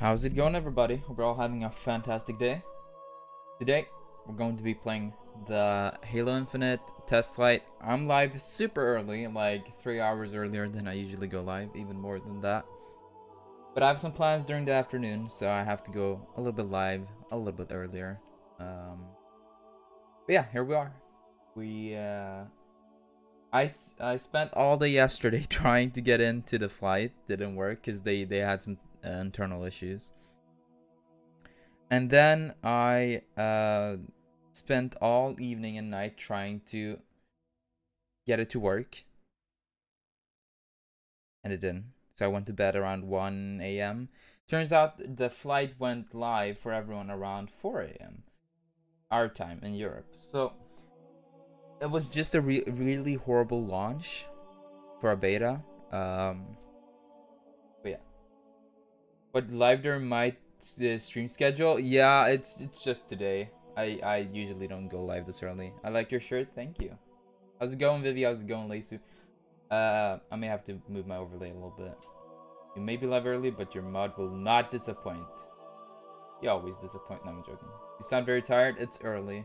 How's it going, everybody? We're all having a fantastic day. Today, we're going to be playing the Halo Infinite test flight. I'm live super early, like three hours earlier than I usually go live, even more than that. But I have some plans during the afternoon, so I have to go a little bit live a little bit earlier. Um, but yeah, here we are. We, uh, I spent all day yesterday trying to get into the flight. Didn't work because they, they had some uh, internal issues. And then I uh, spent all evening and night trying to get it to work. And it didn't. So I went to bed around 1 a.m. Turns out the flight went live for everyone around 4 a.m. Our time in Europe. So it was just a re- really horrible launch for a beta. Um. But live during my the stream schedule, yeah, it's it's just today. I I usually don't go live this early. I like your shirt, thank you. How's it going, Vivi? How's it going, Lacey? Uh, I may have to move my overlay a little bit. You may be live early, but your mod will not disappoint. You always disappoint. No, I'm joking. You sound very tired. It's early.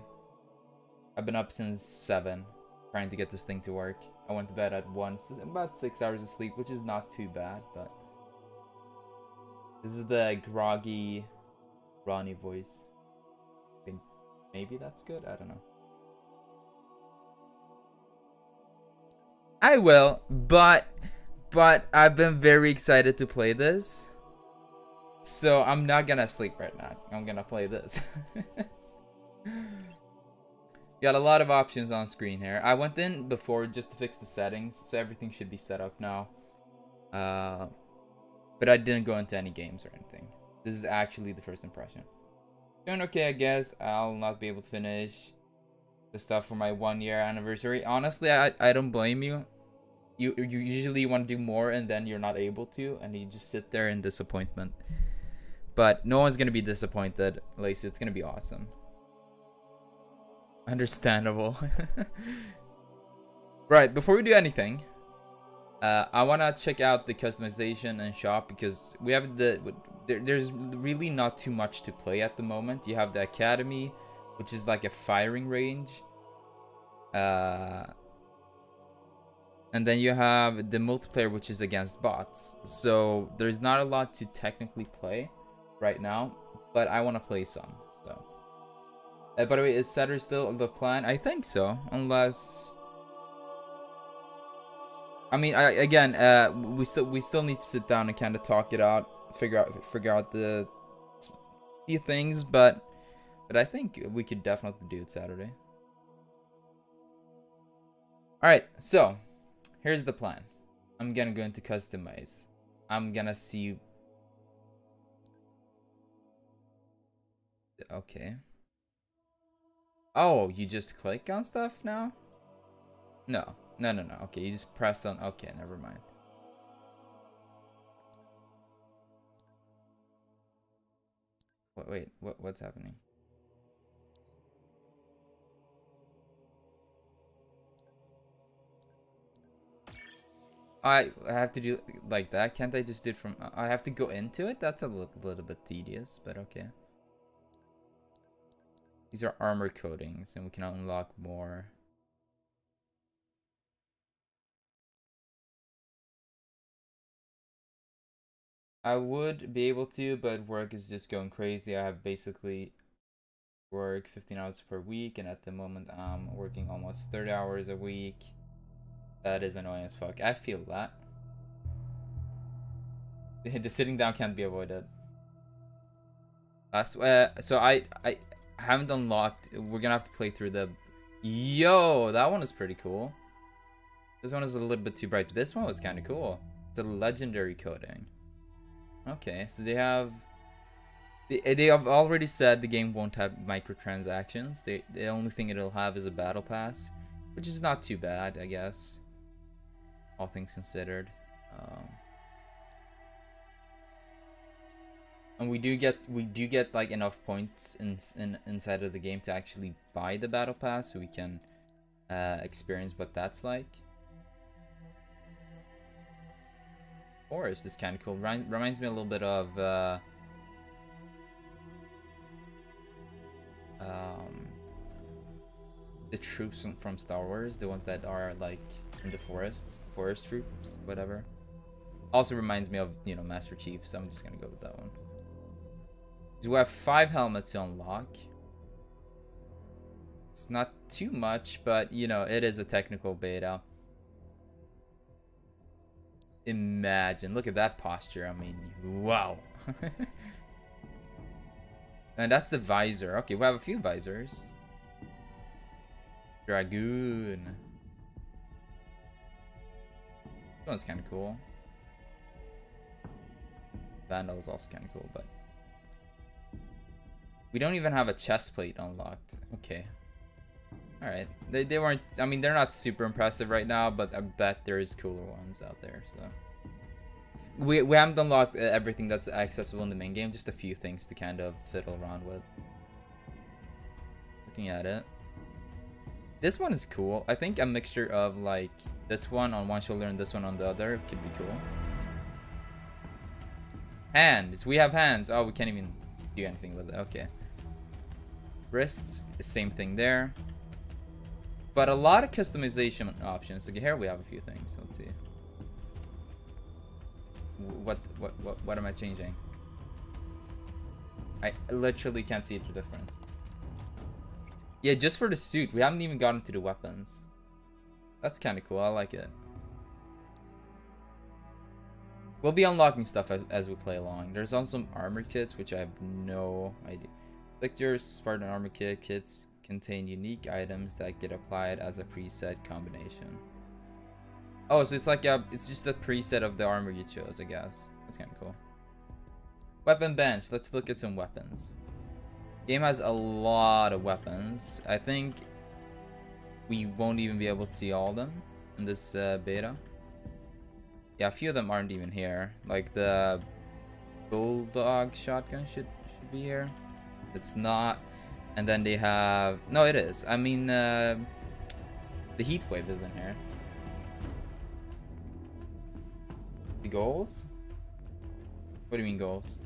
I've been up since 7, trying to get this thing to work. I went to bed at 1, so about 6 hours of sleep, which is not too bad, but... This is the groggy Ronny voice. Maybe that's good? I don't know. I will, but but I've been very excited to play this. So I'm not gonna sleep right now. I'm gonna play this. Got a lot of options on screen here. I went in before just to fix the settings, so everything should be set up now. Uh, but I didn't go into any games or anything. This is actually the first impression. Doing okay, I guess. I'll not be able to finish the stuff for my one year anniversary. Honestly, I, I don't blame you. You you usually want to do more and then you're not able to, and you just sit there in disappointment. But no one's gonna be disappointed, Lacey. It's gonna be awesome. Understandable. right, before we do anything, uh, I wanna check out the customization and shop because we have the there, there's really not too much to play at the moment. You have the academy, which is like a firing range. Uh, and then you have the multiplayer, which is against bots. So there's not a lot to technically play right now, but I want to play some. So, uh, by the way, is Saturday still the plan? I think so, unless. I mean, I, again, uh, we still we still need to sit down and kind of talk it out, figure out figure out the few things, but but I think we could definitely do it Saturday. All right, so here's the plan. I'm gonna go into customize. I'm gonna see. Okay. Oh, you just click on stuff now? No, no, no, no. Okay, you just press on. Okay, never mind. Wait, wait, what, what's happening? I have to do like that. Can't I just do it from? Uh, I have to go into it. That's a little, little bit tedious, but okay. These are armor coatings, and we can unlock more. I would be able to, but work is just going crazy. I have basically work 15 hours per week, and at the moment I'm working almost 30 hours a week. That is annoying as fuck. I feel that. The sitting down can't be avoided. That's uh, so I I haven't unlocked. We're gonna have to play through the. Yo, that one is pretty cool. This one is a little bit too bright. but This one was kind of cool. It's a legendary coating. Okay, so they have. They, they have already said the game won't have microtransactions. They the only thing it'll have is a battle pass, which is not too bad, I guess all things considered. Um, and we do get we do get like enough points in, in inside of the game to actually buy the battle pass, so we can uh, experience what that's like. forest is kind of cool. Rem reminds me a little bit of... Uh, um, the troops from Star Wars, the ones that are like in the forest, forest troops, whatever. Also reminds me of, you know, Master Chief, so I'm just gonna go with that one. Do we have five helmets to unlock? It's not too much, but, you know, it is a technical beta. Imagine, look at that posture. I mean, wow. and that's the visor. Okay, we have a few visors. Dragoon. That one's kind of cool. Vandal is also kind of cool, but... We don't even have a chest plate unlocked. Okay. Alright. They, they weren't... I mean, they're not super impressive right now, but I bet there is cooler ones out there, so... We, we haven't unlocked uh, everything that's accessible in the main game, just a few things to kind of fiddle around with. Looking at it. This one is cool. I think a mixture of like this one on one shoulder and this one on the other could be cool. Hands. We have hands. Oh, we can't even do anything with it. Okay. Wrists. The same thing there. But a lot of customization options. Okay, here we have a few things. Let's see. What what what what am I changing? I literally can't see the difference. Yeah, just for the suit. We haven't even gotten to the weapons. That's kind of cool. I like it. We'll be unlocking stuff as, as we play along. There's also some armor kits, which I have no idea. Lictor Spartan armor kit kits contain unique items that get applied as a preset combination. Oh, so it's like a, it's just a preset of the armor you chose, I guess. That's kind of cool. Weapon bench. Let's look at some weapons. Game has a lot of weapons. I think we won't even be able to see all of them in this uh, beta. Yeah, a few of them aren't even here. Like the bulldog shotgun should should be here. It's not. And then they have no, it is. I mean, uh, the heat wave isn't here. The goals? What do you mean goals?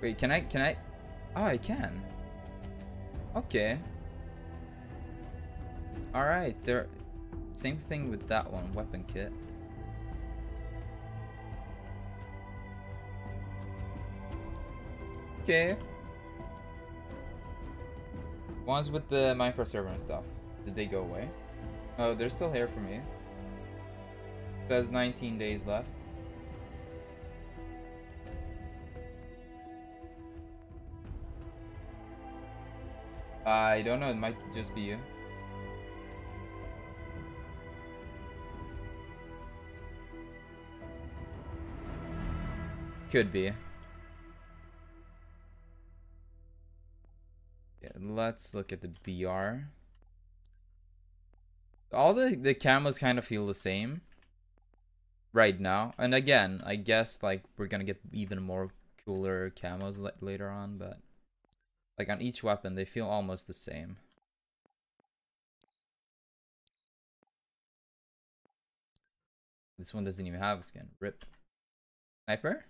Wait, can I, can I? Oh, I can. Okay. Alright, there, same thing with that one, weapon kit. Okay. Ones with the Minecraft server and stuff. Did they go away? Oh, they're still here for me. There's 19 days left. I don't know, it might just be you. Could be. Let's look at the BR. All the, the camos kind of feel the same right now. And again, I guess like we're gonna get even more cooler camos later on, but... Like on each weapon, they feel almost the same. This one doesn't even have a skin. Rip. Sniper?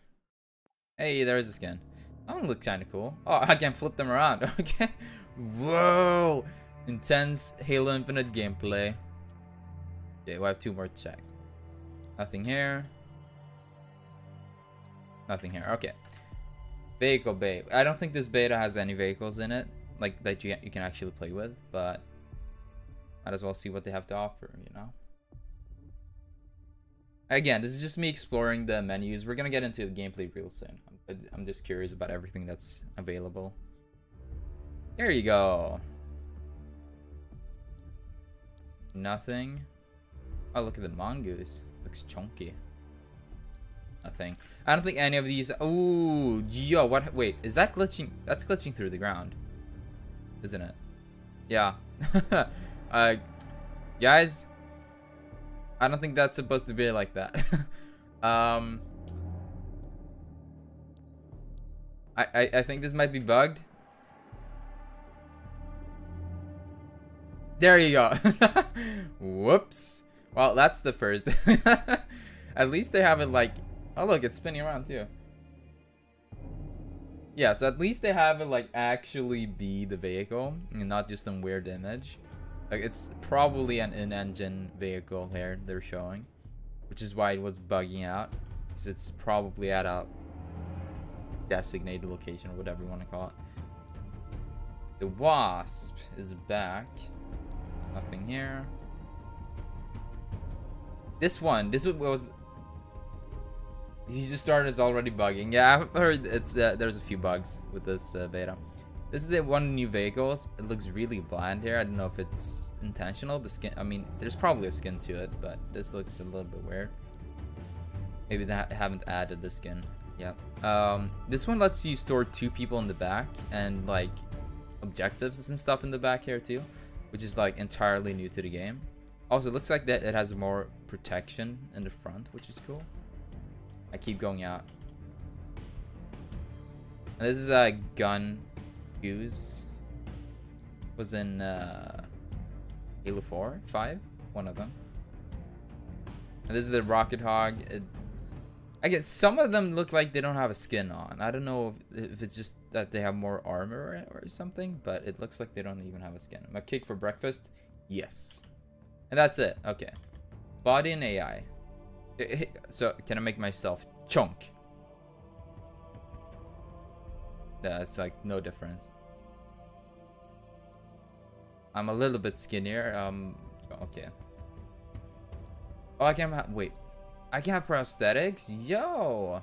Hey, there is a skin. That one looks kind of cool. Oh, I can flip them around. Okay. Whoa! Intense Halo Infinite gameplay. Okay, we have two more to check. Nothing here. Nothing here. Okay. Vehicle bay. I don't think this beta has any vehicles in it, like that you you can actually play with, but might as well see what they have to offer, you know. Again, this is just me exploring the menus. We're gonna get into gameplay real soon. I'm, just curious about everything that's available. There you go. Nothing. Oh, look at the mongoose. Looks chunky. Nothing. I don't think any of these... Ooh, yo, what? Wait, is that glitching? That's glitching through the ground. Isn't it? Yeah. uh, guys, I don't think that's supposed to be like that. um, I, I, I think this might be bugged. There you go. Whoops. Well, that's the first. At least they have it like Oh look, it's spinning around too. Yeah, so at least they have it like actually be the vehicle and not just some weird image. Like it's probably an in-engine vehicle here they're showing, which is why it was bugging out because it's probably at a designated location or whatever you want to call it. The Wasp is back. Nothing here. This one, this was he just started, it's already bugging. Yeah, I've heard it's uh, there's a few bugs with this uh, beta. This is the one new vehicles. It looks really bland here. I don't know if it's intentional. The skin, I mean, there's probably a skin to it, but this looks a little bit weird. Maybe they haven't added the skin. Yeah. Um, this one lets you store two people in the back and like objectives and stuff in the back here too, which is like entirely new to the game. Also, it looks like that it has more protection in the front, which is cool. I keep going out. And this is a gun use. Was in uh, Halo 4, 5, one of them. And this is the Rocket Hog. It, I guess some of them look like they don't have a skin on. I don't know if, if it's just that they have more armor or, something, but it looks like they don't even have a skin. A cake for breakfast? Yes. And that's it. Okay. Body and AI. So, can I make myself chunk? That's like no difference. I'm a little bit skinnier. Um, okay. Oh, I can have, wait. I have prosthetics? Yo!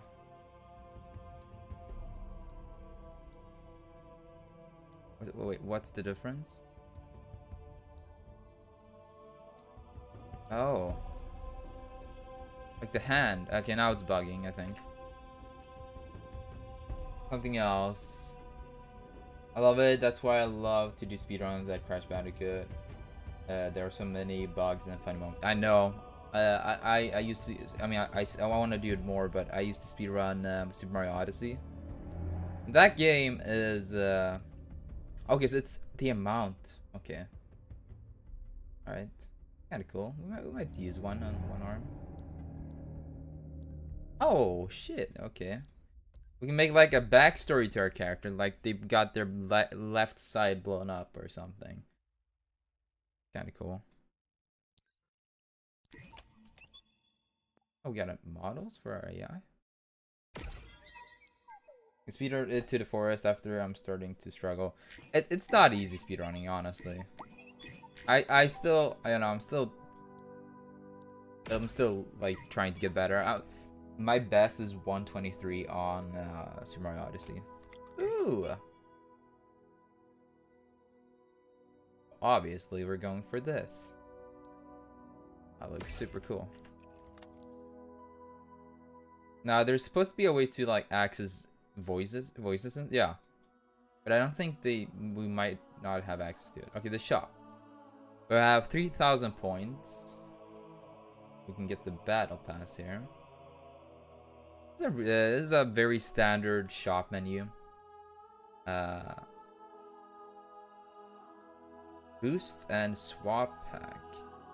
Wait, wait, what's the difference? Oh. Like the hand. Okay, now it's bugging, I think. Something else. I love it. That's why I love to do speedruns at Crash Bandicoot. Uh, there are so many bugs and funny moments. I know. Uh, I, I used to. I mean, I, I, I want to do it more, but I used to speedrun um, Super Mario Odyssey. That game is. Uh, okay, so it's the amount. Okay. All right. Kind of cool. We might, we might use one on one arm. Oh, shit. Okay. We can make like a backstory to our character, like they got their le left side blown up or something. Kind of cool. Oh, we got models for our AI. Speed it to the forest after I'm starting to struggle. It, it's not easy speedrunning, honestly. I I still I don't know I'm still I'm still like trying to get better. I, my best is 123 on uh, Super Mario Odyssey. Ooh. Obviously, we're going for this. That looks super cool. Now, there's supposed to be a way to like access voices, voices, and yeah, but I don't think they we might not have access to it. Okay, the shop. We have 3,000 points. We can get the battle pass here. This is a, uh, this is a very standard shop menu. Uh, boosts and swap pack.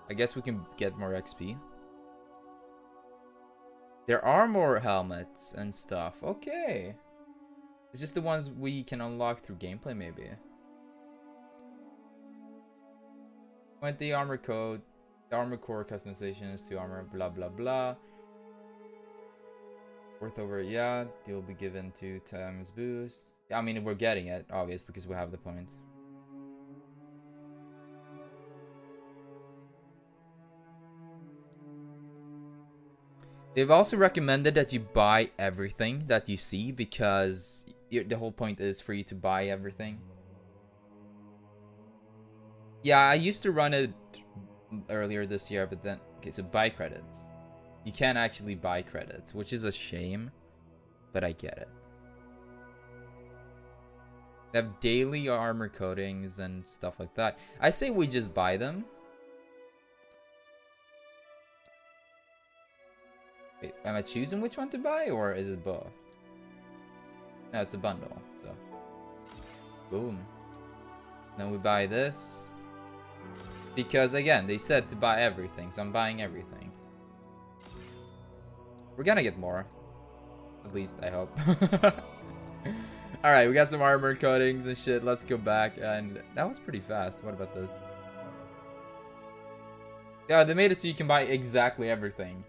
I guess we can get more XP. There are more helmets and stuff. Okay. It's just the ones we can unlock through gameplay, maybe. 20 armor code. Armor core customizations to armor, blah, blah, blah. Worth over, yeah. They'll be given two times boost. I mean, we're getting it, obviously, because we have the points. They've also recommended that you buy everything that you see because the whole point is for you to buy everything. Yeah, I used to run it earlier this year, but then... Okay, so buy credits. You can't actually buy credits, which is a shame, but I get it. They have daily armor coatings and stuff like that. I say we just buy them. Am I choosing which one to buy, or is it both? No, it's a bundle, so. Boom. Then we buy this. Because, again, they said to buy everything, so I'm buying everything. We're gonna get more. At least, I hope. Alright, we got some armor coatings and shit. Let's go back. And that was pretty fast. What about this? Yeah, they made it so you can buy exactly everything.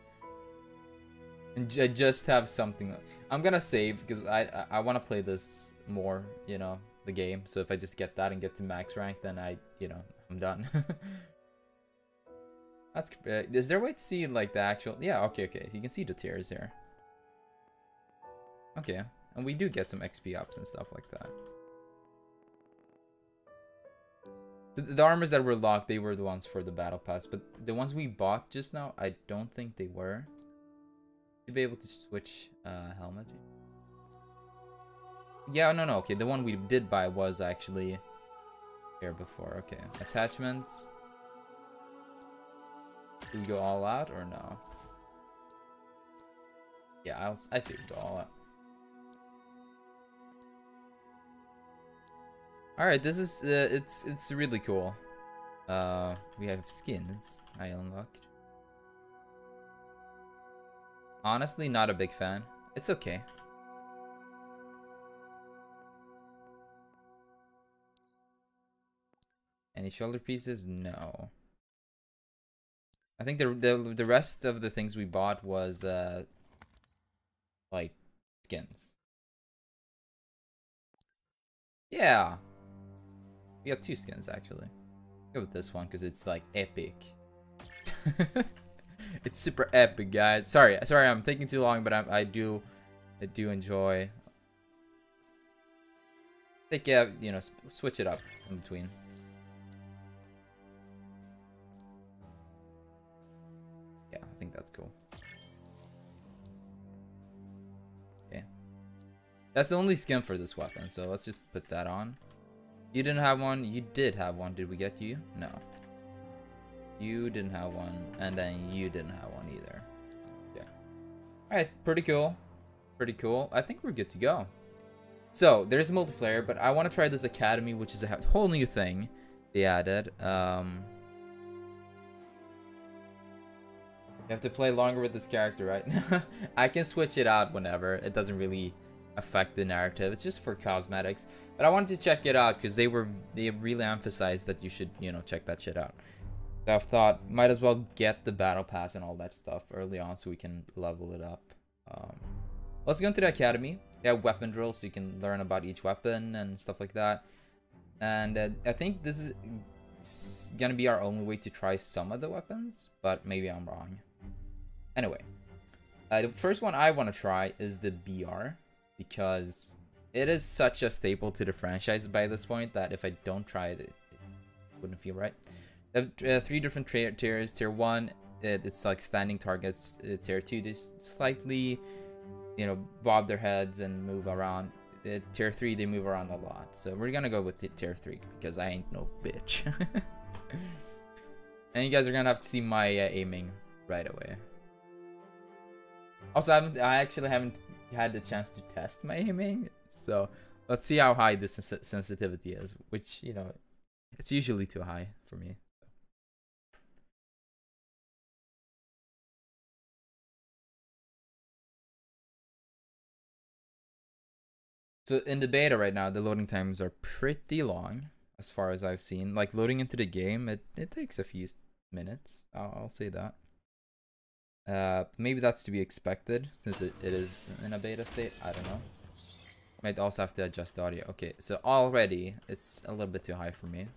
And just have something. I'm gonna save because I I, I want to play this more, you know, the game. So if I just get that and get to max rank, then I, you know, I'm done. That's. Uh, is there a way to see like the actual? Yeah. Okay. Okay. You can see the tiers here. Okay. And we do get some XP ups and stuff like that. The, the armors that were locked, they were the ones for the battle pass. But the ones we bought just now, I don't think they were. To be able to switch uh, helmet. Yeah, no, no. Okay, the one we did buy was actually here before. Okay, attachments. Do we go all out or no? Yeah, I'll, I see we go all out. All right, this is uh, it's it's really cool. Uh, we have skins I unlocked. Honestly, not a big fan. It's okay. Any shoulder pieces? No. I think the the the rest of the things we bought was uh like skins. Yeah. We have two skins actually. Go with this one because it's like epic. it's super epic, guys. Sorry, sorry, I'm taking too long, but I, I do, I do enjoy. Think yeah, you know, switch it up in between. Yeah, I think that's cool. Okay. That's the only skin for this weapon, so let's just put that on. You didn't have one. You did have one. Did we get you? No. You didn't have one, and then you didn't have one either. Yeah. Alright, pretty cool. Pretty cool. I think we're good to go. So, there's multiplayer, but I want to try this Academy, which is a whole new thing they added. Um, you have to play longer with this character, right? I can switch it out whenever. It doesn't really affect the narrative. It's just for cosmetics. But I wanted to check it out because they were they really emphasized that you should, you know, check that shit out. I've thought might as well get the battle pass and all that stuff early on so we can level it up. Um, let's go into the academy. They have weapon drills so you can learn about each weapon and stuff like that. And uh, I think this is gonna be our only way to try some of the weapons, but maybe I'm wrong. Anyway, uh, the first one I want to try is the BR because it is such a staple to the franchise by this point that if I don't try it, it wouldn't feel right. Have uh, three different tiers. Tier 1, it, it's like standing targets. Uh, tier 2, they slightly, you know, bob their heads and move around. Uh, tier 3, they move around a lot. So we're gonna go with the tier 3 because I ain't no bitch. and you guys are gonna have to see my uh, aiming right away. Also, I, haven't, I actually haven't had the chance to test my aiming. So let's see how high this sens sensitivity is, which, you know, it's usually too high for me. So in the beta right now, the loading times are pretty long, as far as I've seen. Like loading into the game, it, it takes a few minutes. I'll, I'll say that. Uh, maybe that's to be expected since it, it is in a beta state. I don't know. Might also have to adjust audio. Okay, so already it's a little bit too high for me.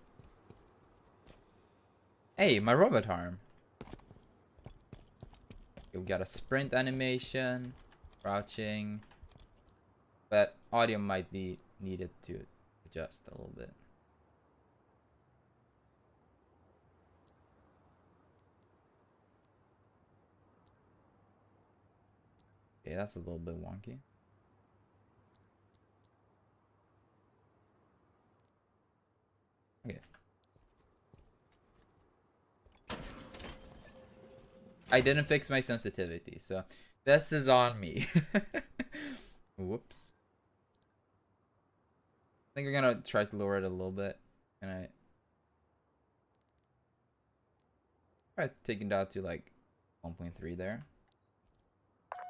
Hey, my robot arm. Okay, we got a sprint animation, crouching, but audio might be needed to adjust a little bit. Okay, that's a little bit wonky. Okay. I didn't fix my sensitivity, so this is on me. Whoops. I think we're gonna try to lower it a little bit. Can I? Try taking down to like 1.3 there.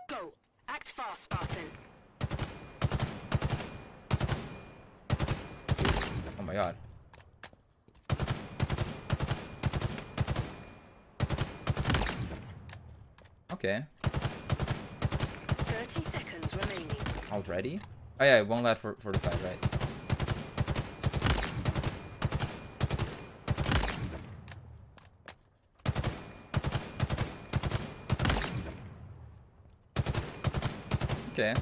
Go. Act fast, Spartan. Oh my god. Okay. 30 seconds remaining. Already? Oh yeah, one lad for 45, right? Okay.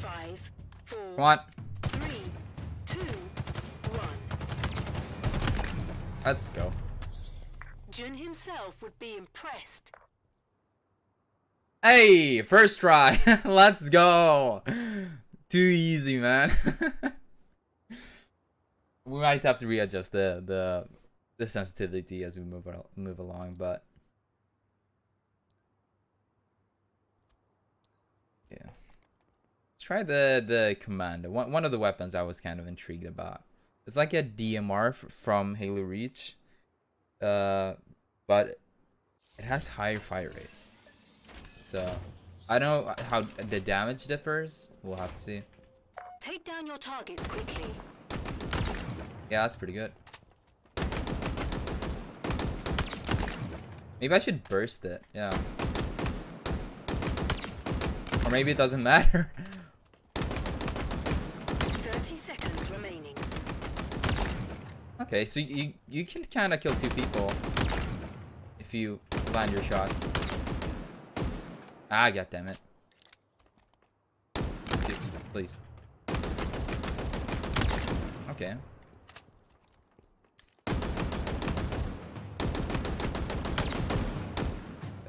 Five, four, Come on. three, two, one. Let's go. Jun himself would be impressed. Hey, first try. Let's go. Too easy, man. we might have to readjust the the the sensitivity as we move move along, but yeah. Let's try the the commando. One one of the weapons I was kind of intrigued about. It's like a DMR from Halo Reach, uh, but it has higher fire rate. So I don't know how the damage differs. We'll have to see. Take down your targets quickly. Yeah, that's pretty good. Maybe I should burst it. Yeah. Or maybe it doesn't matter. 30 seconds remaining. okay, so you you can kind of kill two people if you land your shots. Ah, god damn it. Dude, please. Okay.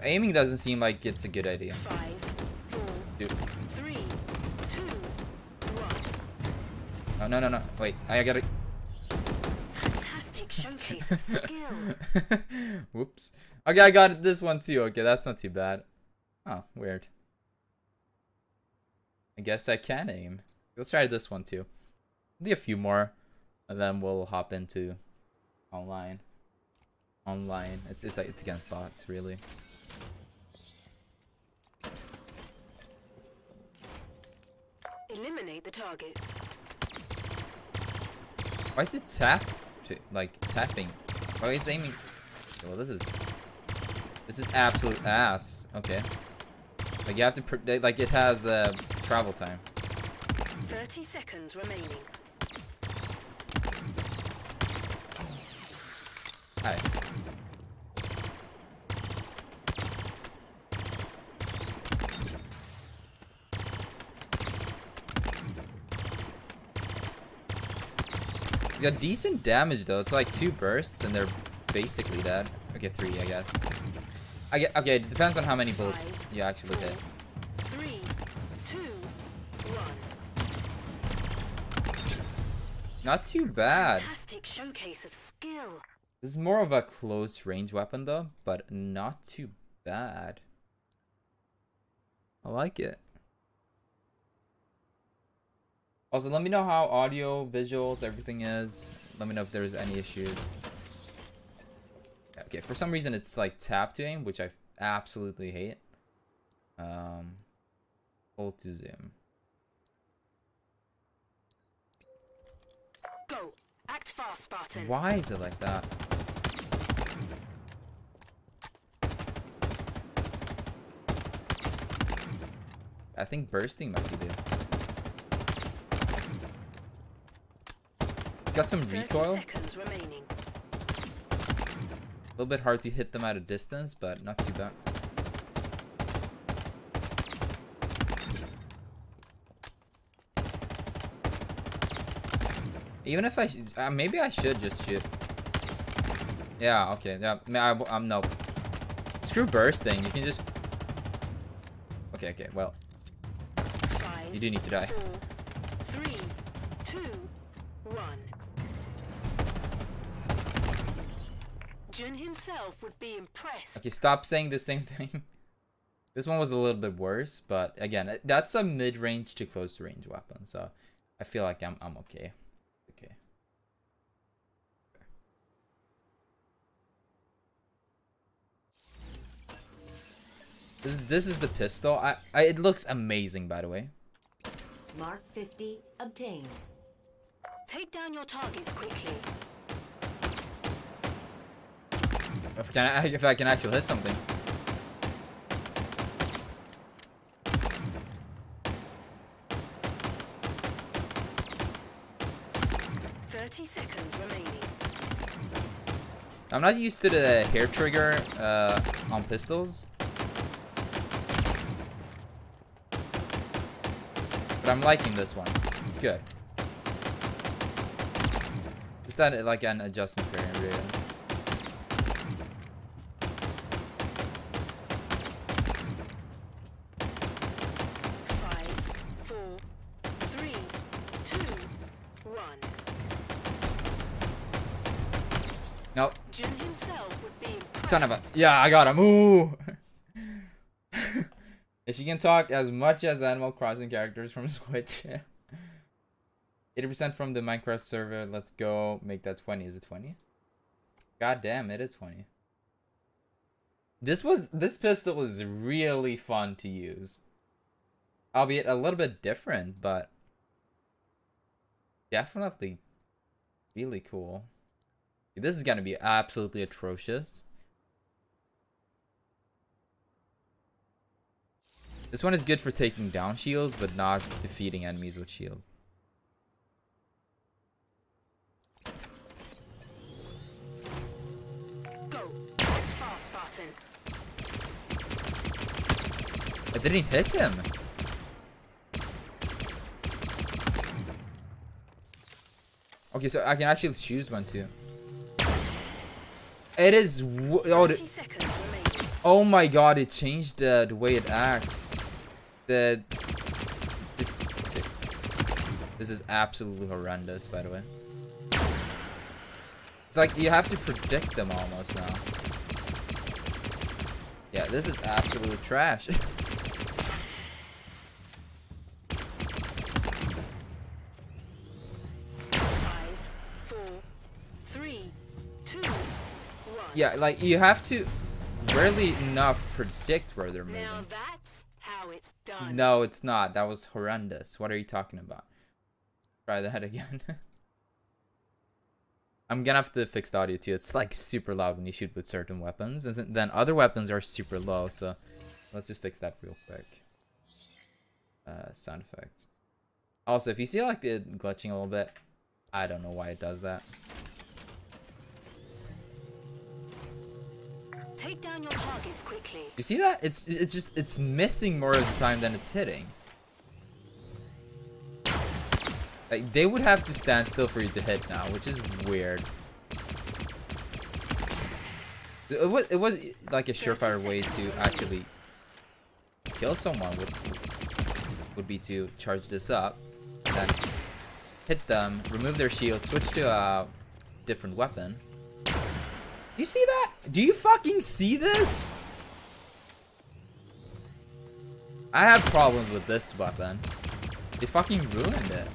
Aiming doesn't seem like it's a good idea. Five, four, Dude. three, two, one. Oh, no, no, no. Wait, I gotta. Fantastic showcase of skill. Whoops. Okay, I got this one too. Okay, that's not too bad. Oh, weird. I guess I can aim. Let's try this one too. Do a few more, and then we'll hop into online. Online. It's it's it's against bots, really. Eliminate the targets. Why is it tap? Like tapping? Why is aiming? Well, this is this is absolute ass. Okay. Like you have to pr- like it has uh, travel time. 30 seconds remaining. Got decent damage though. It's like two bursts and they're basically dead. Okay, three, I guess. I get okay. It depends on how many bullets you actually hit. three, two, one. Not too bad. Fantastic showcase of skill. This is more of a close range weapon though, but not too bad. I like it. Also, let me know how audio, visuals, everything is. Let me know if there's any issues. Okay, for some reason it's like tap to aim, which I absolutely hate. Um, hold to zoom. Go. Act fast, Spartan. Why is it like that? I think bursting might be there. Got some recoil. A little bit hard to hit them at a distance, but not too bad. Even if I, sh- uh, maybe I should just shoot. Yeah, okay, yeah, I, I, am no. Screw bursting, you can just. Okay, okay, well, you do need to die. Jun himself would be impressed. Okay, stop saying the same thing. this one was a little bit worse, but again, uh, that's a mid-range to close-range weapon, so I feel like I'm I'm okay. Okay. This this is the pistol. I, I it looks amazing by the way. Mark 50 obtained. Take down your targets quickly. If can I, if I can actually hit something. Thirty seconds remaining. I'm not used to the hair trigger uh, on pistols. But I'm liking this one. It's good. Just that like an adjustment period, really. Son of a. Yeah, I got him. Ooh. if she can talk as much as Animal Crossing characters from Switch. 80% from the Minecraft server. Let's go. Make that 20. Is it 20? God damn, it is 20. This was this pistol was really fun to use. Albeit a little bit different, but definitely really cool. This is gonna be absolutely atrocious. This one is good for taking down shields, but not defeating enemies with shield. Go. Spartan. I didn't hit him. Okay, so I can actually choose one too. It is. w- Oh, the- Thirty seconds remaining. oh my god! It changed the, the way it acts. The, the- okay. This is absolutely horrendous, by the way. It's like you have to predict them almost now. Yeah, this is absolute trash. Five, four, three, two, one. Yeah, like you have to rarely enough predict where they're moving. Now it's done. No, it's not. That was horrendous. What are you talking about? Try that again. I'm gonna have to fix the audio too. It's like super loud when you shoot with certain weapons, and then other weapons are super low. So let's just fix that real quick. Uh, sound effects. Also, if you see like it glitching a little bit, I don't know why it does that. Take down your targets quickly. You see that? It's it's just it's missing more of the time than it's hitting. Like they would have to stand still for you to hit now, which is weird. It was, it was like a surefire way to actually kill someone would would be to charge this up, then hit them, remove their shield, switch to a different weapon. You see that? Do you fucking see this? I have problems with this weapon. They fucking ruined it.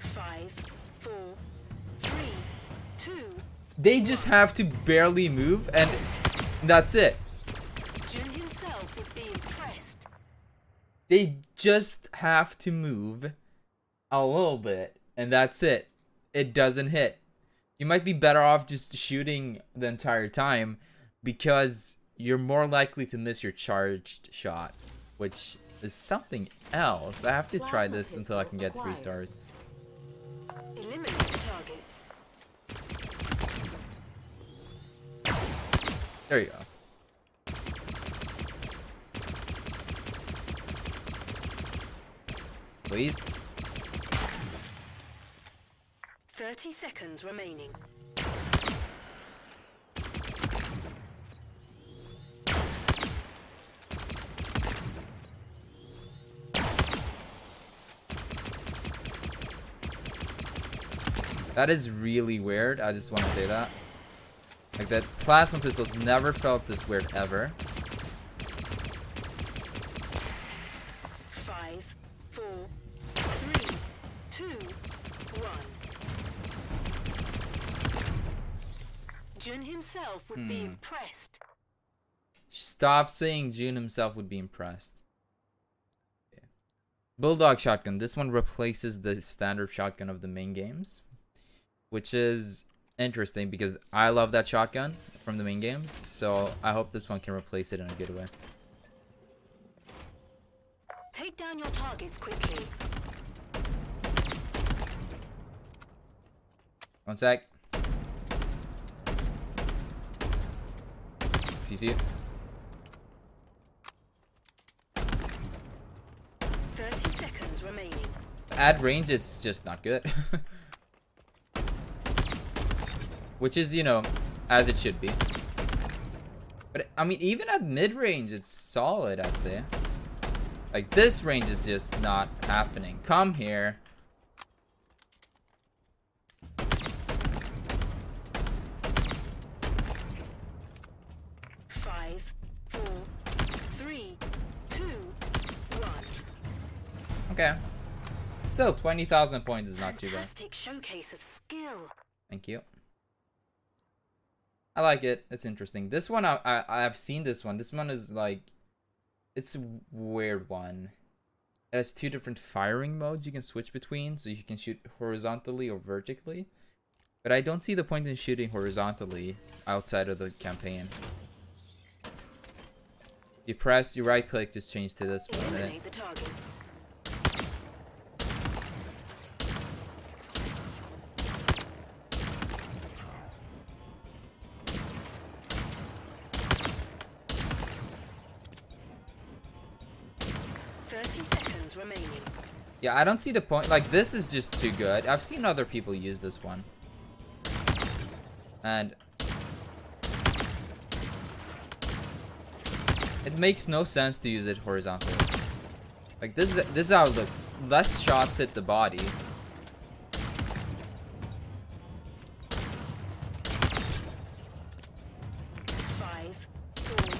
Five, four, three, two. They just have to barely move and that's it. Jun himself would be impressed. They just have to move a little bit and that's it. It doesn't hit. You might be better off just shooting the entire time because you're more likely to miss your charged shot, which is something else. I have to try this until I can get three stars. Eliminate targets. There you go. Please. Thirty seconds remaining. That is really weird. I just want to say that. Like that plasma pistols never felt this weird ever. Stop saying Jun himself would be impressed. Yeah. Bulldog shotgun. This one replaces the standard shotgun of the main games, which is interesting because I love that shotgun from the main games. So I hope this one can replace it in a good way. Take down your targets quickly. One sec. CC. 30 seconds remaining. At range, it's just not good. Which is, you know, as it should be. But, I mean, even at mid-range, it's solid, I'd say. Like, this range is just not happening. Come here. Five, four, three, two, one. Okay. Still, 20,000 points is not too bad. Showcase of skill. Thank you. I like it. It's interesting. This one, I, I I've seen this one. This one is like, it's a weird one. It has two different firing modes you can switch between, so you can shoot horizontally or vertically. But I don't see the point in shooting horizontally outside of the campaign. You press, you right click to change to this one. Eliminate the targets. Yeah, I don't see the point. Like, this is just too good. I've seen other people use this one. And... It makes no sense to use it horizontally. Like, this is, this is how it looks. Less shots hit the body. Five, four,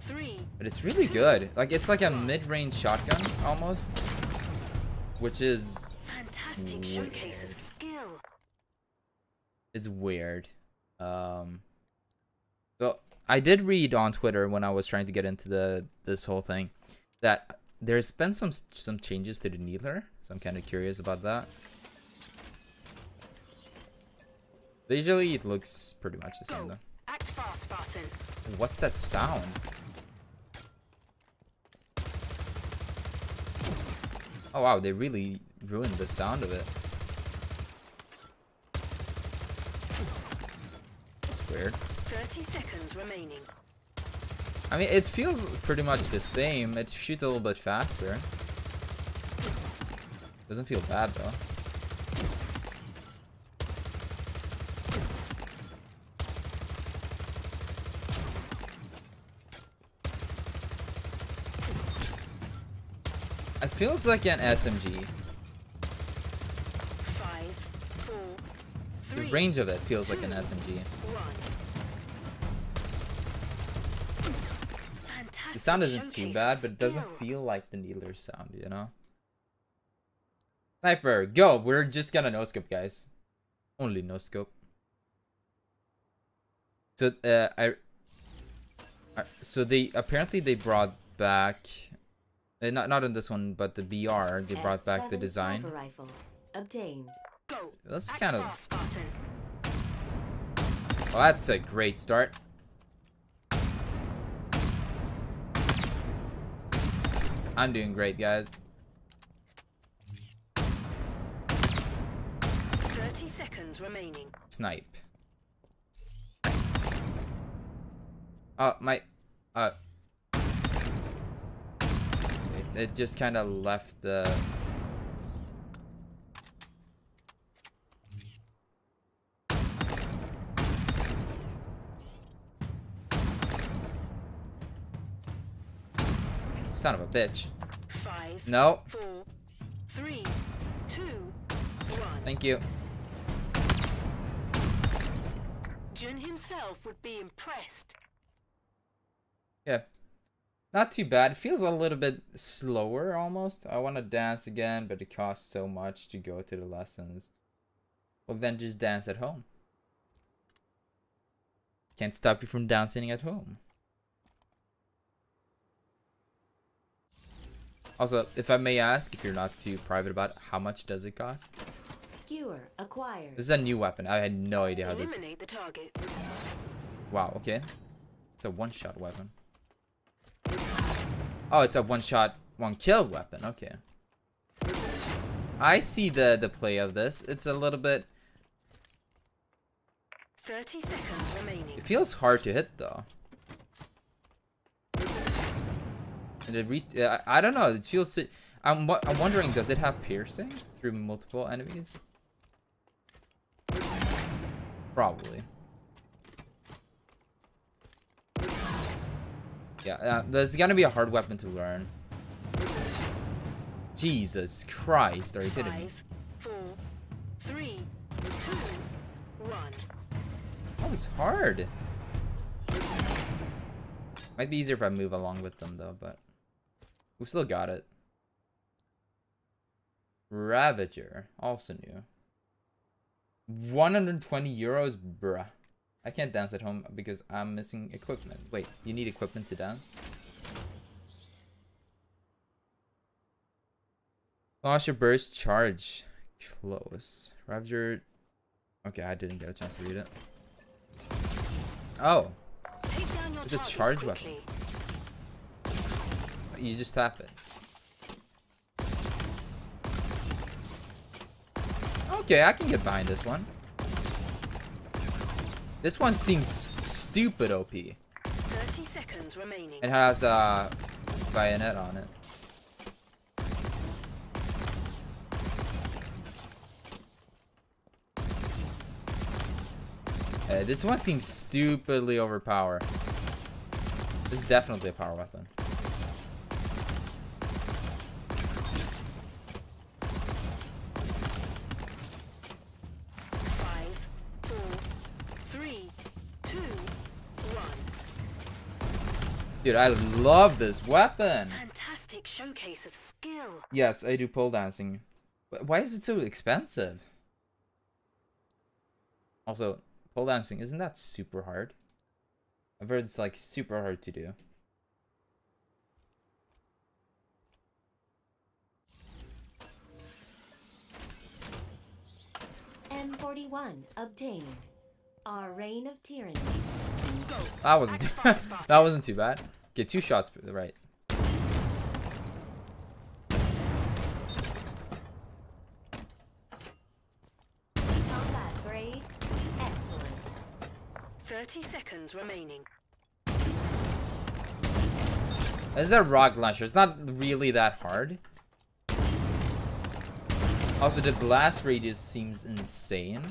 three. But it's really good. Like, it's like a mid-range shotgun, almost. Which is... Fantastic showcase of skill. it's weird. Um, so I did read on Twitter when I was trying to get into the this whole thing that there's been some some changes to the needler, so I'm kind of curious about that. Visually, it looks pretty much the same though. Act fast, Spartan. What's that sound? Oh wow, they really ruined the sound of it. That's weird. Thirty seconds remaining. I mean, it feels pretty much the same. It shoots a little bit faster. Doesn't feel bad though. Feels like an SMG. Five, four, The range of it feels like an SMG. The sound isn't too bad, but it doesn't feel like the Needler's sound, you know? Sniper, go! We're just gonna no scope, guys. Only no scope. So, uh, I, I so they apparently they brought back, uh, not not in this one, but the BR. They brought back the design. Sniper rifle obtained. Go. That's kind of. fast, Well, that's a great start. I'm doing great, guys. Thirty seconds remaining. Snipe. Uh, my, uh, it, just kind of left the. Son of a bitch. Five. No, Four, three, two, one. thank you. Jun himself would be impressed. Yeah. Not too bad. Feels a little bit slower almost. I want to dance again, but it costs so much to go to the lessons. Well, then just dance at home. Can't stop you from dancing at home. Also, if I may ask, if you're not too private about it, how much does it cost? Skewer acquired. This is a new weapon. I had no idea how Eliminate this. Eliminate the targets. Wow. Okay. It's a one-shot weapon. Oh, it's a one-shot, one-kill weapon. Okay. I see the, the play of this. It's a little bit... 30 seconds remaining. It feels hard to hit, though. And it reach... I, I don't know. It feels... I'm, I'm wondering, does it have piercing through multiple enemies? Probably. Yeah, uh, there's gonna be a hard weapon to learn. Jesus Christ, are you kidding me? Four, three, two, one. That was hard. Might be easier if I move along with them though, but we still got it. Ravager, also new. 120 euros, bruh. I can't dance at home because I'm missing equipment. Wait, you need equipment to dance? Launch your burst charge. Close. Ravager. Okay, I didn't get a chance to read it. Oh, It's a charge quickly. you just tap it. Okay, I can get behind this one. This one seems stupid OP. It 30 seconds remaining. has a uh, bayonet on it. Uh, this one seems stupidly overpowered. This is definitely a power weapon. Dude, I love this weapon. Fantastic showcase of skill. Yes, I do pole dancing. Why is it so expensive? Also, pole dancing, isn't that super hard? I've heard it's like super hard to do. M41 obtained. Our reign of tyranny. That wasn't too, that wasn't too bad. Get two shots right. Combat grade. Excellent. 30 seconds remaining. This is a rock launcher. It's not really that hard. Also, the blast radius seems insane.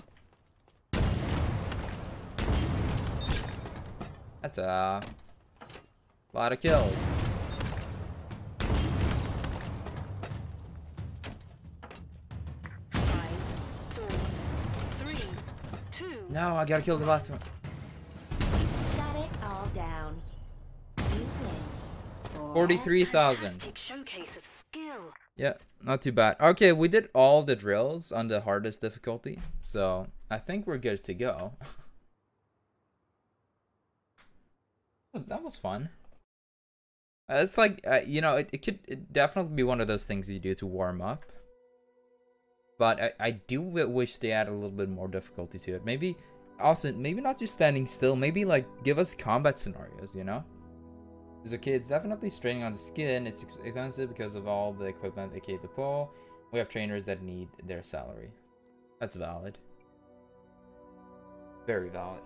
That's a lot of kills. Five, four, three, two. No, I gotta kill the last one. Shut it all down. You win. Or 43,000. Fantastic showcase of skill. Yeah, not too bad. Okay, we did all the drills on the hardest difficulty, so I think we're good to go. That was- that was fun. Uh, It's like uh, you know, it, it could it definitely be one of those things you do to warm up. But I, I do wish they add a little bit more difficulty to it. Maybe also maybe not just standing still. Maybe like give us combat scenarios. You know. It's okay, it's definitely straining on the skin. It's expensive because of all the equipment, aka the pole. We have trainers that need their salary. That's valid. Very valid.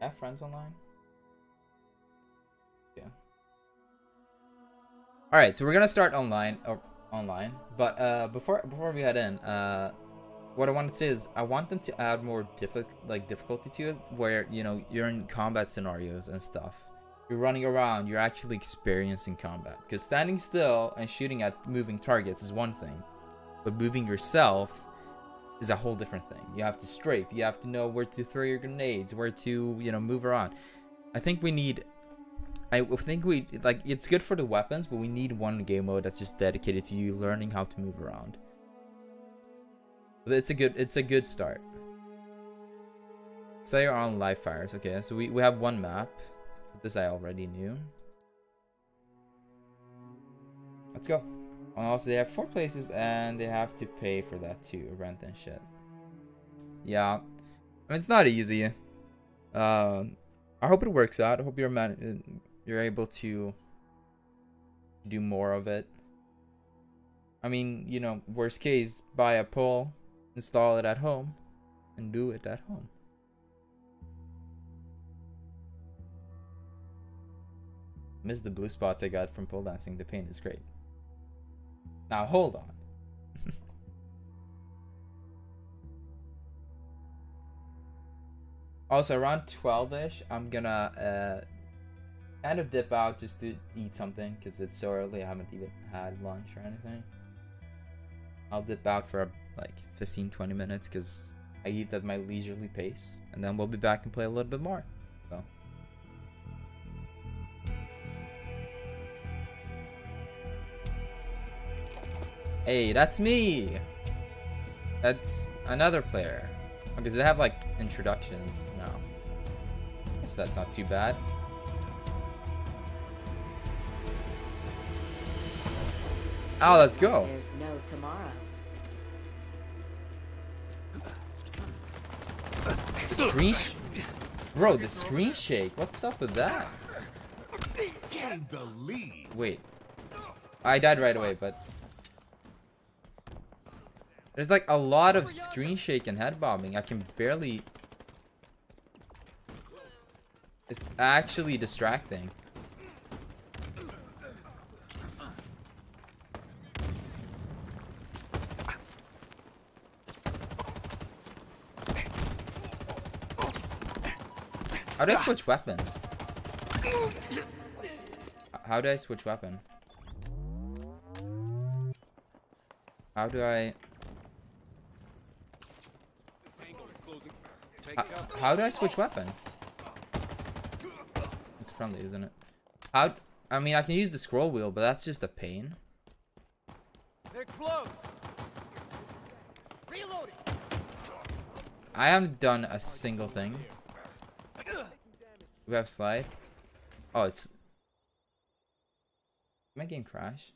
Have friends online? Yeah. Alright, so we're gonna start online or online. But uh before before we head in, uh what I want to say is I want them to add more diffi- like difficulty to it where you know you're in combat scenarios and stuff. You're running around, you're actually experiencing combat. Because standing still and shooting at moving targets is one thing, but moving yourself is a whole different thing. You have to strafe, you have to know where to throw your grenades, where to you know move around. I think we need. I think we like it's good for the weapons, but we need one game mode that's just dedicated to you learning how to move around. It's a good it's a good start. So they are on live fires. Okay, so we, we have one map. This I already knew. Let's go. And also, they have four places, and they have to pay for that too, rent and shit. Yeah, I mean, it's not easy. Uh, I hope it works out. I hope you're man, you're able to do more of it. I mean, you know, worst case, buy a pole, install it at home, and do it at home. Miss the blue spots I got from pole dancing. The paint is great. Now hold on. also around 12ish, I'm gonna uh, kind of dip out just to eat something because it's so early. I haven't even had lunch or anything. I'll dip out for like 15 20 minutes because I eat at my leisurely pace, and then we'll be back and play a little bit more. So. Hey, that's me! That's another player. Oh, because they have like introductions now. Guess that's not too bad. Oh, let's go. There's no tomorrow. The screen sh- Bro, the screen shake. What's up with that? Gain the lead. Wait. I died right away, but... There's like a lot of screen shake and head bobbing. I can barely... It's actually distracting. How do I switch weapons? How do I switch weapon? How do I... How, how do I switch weapon? It's friendly, isn't it? How... I mean, I can use the scroll wheel, but that's just a pain. They're close. Reloading. I haven't done a single thing. We have slide. Oh, it's... My game crash.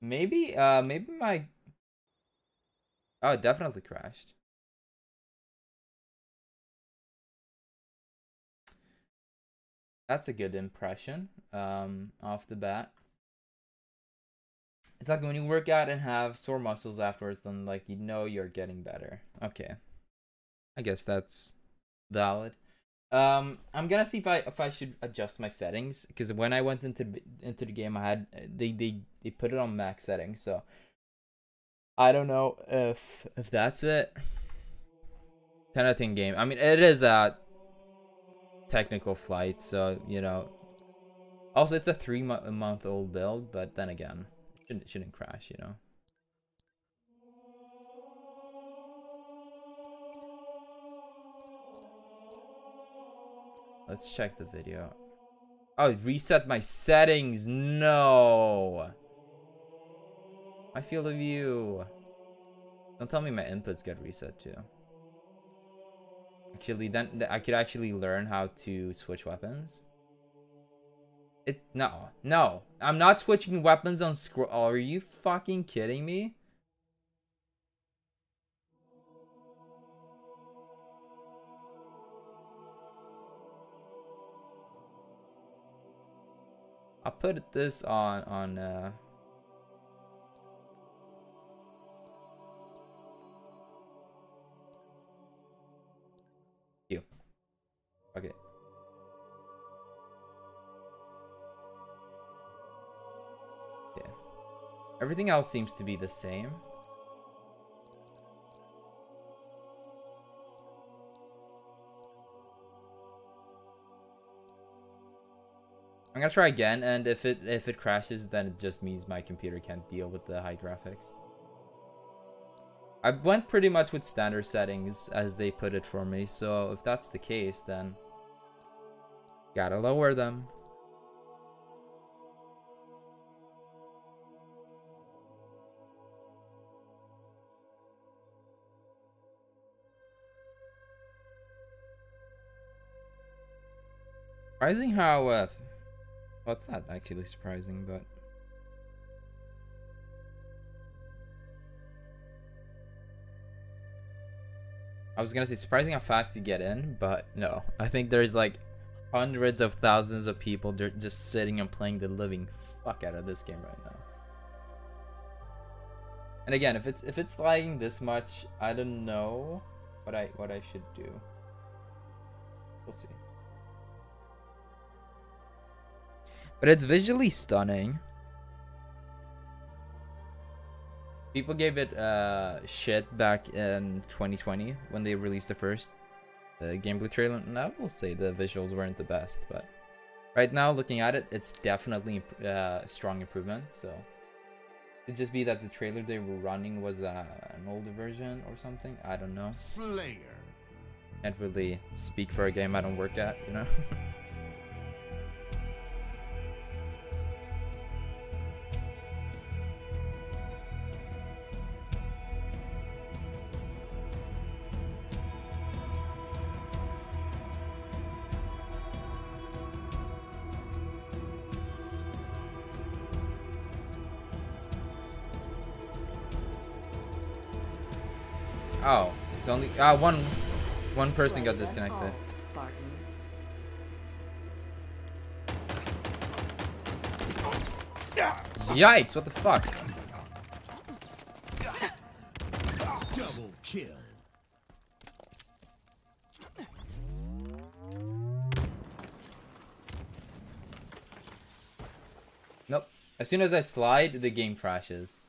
Maybe, uh, maybe my... Oh, it definitely crashed. That's a good impression, um, off the bat. It's like when you work out and have sore muscles afterwards, then like you know you're getting better. Okay. I guess that's valid. Um, I'm gonna see if I if I should adjust my settings because when I went into into the game, I had they they they put it on max settings, so I don't know if if that's it. Ten out of ten game. I mean, it is a technical flight, so you know. Also, it's a three mo- month old build, but then again, it shouldn't shouldn't crash, you know. Let's check the video. Oh, reset my settings. No. I feel the view. Don't tell me my inputs get reset too. Actually, then I could actually learn how to switch weapons. It no no. I'm not switching weapons on scroll. are you fucking kidding me? I'll put this on on uh Everything else seems to be the same. I'm gonna try again, and if it if it crashes, then it just means my computer can't deal with the high graphics. I went pretty much with standard settings as they put it for me, so if that's the case, then gotta lower them. Surprising how, uh, well, it's not actually surprising, but I was gonna say surprising how fast you get in, but no. I think there's like hundreds of thousands of people just sitting and playing the living fuck out of this game right now. And again, if it's if it's lagging this much, I don't know what I what I should do. We'll see. But it's visually stunning. People gave it uh, shit back in 2020 when they released the first uh, gameplay trailer, and I will say the visuals weren't the best, but right now, looking at it, it's definitely uh, a strong improvement. So it just be that the trailer they were running was uh, an older version or something. I don't know. Slayer. Can't really speak for a game I don't work at, you know. uh one one person got disconnected. Yikes! What the fuck? Double kill. Nope. As soon as I slide, the game crashes.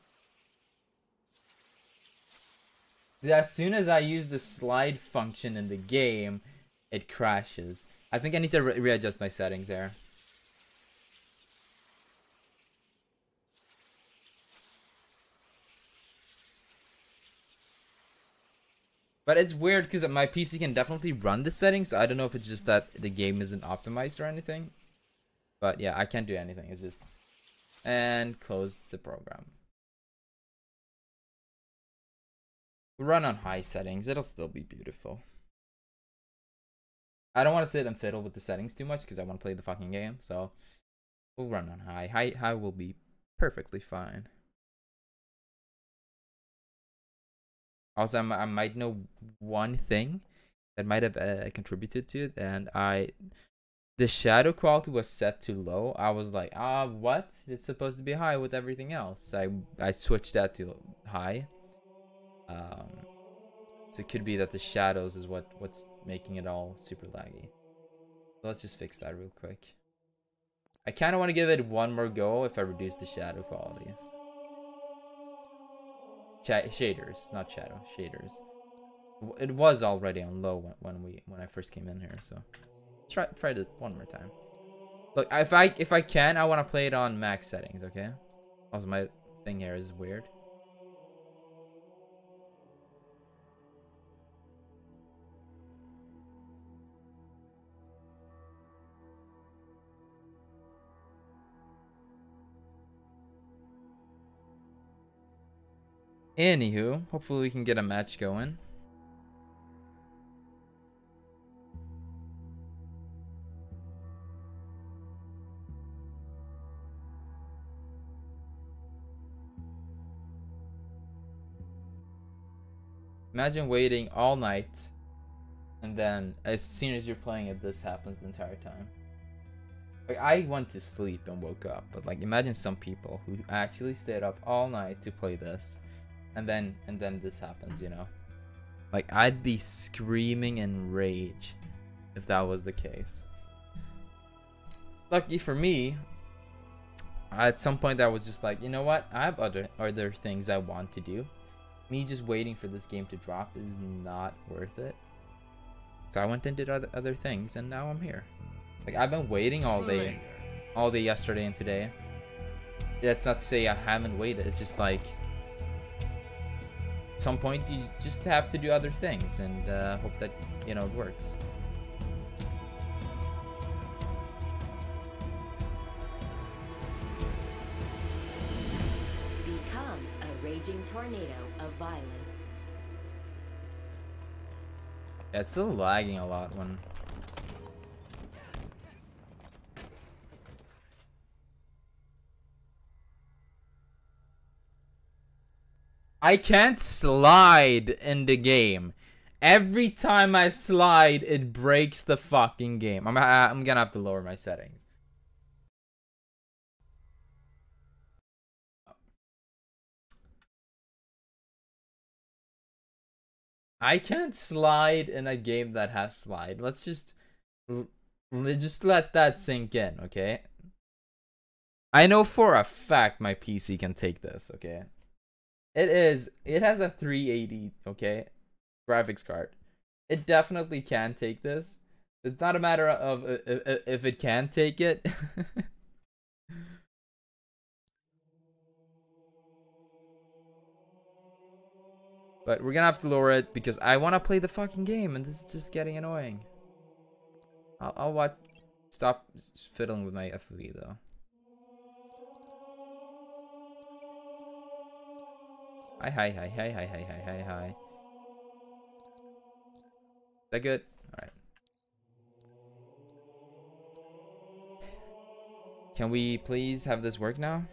As soon as I use the slide function in the game, it crashes. I think I need to re readjust my settings there. But it's weird because my PC can definitely run the settings. So I don't know if it's just that the game isn't optimized or anything. But yeah, I can't do anything. It's just and close the program. Run on high settings. It'll still be beautiful. I don't want to sit and fiddle with the settings too much because I want to play the fucking game. So we'll run on high. High high will be perfectly fine. Also, I'm, I might know one thing that might have uh, contributed to it, and I, the shadow quality was set too low. I was like, ah, what? It's supposed to be high with everything else. I I switched that to high. Um, so it could be that the shadows is what what's making it all super laggy. So let's just fix that real quick. I kind of want to give it one more go if I reduce the shadow quality. Sh shaders, not shadow, shaders. It was already on low when, when we when I first came in here, so try try it one more time. Look, if I if I can, I want to play it on max settings, okay? Also, my thing here is weird. Anywho, hopefully we can get a match going. Imagine waiting all night and then as soon as you're playing it this happens the entire time. Like I went to sleep and woke up, but like imagine some people who actually stayed up all night to play this and then and then this happens, you know. Like I'd be screaming in rage if that was the case. Lucky for me, at some point I was just like, you know what? I have other other things I want to do. Me just waiting for this game to drop is not worth it. So I went and did other, other things and now I'm here. Like I've been waiting all day all day yesterday and today. That's not to say I haven't waited. It's just like at some point you just have to do other things and uh, hope that you know it works. Become a raging tornado of violence. Yeah, it's still lagging a lot when I can't slide in the game. Every time I slide, it breaks the fucking game. I'm I'm gonna have to lower my settings. I can't slide in a game that has slide. Let's just just let that sink in, okay? I know for a fact my PC can take this, okay? It is it has a 380, okay? Graphics card. It definitely can take this. It's not a matter of uh, uh, uh, if it can take it. But we're gonna have to lower it because I want to play the fucking game and this is just getting annoying. I'll, I'll watch. Stop fiddling with my FV though. Hi, hi, hi, hi, hi, hi, hi, hi, hi. Is that good? Alright. Can we please have this work now?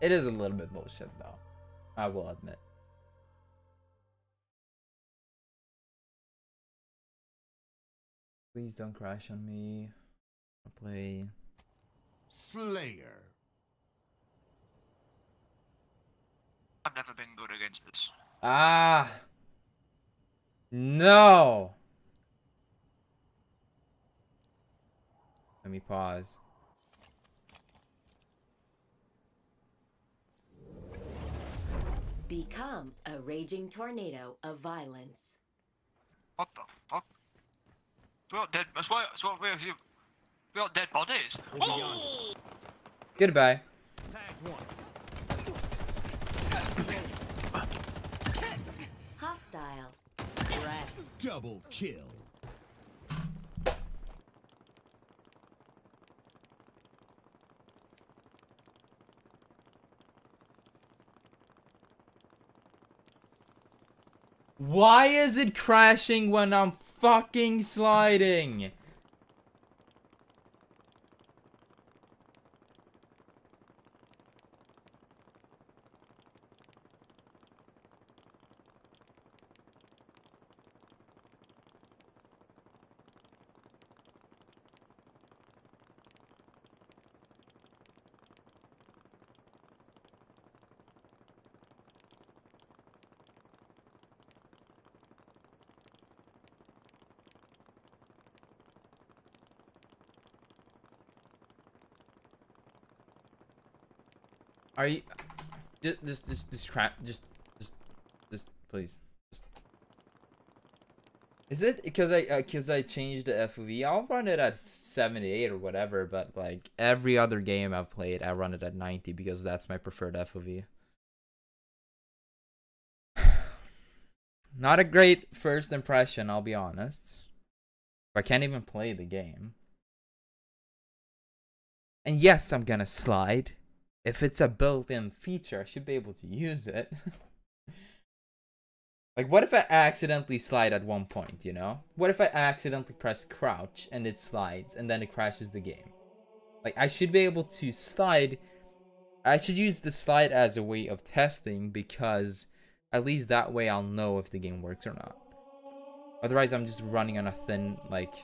It is a little bit bullshit though. I will admit. Please don't crash on me. I'll play. Slayer. I've never been good against this. Ah! No! Let me pause. Become a raging tornado of violence. What the fuck? We got dead. That's why. That's what we have. We got dead bodies. Oh! Goodbye. Tagged one. Hostile. Red. Double kill. Why is it crashing when I'm fucking sliding? Are you just just just crap just just just please just Is it because I uh, because I changed the FOV? I'll run it at 78 or whatever, but like every other game I've played, I run it at 90 because that's my preferred FOV. Not a great first impression, I'll be honest. I can't even play the game. And yes, I'm gonna slide. If it's a built-in feature, I should be able to use it. like, what if I accidentally slide at one point, you know? What if I accidentally press crouch and it slides and then it crashes the game? Like, I should be able to slide. I should use the slide as a way of testing because at least that way I'll know if the game works or not. Otherwise, I'm just running on a thin, like,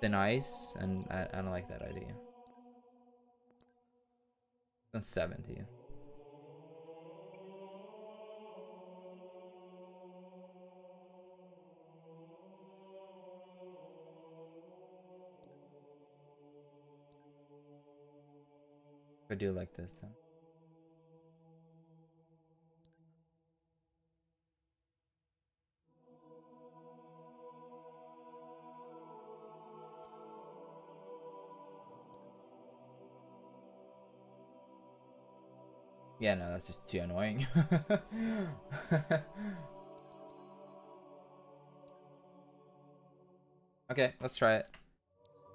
thin ice, and I, I don't like that idea. On 70. I do like this though. Yeah, no, that's just too annoying. okay, let's try it.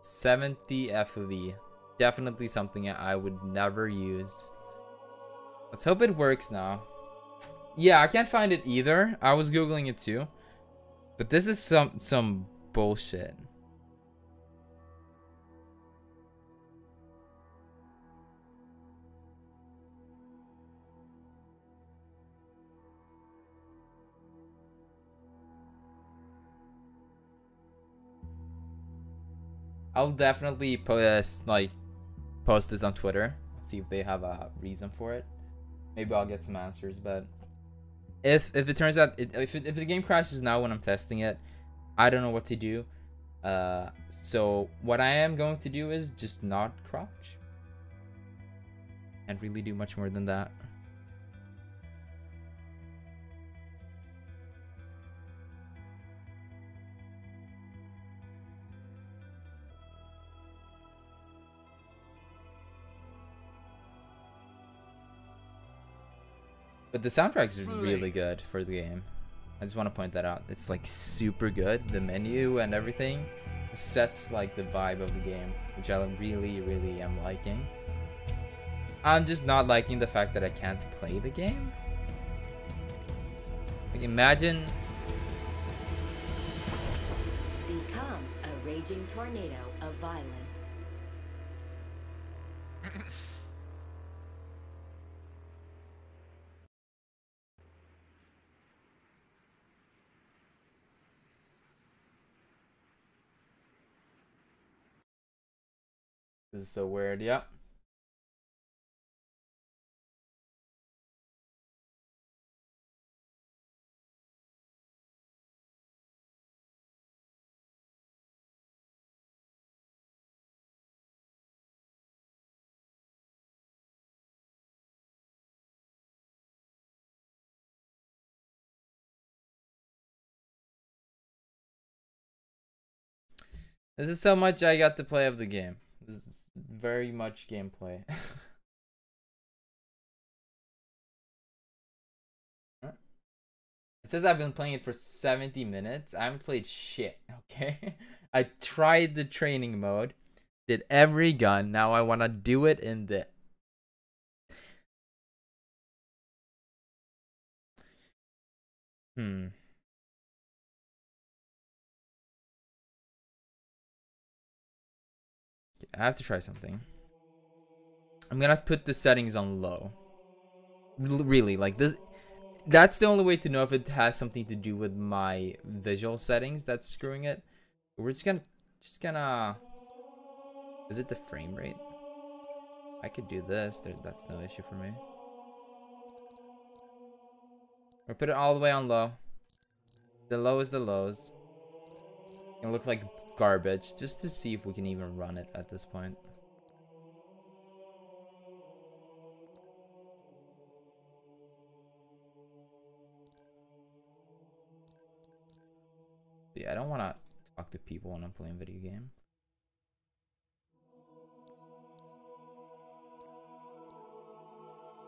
70 FOV. Definitely something I would never use. Let's hope it works now. Yeah, I can't find it either. I was googling it too. But this is some some bullshit. I'll definitely post like post this on Twitter. See if they have a reason for it. Maybe I'll get some answers. But if if it turns out it, if it, if the game crashes now when I'm testing it, I don't know what to do. Uh, so what I am going to do is just not crouch. Can't really do much more than that. But the soundtrack is really good for the game. I just want to point that out. It's like super good. The menu and everything sets like the vibe of the game, which I really, really am liking. I'm just not liking the fact that I can't play the game. Like imagine Become a raging tornado of violence. This is so weird. Yep. This is so much I got to play of the game. Is very much gameplay. It says I've been playing it for 70 minutes. I haven't played shit, okay? I tried the training mode, did every gun. Now I want to do it in the Hmm. I have to try something. I'm gonna put the settings on low. Really, like this. That's the only way to know if it has something to do with my visual settings that's screwing it. We're just gonna, just gonna. Is it the frame rate? I could do this. There, that's no issue for me. Or put it all the way on low. The low is the lows. It look like garbage just to see if we can even run it at this point. Yeah, I don't want to talk to people when I'm playing video game.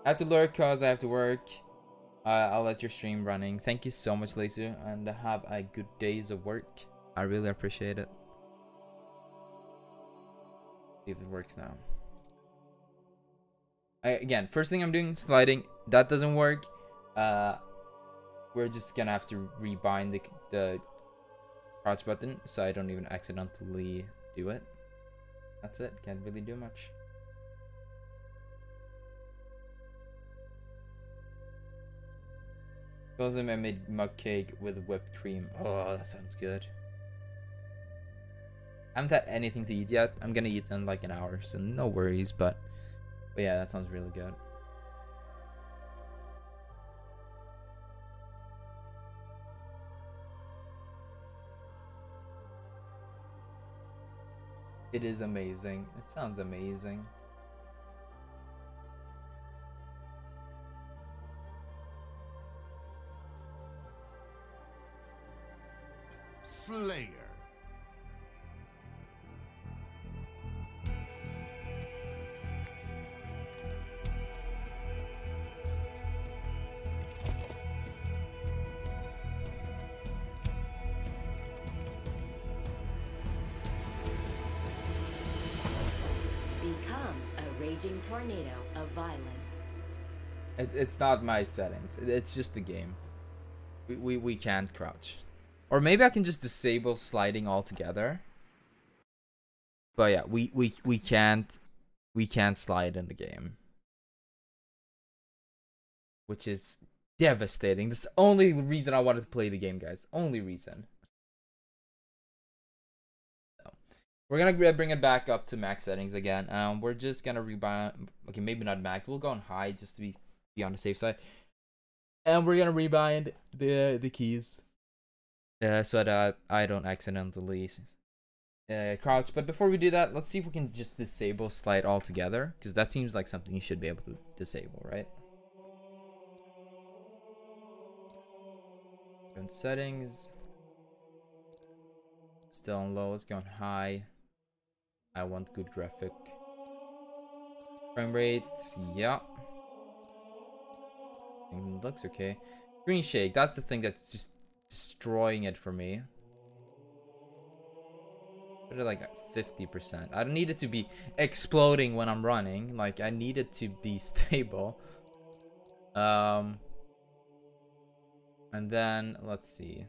I have to lurk cause I have to work. Uh, I'll let your stream running. Thank you so much, Lasu, and have a good days of work. I really appreciate it. See if it works now. I, again, first thing I'm doing, sliding. That doesn't work. Uh, we're just gonna have to rebind the, the crouch button so I don't even accidentally do it. That's it. Can't really do much. Because I made mug cake with whipped cream. Oh, that sounds good. I haven't had anything to eat yet. I'm gonna eat in like an hour, so no worries. But, but yeah, that sounds really good. It is amazing. It sounds amazing. Slayer. It's not my settings. It's just the game. We, we we can't crouch. Or maybe I can just disable sliding altogether. But yeah, we we we can't we can't slide in the game. Which is devastating. That's the only reason I wanted to play the game, guys. Only reason. So, we're gonna bring it back up to max settings again. Um, we're just gonna rebind. Okay, maybe not max. We'll go on high just to be be on the safe side. And we're gonna rebind the the keys. Uh, so that I don't accidentally uh, crouch. But before we do that, let's see if we can just disable slide altogether, because that seems like something you should be able to disable, right? Go in settings. Still on low. Let's go on high. I want good graphic. Frame rate. Yeah. It looks okay. Screen shake. That's the thing that's just destroying it for me. Put it like at 50%. I don't need it to be exploding when I'm running. Like I need it to be stable. Um and then let's see.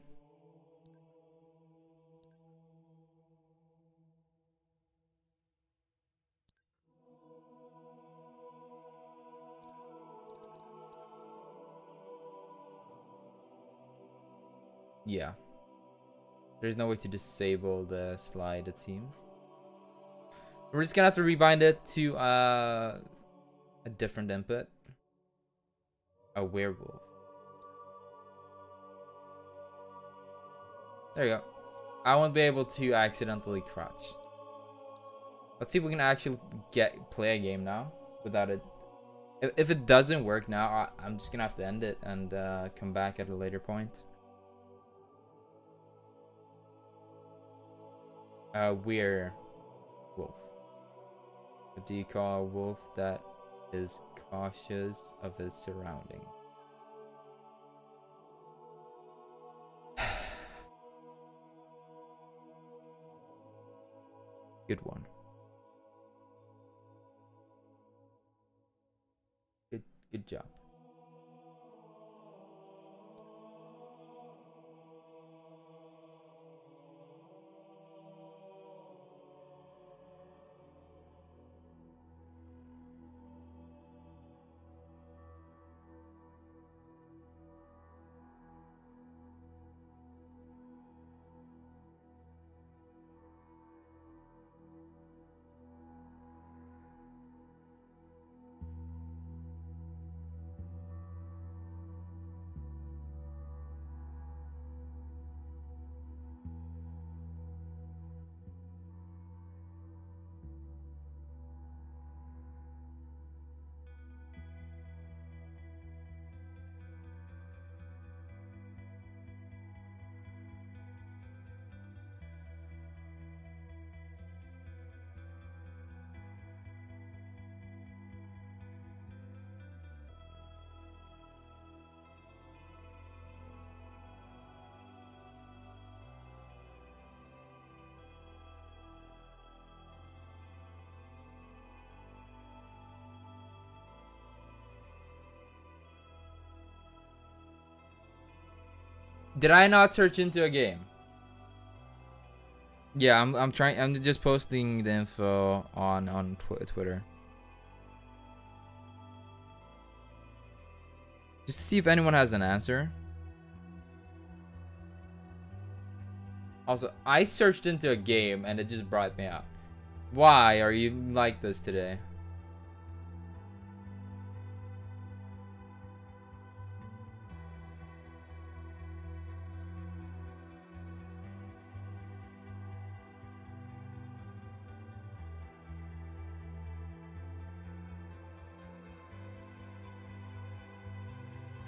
Yeah. There's no way to disable the slide, it seems. We're just gonna have to rebind it to uh, a different input. A werewolf. There you go. I won't be able to accidentally crouch. Let's see if we can actually get play a game now without it. If, if it doesn't work now, I, I'm just gonna have to end it and uh, come back at a later point. Uh, we're wolf. What do you call a wolf that is cautious of his surrounding? Good one. Good good job. Did I not search into a game? Yeah, I'm I'm trying I'm just posting the info on on tw Twitter. Just to see if anyone has an answer. Also, I searched into a game and it just brought me up. Why are you like this today?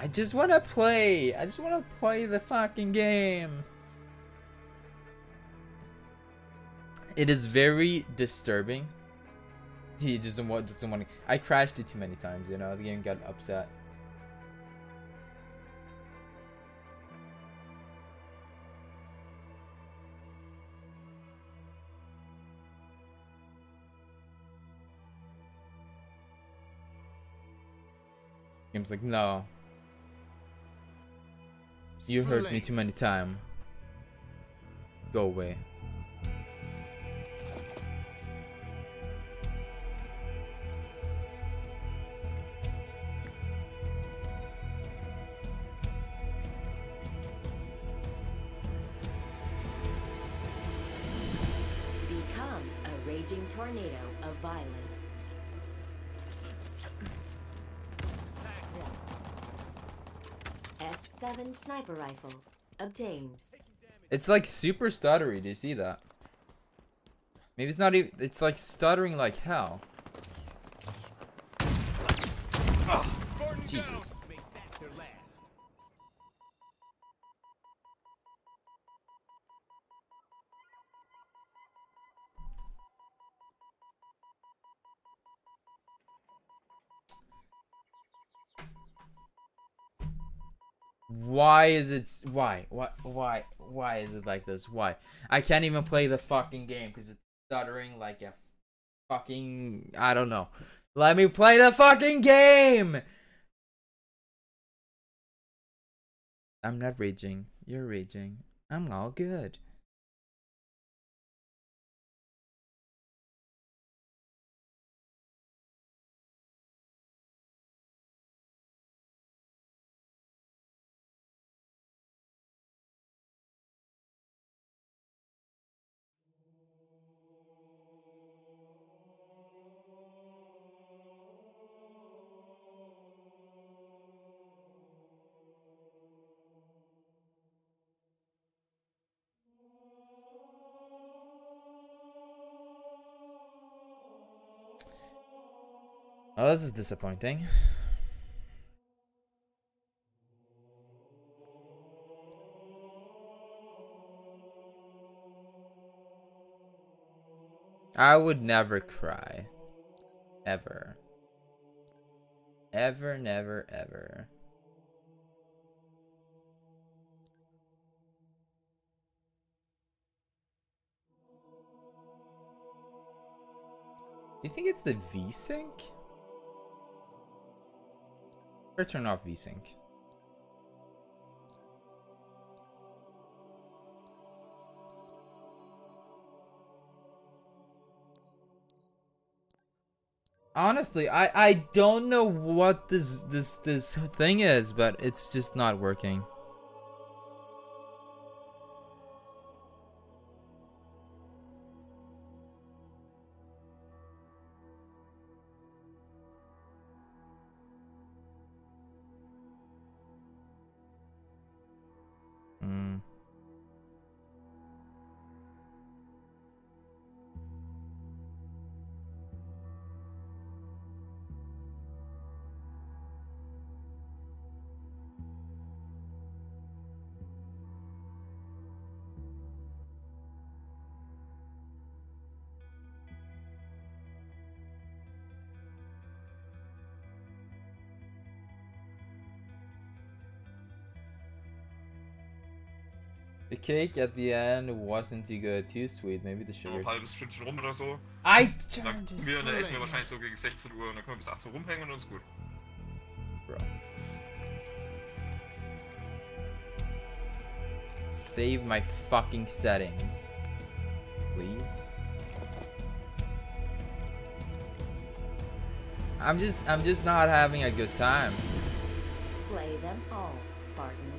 I just want to play. I just want to play the fucking game. It is very disturbing. He just doesn't want, doesn't want to. I crashed it too many times, you know. The game got upset. Game's like, no. You hurt me too many times. Go away. Rifle obtained. It's like super stuttery. Do you see that? Maybe it's not even. It's like stuttering like hell. Ah. Jesus. Why is it? Why? Why? Why? Why is it like this? Why? I can't even play the fucking game because it's stuttering like a fucking. I don't know. Let me play the fucking game. I'm not raging. You're raging. I'm all good. Oh, this is disappointing. I would never cry. Ever. Ever, never, ever. You think it's the V-Sync? Or turn off V-Sync. Honestly, I I don't know what this this this thing is, but it's just not working. Cake at the end wasn't too good, too sweet. Maybe the So sugar. ein halbes Stündchen rum oder so. I Dann turned gucken wir und dann essen wir wahrscheinlich so gegen 16 Uhr und dann können wir bis 18 Uhr rumhängen und dann ist gut. bro. Save my fucking settings, please. I'm just, I'm just not having a good time. Slay them all, Spartan.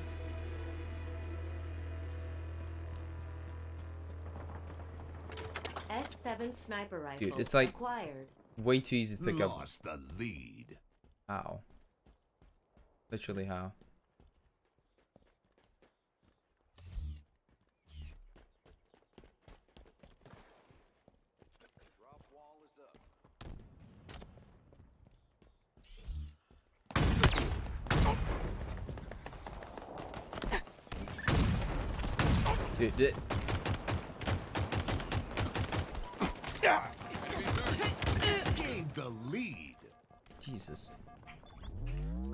S7 sniper rifle Dude, it's like- acquired. Way too easy to pick up. Lost the lead. How? Literally how? Dude,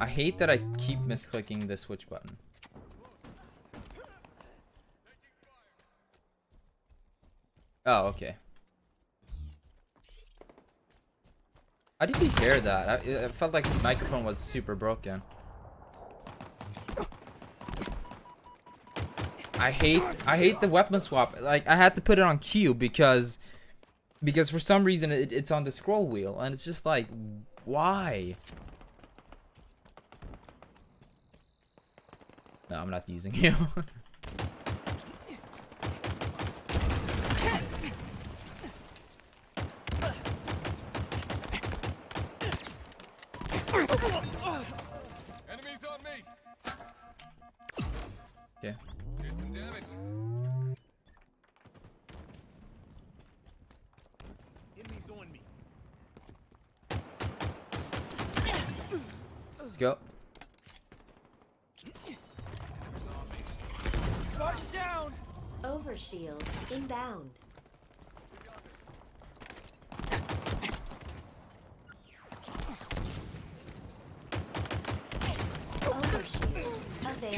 I hate that I keep misclicking the switch button. Oh, okay. How did you hear that? I, it felt like his microphone was super broken. I hate I hate the weapon swap. Like I had to put it on Q because because for some reason it, it's on the scroll wheel and it's just like why? I'm not using you.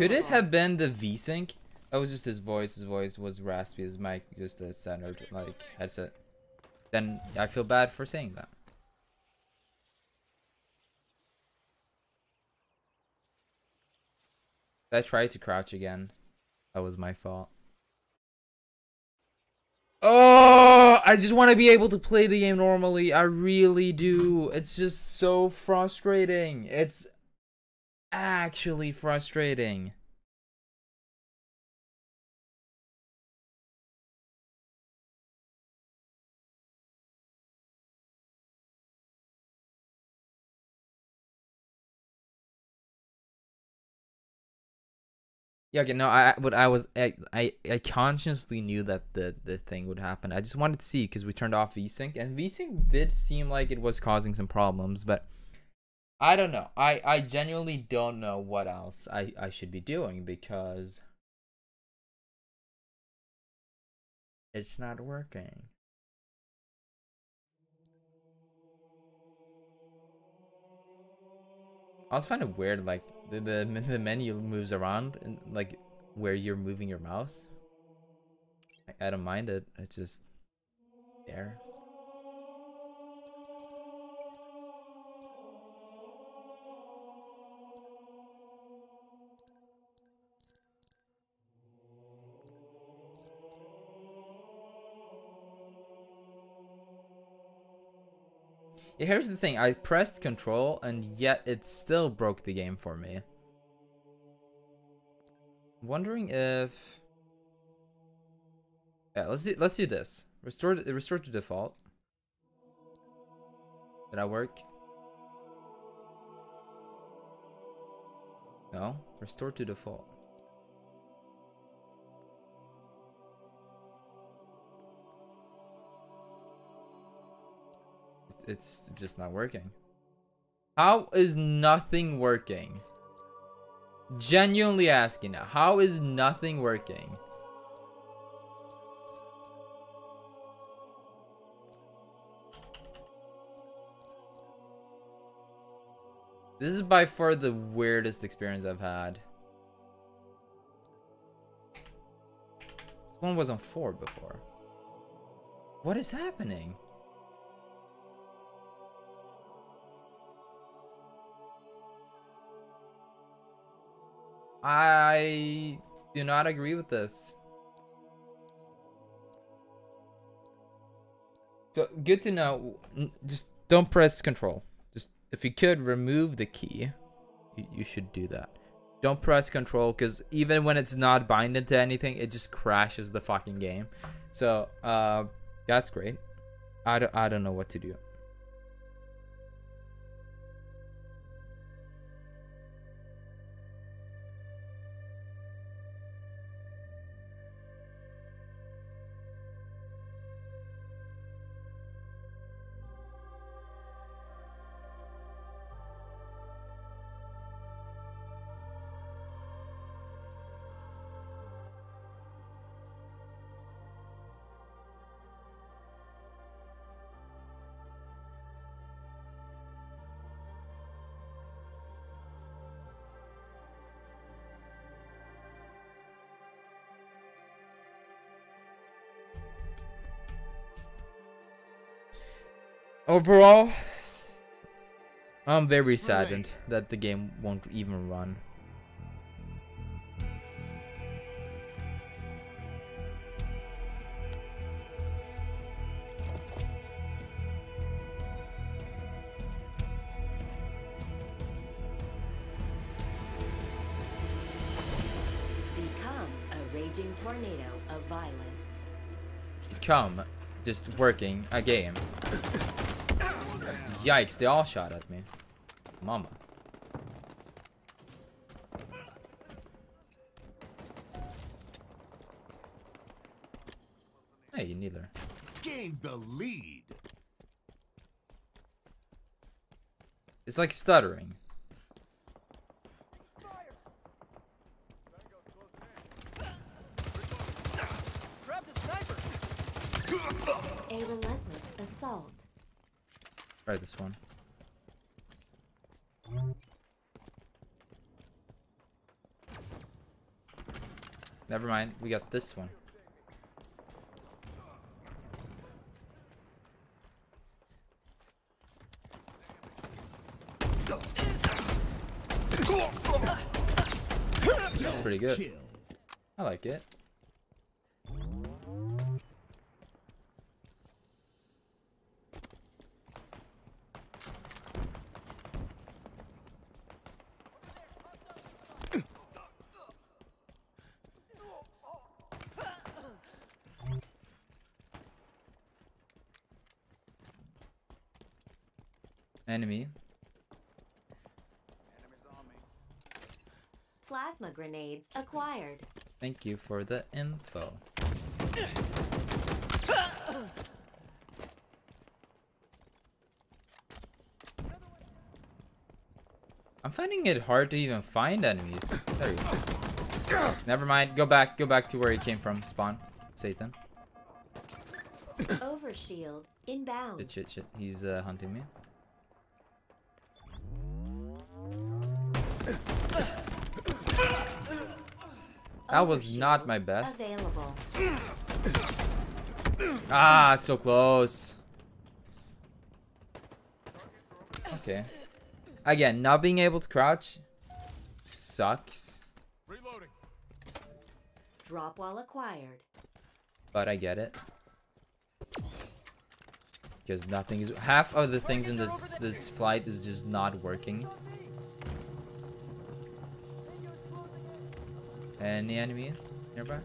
Could it have been the V-Sync? That was just his voice. His voice was raspy. His mic just a standard like headset. Then I feel bad for saying that. I tried to crouch again. That was my fault. Oh, I just want to be able to play the game normally. I really do. It's just so frustrating. It's actually frustrating. Yeah, okay, no, I, but I was, I, I, I consciously knew that the, the thing would happen. I just wanted to see because we turned off VSync, and VSync did seem like it was causing some problems, but I don't know. I, I genuinely don't know what else I, I should be doing because it's not working. I also find it weird, like the the, the menu moves around and like where you're moving your mouse. I, I don't mind it. It's just there. Here's the thing. I pressed control and yet it still broke the game for me. Wondering if Yeah, let's do let's do this. Restore restore to default. Did that work? No, restore to default. It's just not working. How is nothing working? Genuinely asking now. How is nothing working? This is by far the weirdest experience I've had. This one was on 4 before. What is happening? I do not agree with this. So good to know. Just don't press control. Just if you could remove the key, you, you should do that. Don't press control because even when it's not binded to anything, it just crashes the fucking game. So uh, that's great. I don't, I don't know what to do. Overall, I'm very saddened that the game won't even run. Become a raging tornado of violence. Come, just working a game. Yikes, they all shot at me. Mama. Hey, neither. Gained the lead. It's like stuttering. A relentless assault. Try this one. Never mind, we got this one. That's pretty good. I like it. Enemy. Plasma grenades Thank you for the info. I'm finding it hard to even find enemies. There you go. Never mind. Go back. Go back to where he came from. Spawn. Satan. Overshield inbound. Shit, shit, shit. He's uh, hunting me. That was not my best. Available. Ah, so close. Okay. Again, not being able to crouch sucks, Reloading. Drop wall acquired. but I get it. Because nothing is half of the things in this this flight is just not working. Any enemy nearby?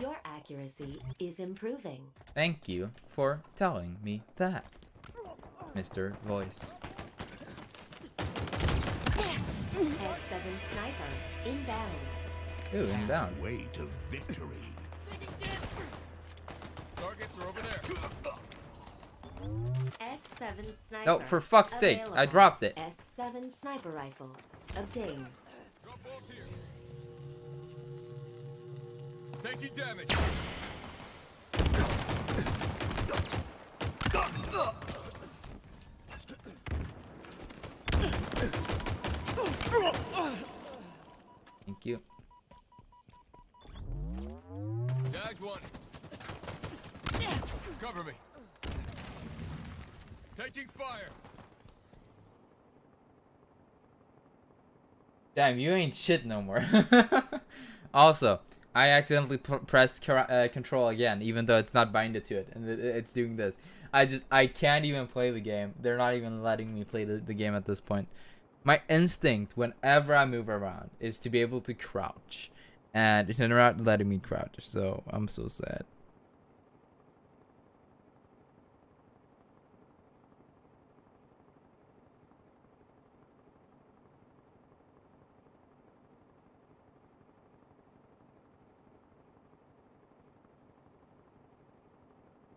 Your accuracy is improving. Thank you for telling me that, Mr. Voice. S7 sniper inbound. Ooh, inbound. Way to victory. Targets are over there. S7 sniper. No, for fuck's sake, I dropped it. S7 sniper rifle obtained. Drop balls here. Taking damage. Thank you. Tagged one. Cover me. Taking fire. Damn, you ain't shit no more. also, I accidentally pr- pressed uh, control again, even though it's not binded to it, and it, it's doing this. I just I can't even play the game. They're not even letting me play the, the game at this point. My instinct, whenever I move around, is to be able to crouch, and they're not letting me crouch. So I'm so sad.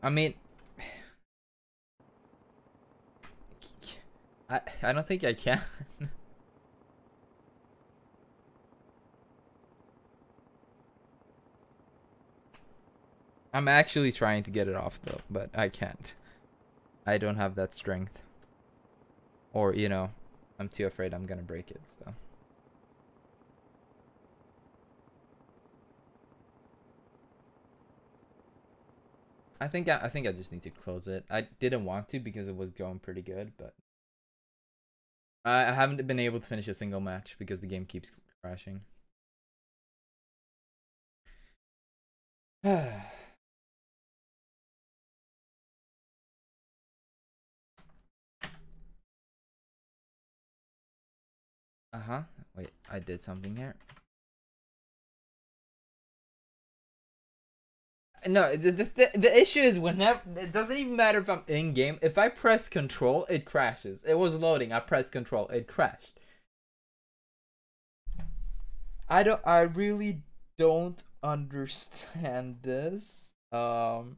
I mean, I I don't think I can. I'm actually trying to get it off though, but I can't. I don't have that strength. Or, you know, I'm too afraid I'm gonna break it, so. I think I, I think I just need to close it. I didn't want to because it was going pretty good, but I, I haven't been able to finish a single match because the game keeps crashing. Uh huh. Wait, I did something here. No, the, the, the issue is whenever it doesn't even matter if I'm in game. If I press control, it crashes. It was loading. I pressed control, it crashed. I don't. I really don't understand this. Um,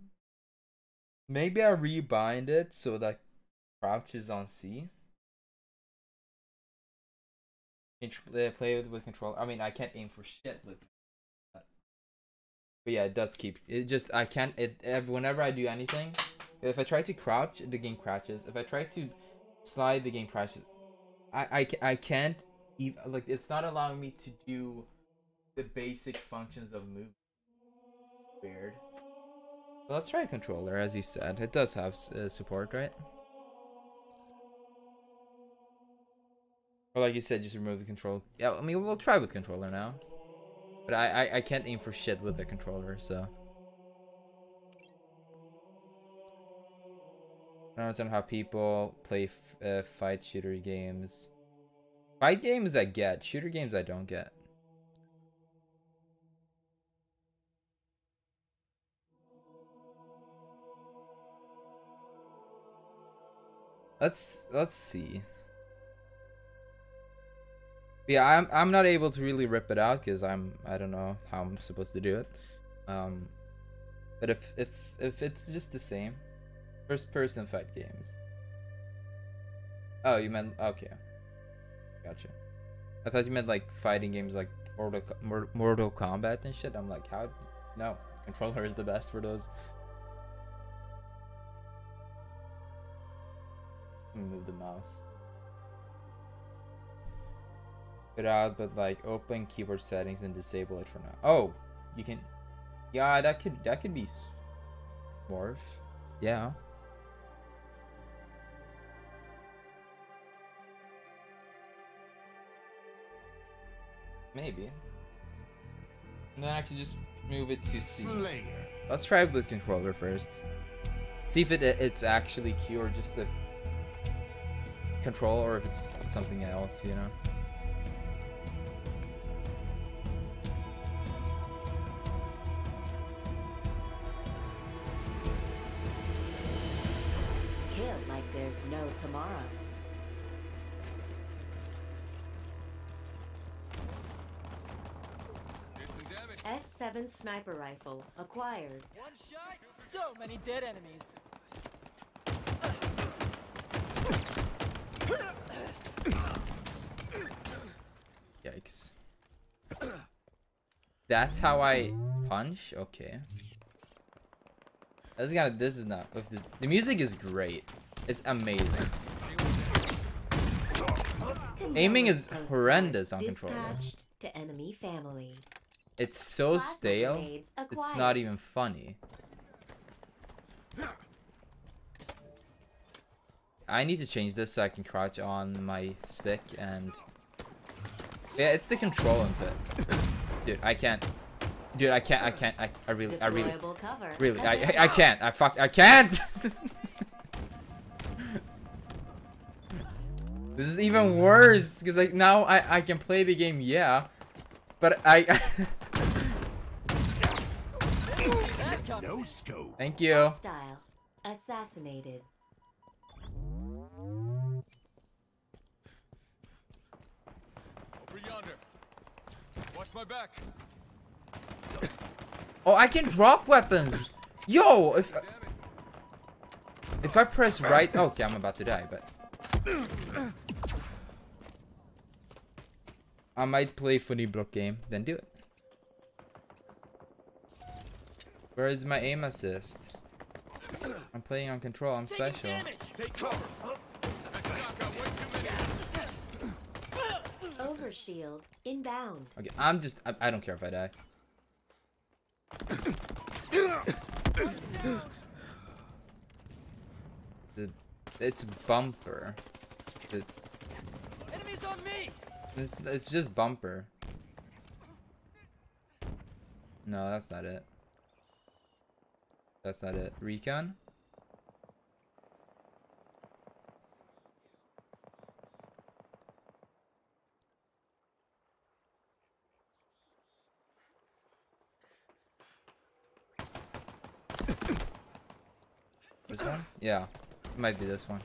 maybe I rebind it so that crouches on C. Uh, play with, with control. I mean, I can't aim for shit with. But, yeah, it does keep. It just I can't. It whenever I do anything, if I try to crouch, the game crashes. If I try to slide, the game crashes. I I, I can't even like it's not allowing me to do the basic functions of move. Weird. Well, let's try controller, as you said. It does have uh, support, right? Or like you said, just remove the control. Yeah, I mean, we'll try with controller now. But I, I, I can't aim for shit with the controller, so. I don't understand how people play uh, fight shooter games. Fight games I get, shooter games I don't get. Let's let's see. Yeah, I'm I'm not able to really rip it out because I'm I don't know how I'm supposed to do it. Um, but if if if it's just the same, first person fight games. Oh, you meant okay. Gotcha. I thought you meant like fighting games like Mortal Mortal Kombat and shit. I'm like, how? No, controller is the best for those. Move the mouse. It out, but like open keyboard settings and disable it for now. Oh, you can. Yeah, that could that could be s- morph. Yeah. Maybe. And then I can just move it to C. Slayer. Let's try it with controller first. See if it it's actually Q or just the control or if it's something else, you know. Sniper rifle acquired. One shot, so many dead enemies. Yikes. That's how I punch? Okay. This is gotta this is not if this the music is great. It's amazing. Aiming is horrendous on controller. To enemy family. It's so stale. It's not even funny. I need to change this so I can crouch on my stick and yeah, it's the control input. Dude, I can't. Dude, I can't. I can't. I, I really, I really, really, I, I, I can't. I fuck. I can't. this is even worse because like now I I can play the game, yeah, but I. That comes No scope. Thank you. Hostile. Assassinated. Over yonder. Watch my back. Oh, I can drop weapons. Yo, if Damage. if I press right, okay, I'm about to die, but I might play funny block game, then do it. Where is my aim assist? I'm playing on control. I'm special. damage. Take cover. That shotgun, way too many. Overshield inbound. Okay, I'm just. I, I don't care if I die. The it's bumper. The, Enemies on me! it's it's just bumper. No, that's not it. That's not it. Recon? This one? Yeah. It might be this one.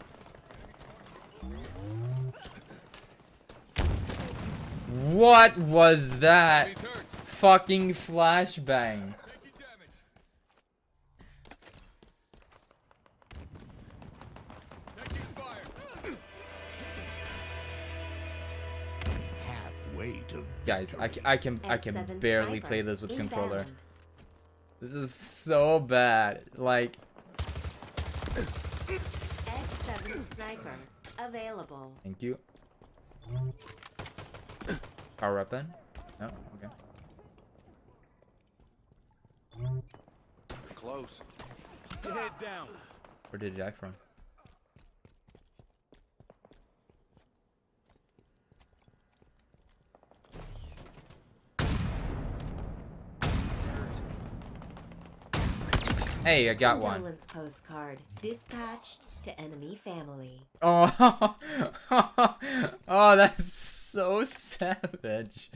What was that? Fucking flashbang. Guys, I, ca- I can I can barely play this with controller. This is so bad. Like, S7 sniper available. thank you. Power weapon? No, okay. close. Head down. Where did he die from? Hey, I got one. Postcard dispatched to enemy family. Oh, oh, that's so savage.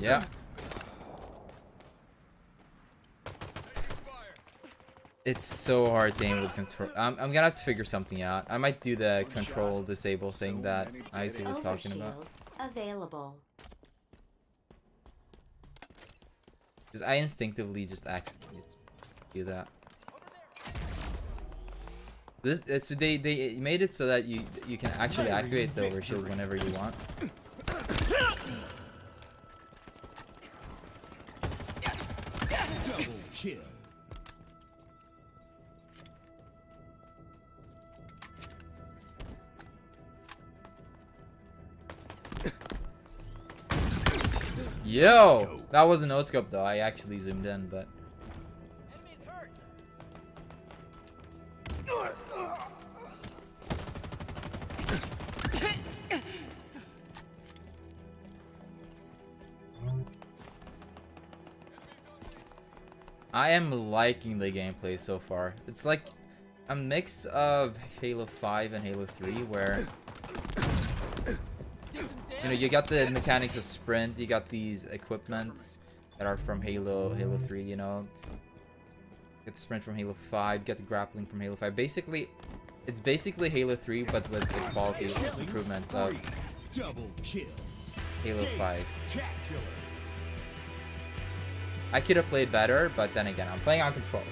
Yeah. Taking fire. It's so hard to aim with control. I'm, I'm gonna have to figure something out. I might do the control disable thing that Icy was talking about. Available. Because I instinctively just accidentally do that. This uh, so they they made it so that you you can actually activate the overshield whenever you want. Double kill. Yo, that was a no scope though. I actually zoomed in, but Enemies hurt. I am liking the gameplay so far. It's like a mix of Halo 5 and Halo 3 where Do some you know you got the mechanics of sprint, you got these equipments that are from Halo Halo 3, you know. You get the sprint from Halo 5, you get the grappling from Halo 5. Basically it's basically Halo 3 but with the quality improvement of. Halo 5. I could have played better, but then again, I'm playing on controller.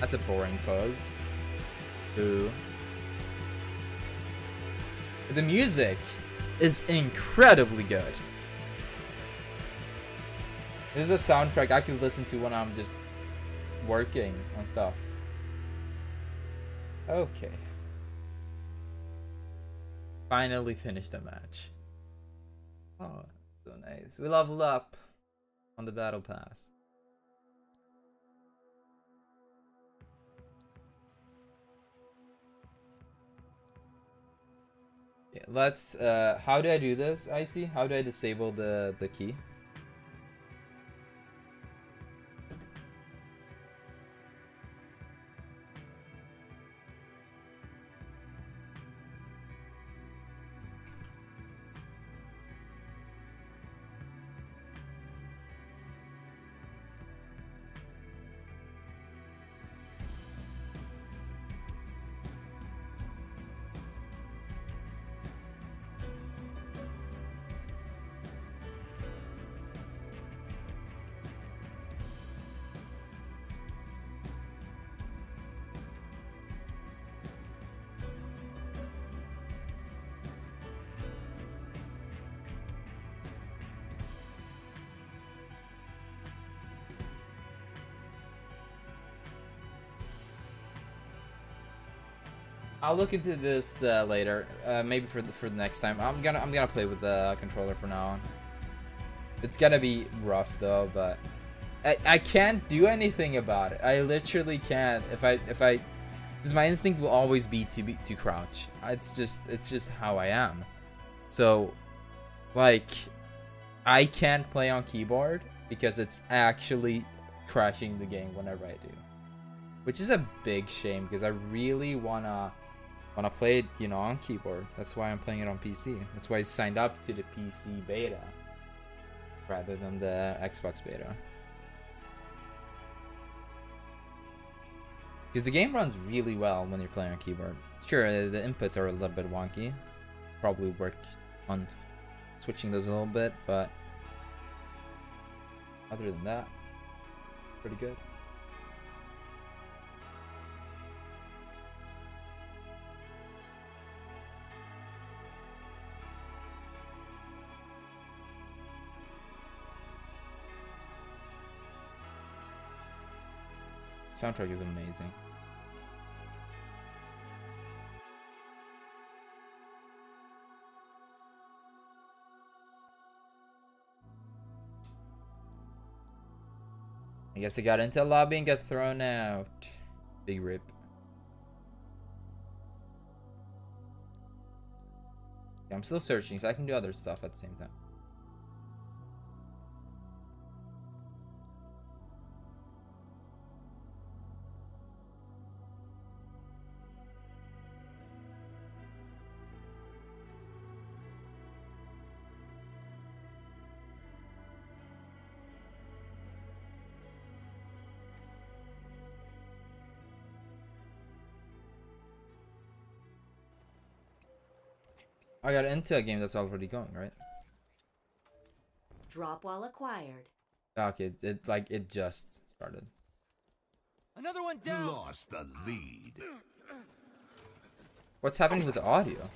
That's a boring pose. Ooh. The music is incredibly good. This is a soundtrack I could listen to when I'm just working on stuff. Okay. Finally finished the match. Oh, so nice. We leveled up on the battle pass. Let's uh how do I do this, I see? How do I disable the the key? I'll look into this uh, later. Uh, maybe for the for the next time. I'm gonna I'm gonna play with the controller for now on. It's gonna be rough though, but I, I can't do anything about it. I literally can't. If I if I, because my instinct will always be to be to crouch. It's just it's just how I am. So, like, I can't play on keyboard because it's actually crashing the game whenever I do, which is a big shame because I really wanna wanna play it, you know, on keyboard. That's why I'm playing it on PC. That's why I signed up to the PC beta rather than the Xbox beta. Because the game runs really well when you're playing on keyboard. Sure, uh, the inputs are a little bit wonky. Probably work on switching those a little bit, but other than that, pretty good. Soundtrack is amazing. I guess I got into a lobby and got thrown out. Big rip. I'm still searching, so I can do other stuff at the same time. I got into a game that's already going, right? Drop wall acquired. Okay, it, it like it just started. Another one down. lost the lead. What's happening with the audio?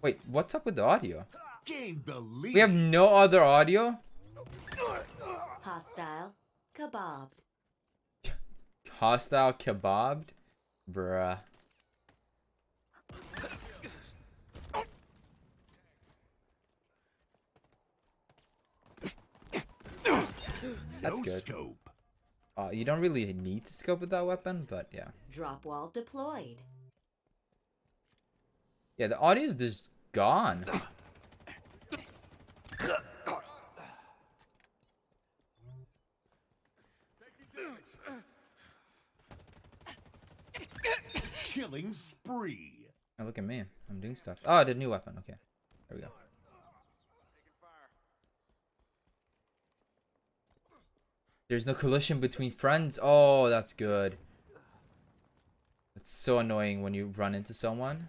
Wait, what's up with the audio? Gained the lead. We have no other audio? Hostile. Kebabbed. Hostile kebabbed? Bruh. no That's good. scope. Uh, you don't really need to scope with that weapon, but yeah. Drop wall deployed. Yeah, the audio is just gone. Killing spree. Oh, look at me. I'm doing stuff. Oh, the new weapon. Okay. There we go. There's no collision between friends. Oh, that's good. It's so annoying when you run into someone.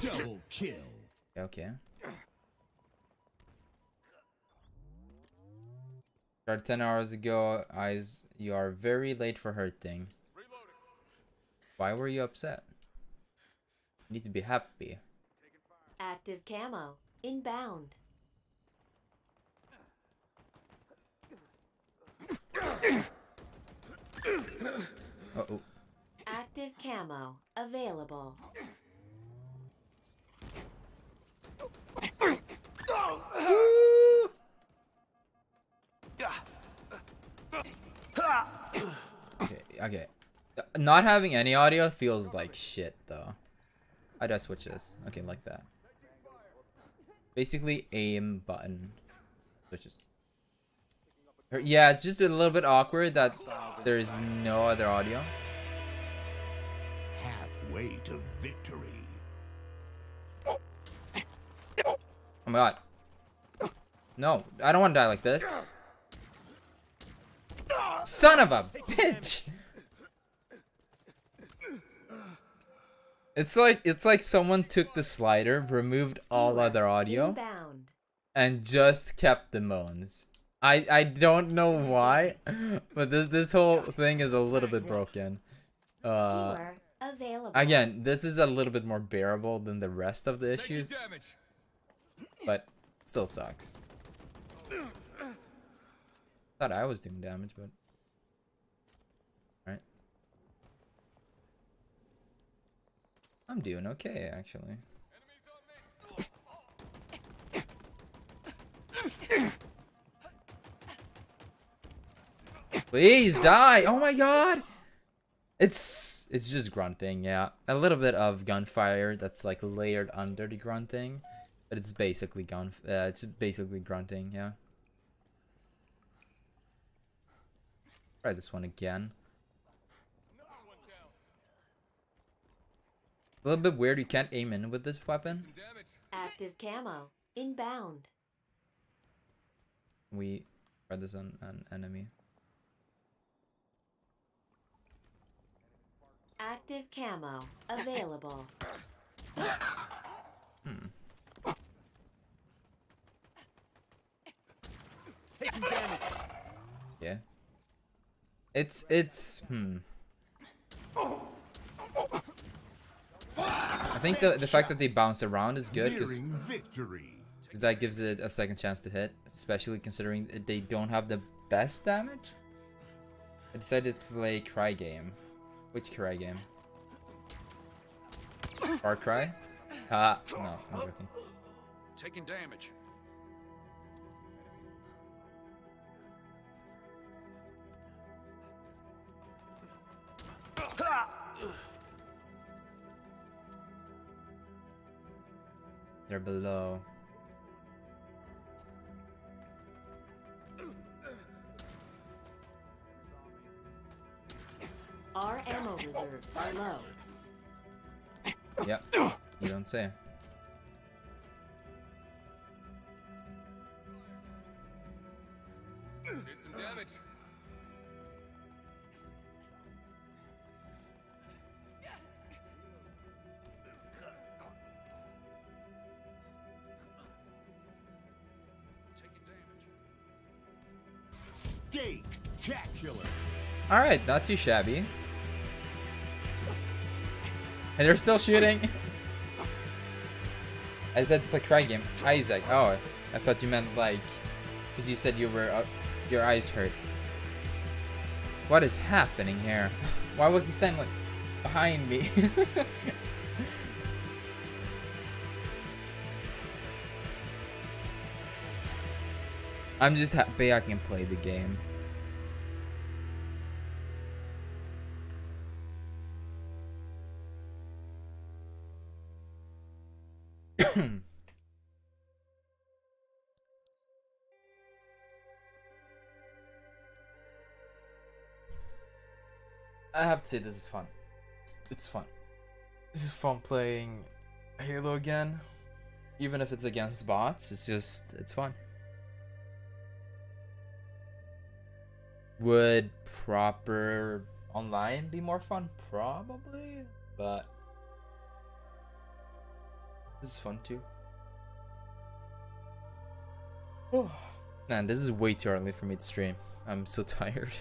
Double kill. Okay. Started 10 hours ago. Eyes, you are very late for hurting. Reloading. Why were you upset? Need to be happy. Active camo. Inbound. Uh oh. Active camo. Available. Okay, okay. Not having any audio feels like shit, though. How do I switch this? Okay, like that. Basically, aim button switches. Yeah, it's just a little bit awkward that there's no other audio. Halfway to victory. Oh my god. No, I don't want to die like this. Son of a bitch! It's like it's like someone took the slider, removed all other audio, and just kept the moans. I I don't know why, but this this whole thing is a little bit broken. Uh, again, this is a little bit more bearable than the rest of the issues, but still sucks. Thought I was doing damage, but. I'm doing okay, actually. Please die! Oh my god! It's it's just grunting, yeah. A little bit of gunfire that's like layered under the grunting, but it's basically gun. Uh, it's basically grunting, yeah. Try this one again. A little bit weird. You can't aim in with this weapon. Active camo. Inbound. We try this on an enemy. Active camo. Available. Taking damage. Yeah. It's it's hmm. I think the the fact that they bounce around is good because that gives it a second chance to hit, especially considering that they don't have the best damage. I decided to play Cry game. Which Cry game? Far Cry? Ah, no, I'm joking. Taking damage. They're below. Our ammo reserves are low. Yep. You don't say. Alright, not too shabby. And they're still shooting. I decided to play cry game. Isaac. Oh, I thought you meant like, because you said you were, uh, your eyes hurt. What is happening here? Why was he standing like behind me? I'm just happy I can play the game. I have to say this is fun. It's fun. This is fun playing Halo again. Even if it's against bots, it's just it's fun. Would proper online be more fun? Probably, but this is fun too. Man, this is way too early for me to stream. I'm so tired.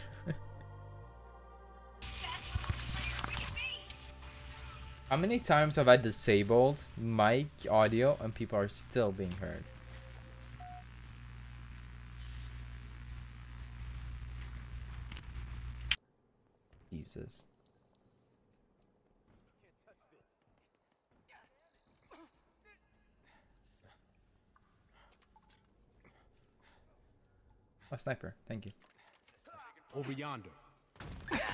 How many times have I disabled mic audio and people are still being heard? Jesus. A sniper, thank you. Over yonder.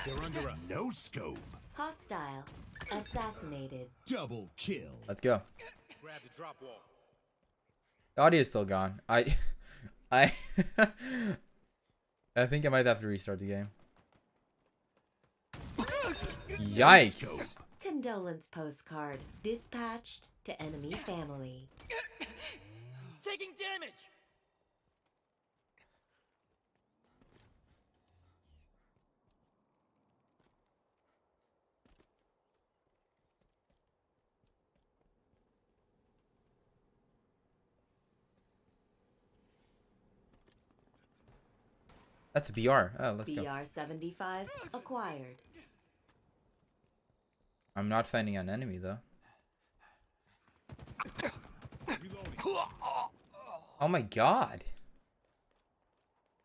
They're under us. No scope. Hostile. Assassinated. Double kill. Let's go. Grab the drop wall. The audio's still gone. I I I think I might have to restart the game. Yikes. Condolence postcard dispatched to enemy family. Taking damage. That's a BR. Oh, let's go. BR 75 acquired. I'm not finding an enemy though. Oh my god.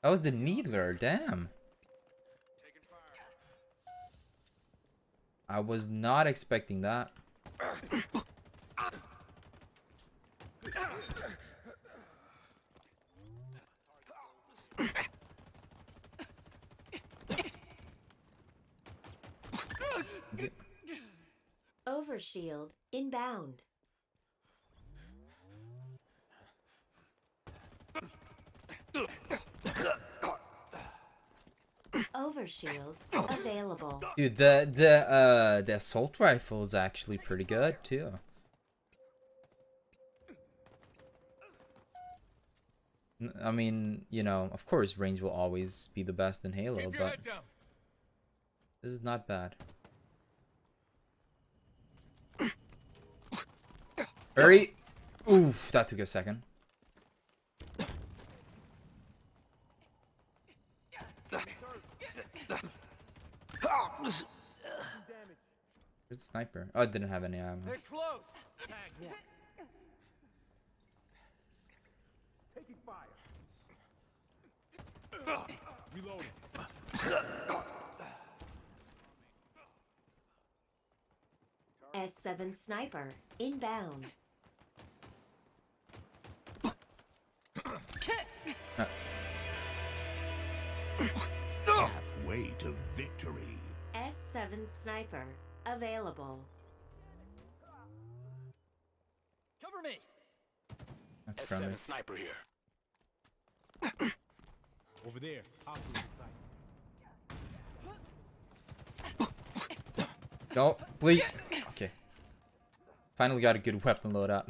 That was the Needler, damn. I was not expecting that. Overshield inbound. Overshield available. Dude, the the uh the assault rifle is actually pretty good too. I mean, you know, of course, range will always be the best in Halo, but this is not bad. Hurry! Oof, that took a second. Where's the sniper? Oh, it didn't have any ammo. They're close. Tag one. Taking fire. Reloading. S7 sniper inbound. S7 sniper available. Cover me. That's friendly. sniper here. Over there. Hostile in sight. No, please. Okay. Finally got a good weapon loadout.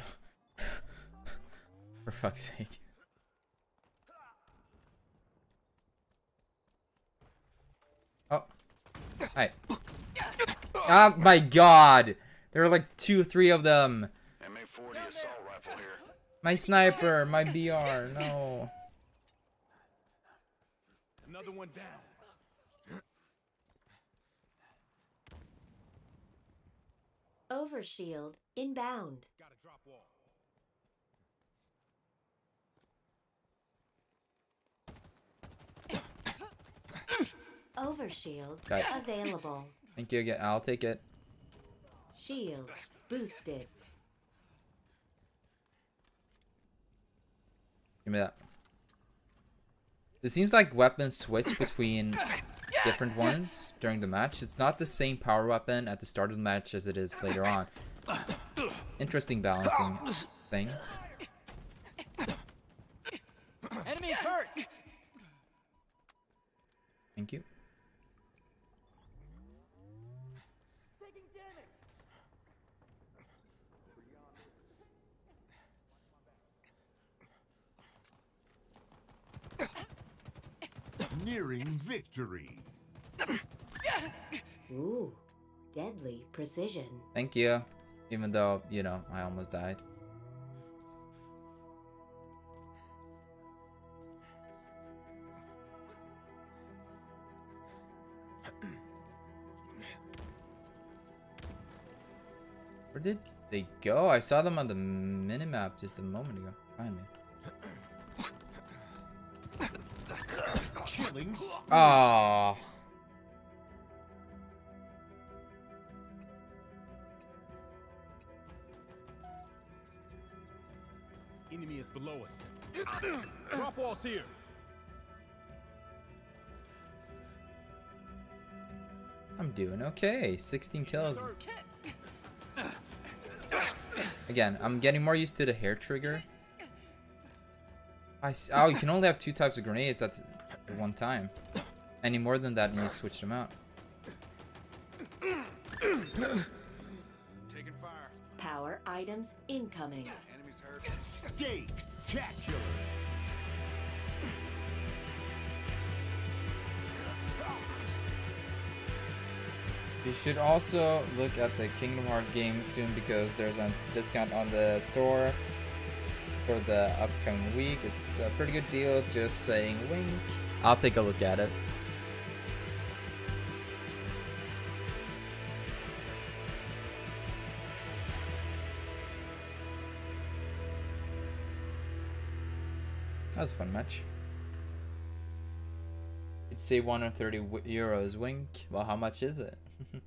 For fuck's sake. Oh. Hi. Oh my god! There are like two, three of them. MA-40 assault rifle here. My sniper, my BR, no. Another one down. Overshield inbound. Got a drop wall. Overshield available. Thank you again. I'll take it. Shields boosted. Give me that. It seems like weapons switch between different ones during the match. It's not the same power weapon at the start of the match as it is later on. Interesting balancing thing. Enemies hurt. Thank you. Nearing victory. Ooh, deadly precision. Thank you. Even though, you know, I almost died. Where did they go? I saw them on the minimap just a moment ago. Find me. Killing. spree. Oh. Enemy is below us. drop walls here. I'm doing okay. 16 kills. Again, I'm getting more used to the hair trigger. I s- oh, you can only have two types of grenades at one time. Any more than that, and you switch them out. Taking fire. Power items incoming. Enemies hurt. Steak-tacular. You should also look at the Kingdom Hearts game soon because there's a discount on the store for the upcoming week. It's a pretty good deal, just saying wink. I'll take a look at it. That was a fun match. You'd say 130 w- euros. Wink. Well, how much is it?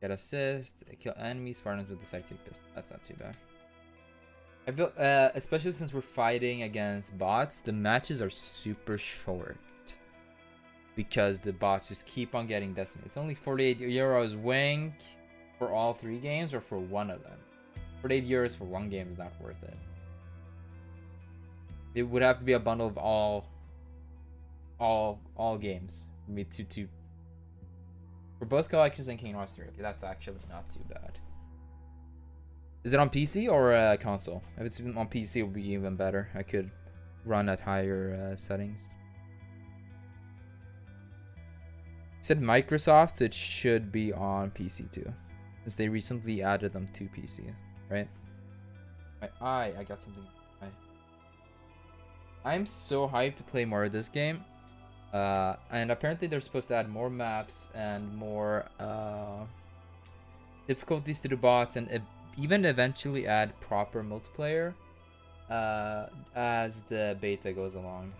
Get assist. Kill enemy Spartans with the sidekick pistol. That's not too bad. I feel, uh, especially since we're fighting against bots, the matches are super short because the bots just keep on getting decimated. It's only 48 euros. Wink for all three games or for one of them. 48 euros for one game is not worth it. It would have to be a bundle of all, all, all games. It'd be two, two. For both collections and Kingdom Hearts 3. Okay, that's actually not too bad. Is it on PC or uh, console? If it's on PC, it would be even better. I could run at higher uh, settings. said Microsoft, so it should be on PC too. Since they recently added them to PC, right? My eye, I got something. eye. I'm so hyped to play more of this game. Uh, and apparently they're supposed to add more maps and more uh, difficulties to the bots and e- even eventually add proper multiplayer uh, as the beta goes along.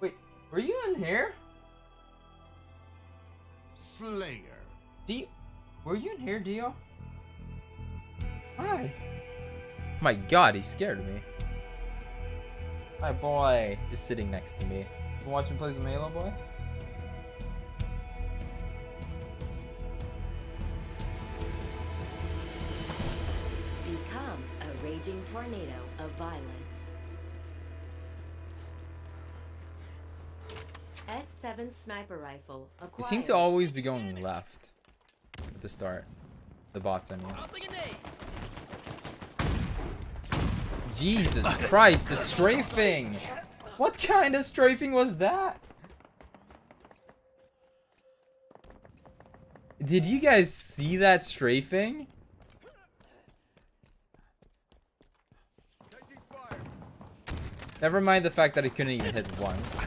Wait, were you in here? Slayer. Dio, were you in here, Dio? Hi. My God, he scared me. My boy, just sitting next to me. You watch me play some Halo, boy? Raging tornado of violence. S7 sniper rifle They acquired. seem to always be going left at the start. The bots, I mean. Tossing a nade. Jesus Christ, the strafing! What kind of strafing was that? Did you guys see that strafing? Never mind the fact that it couldn't even hit once.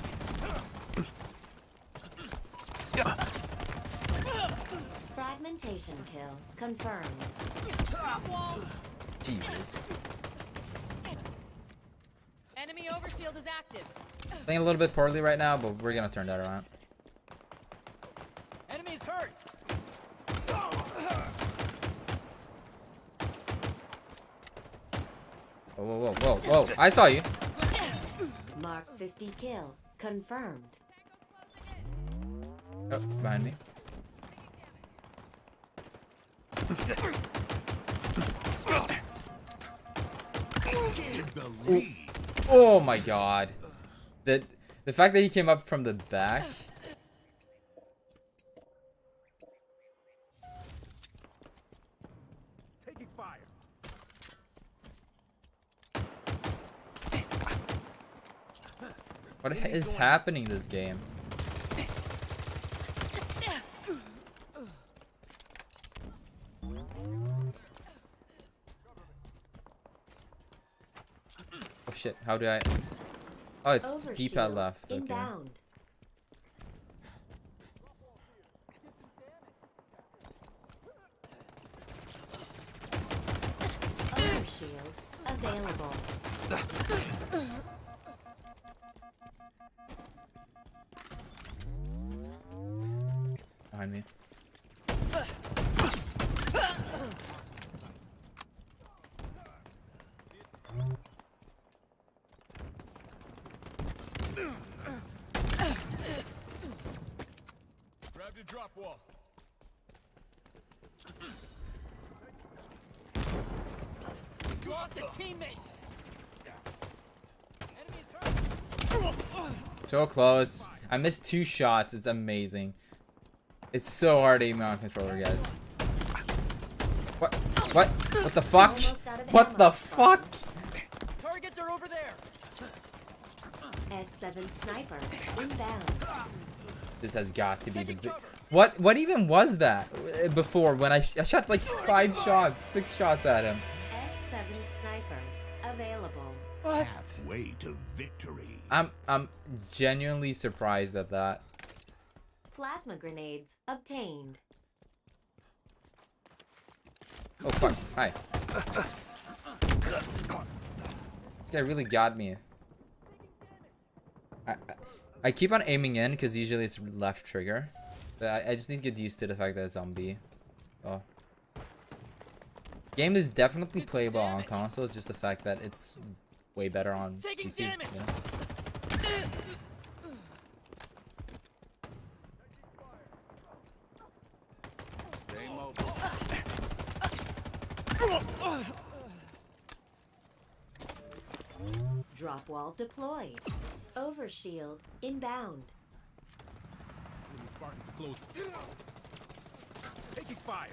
Fragmentation kill confirmed. Jesus. Enemy overshield is active. Playing a little bit poorly right now, but we're gonna turn that around. Enemies hurt. Whoa, whoa, whoa, whoa, whoa. I saw you. Mark 50 kill confirmed. Oh, behind me. The lead. Oh my god. The the fact that he came up from the back. Taking fire. What is happening this game? Oh shit, how do I... Oh, it's D-pad left, okay. Available. Behind me. Grab your drop wall. Lost a teammate. So close. I missed two shots. It's amazing. It's so hard to aim on controller, guys. What? What? What the fuck? Almost out of What the fuck? Targets are over there. S7 sniper inbound. This has got to be the. What? What even was that uh, before? When I, sh I shot like five shots, six shots at him. S7 sniper available. What? Halfway to victory. I'm I'm genuinely surprised at that. Plasma grenades obtained. Oh fuck! Hi. This guy really got me. I, I, I keep on aiming in because usually it's left trigger. But I, I just need to get used to the fact that it's zombie. Oh. Game is definitely playable on console. It's just the fact that it's way better on Taking PC. damage. you know? Stay mobile. Drop wall deployed. Overshield inbound. Enemy Spartans are closing. Taking fire.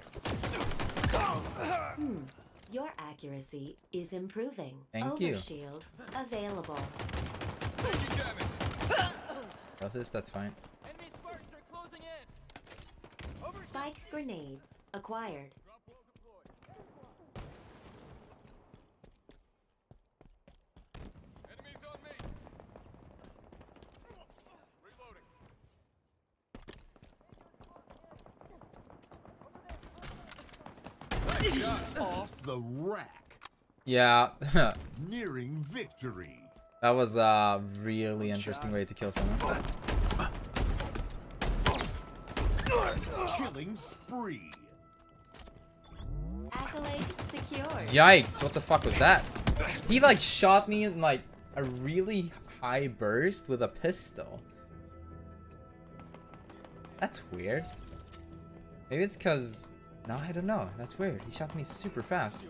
Hmm. Your accuracy is improving. Thank you. Overshield available. Taking damage. That's this, that's fine. Enemy Spartans are closing in. Over Spike grenades acquired. Off the rack. Yeah, Nearing victory. that was a really interesting way to kill someone. Killing spree. Accolade secured. Yikes, what the fuck was that? He like shot me in like a really high burst with a pistol. That's weird. Maybe it's cause no, I don't know. That's weird. He shot me super fast.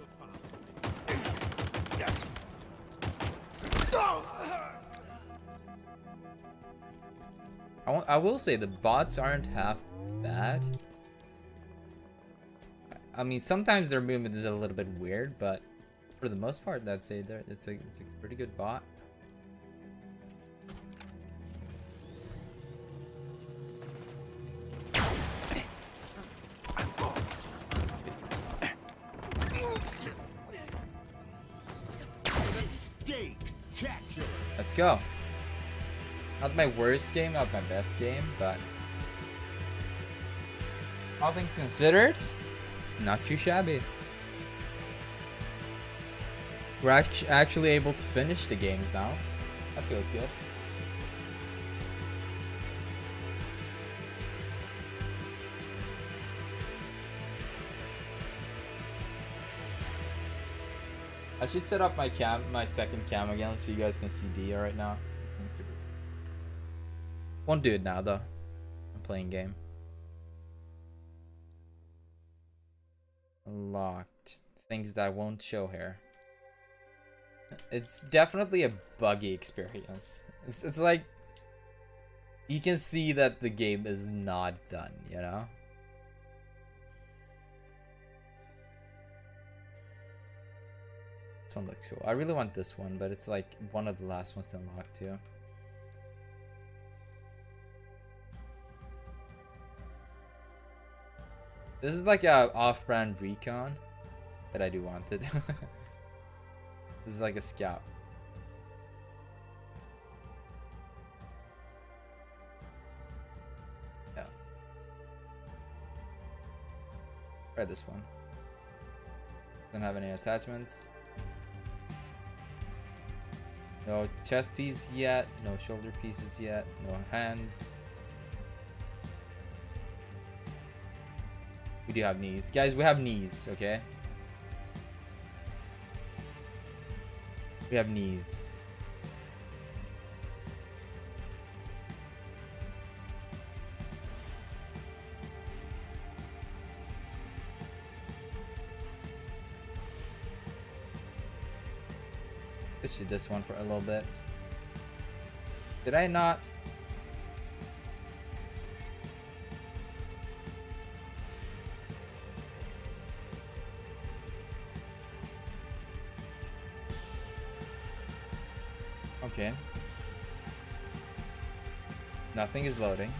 I I will say the bots aren't half bad. I mean, sometimes their movement is a little bit weird, but for the most part, I'd say it's a it's a pretty good bot. Go. Not my worst game, not my best game, but all things considered, not too shabby. We're actually able to finish the games now. That feels good. I should set up my cam, my second cam again, so you guys can see Dia right now. Won't do it now though. I'm playing game. Locked. Things that won't show here. It's definitely a buggy experience. It's it's like you can see that the game is not done, you know? This one looks cool. I really want this one, but it's like one of the last ones to unlock too. This is like a off-brand recon that I do want it. this is like a scout. Yeah. Try this one. Don't have any attachments. No chest piece yet, no shoulder pieces yet, no hands. We do have knees. Guys, we have knees, okay? We have knees. Let's do this one for a little bit. Did I not? Okay. Nothing is loading.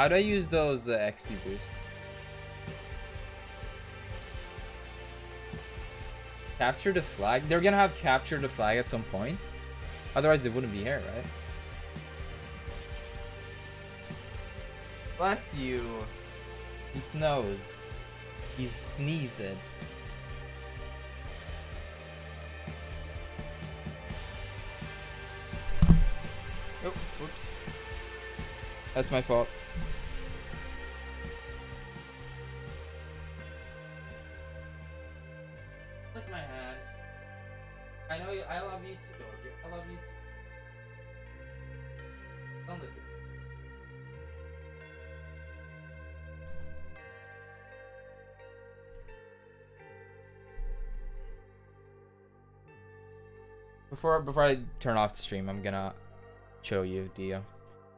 How do I use those uh, XP boosts? Capture the flag? They're gonna have capture the flag at some point. Otherwise, they wouldn't be here, right? Bless you. He snows. He's sneezed. Oh, whoops. That's my fault. Before before I turn off the stream, I'm gonna show you Dio.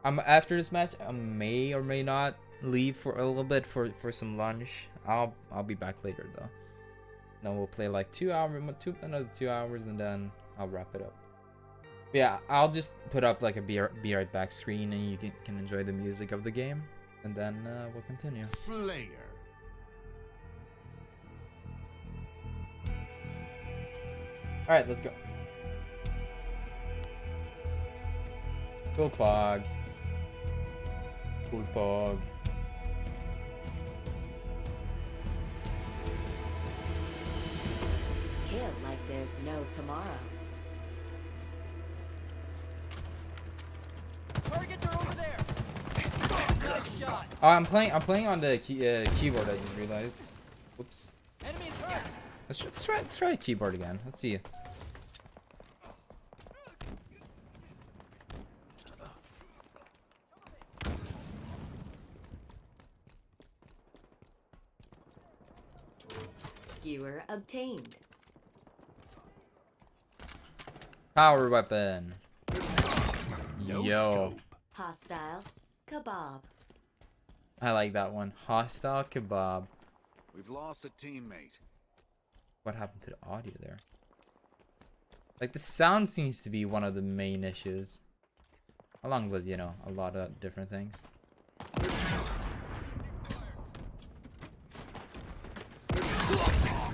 I'm after this match, I may or may not leave for a little bit for for some lunch. I'll I'll be back later though. Then we'll play like two hours, two another two hours, and then I'll wrap it up. Yeah, I'll just put up like a be, be right back screen, and you can, can enjoy the music of the game, and then uh, we'll continue. Slayer. All right, let's go. Cool pog. Cool pog. Kill like there's no tomorrow. Targets are over there. Nice shot. Oh, I'm playing. I'm playing on the key, uh, keyboard. I just realized. Whoops. Enemies hurt. Let's try, let's try. Let's try keyboard again. Let's see. Skewer obtained. Power weapon. No Yo, scope. Hostile. Kebab. I like that one. Hostile kebab. We've lost a teammate. What happened to the audio there? Like the sound seems to be one of the main issues. Along with, you know, a lot of different things.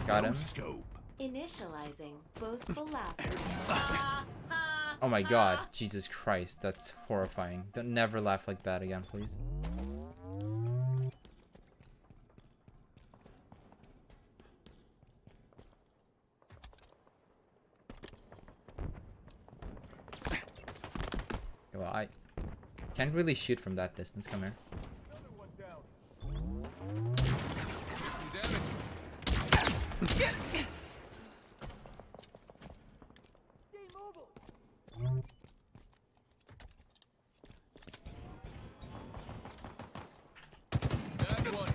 Got No him. scope. Initializing boastful laughter. Oh my god. Jesus Christ. That's horrifying. Don't never laugh like that again, please. Well, I can't really shoot from that distance. Come here. Some damage. That one.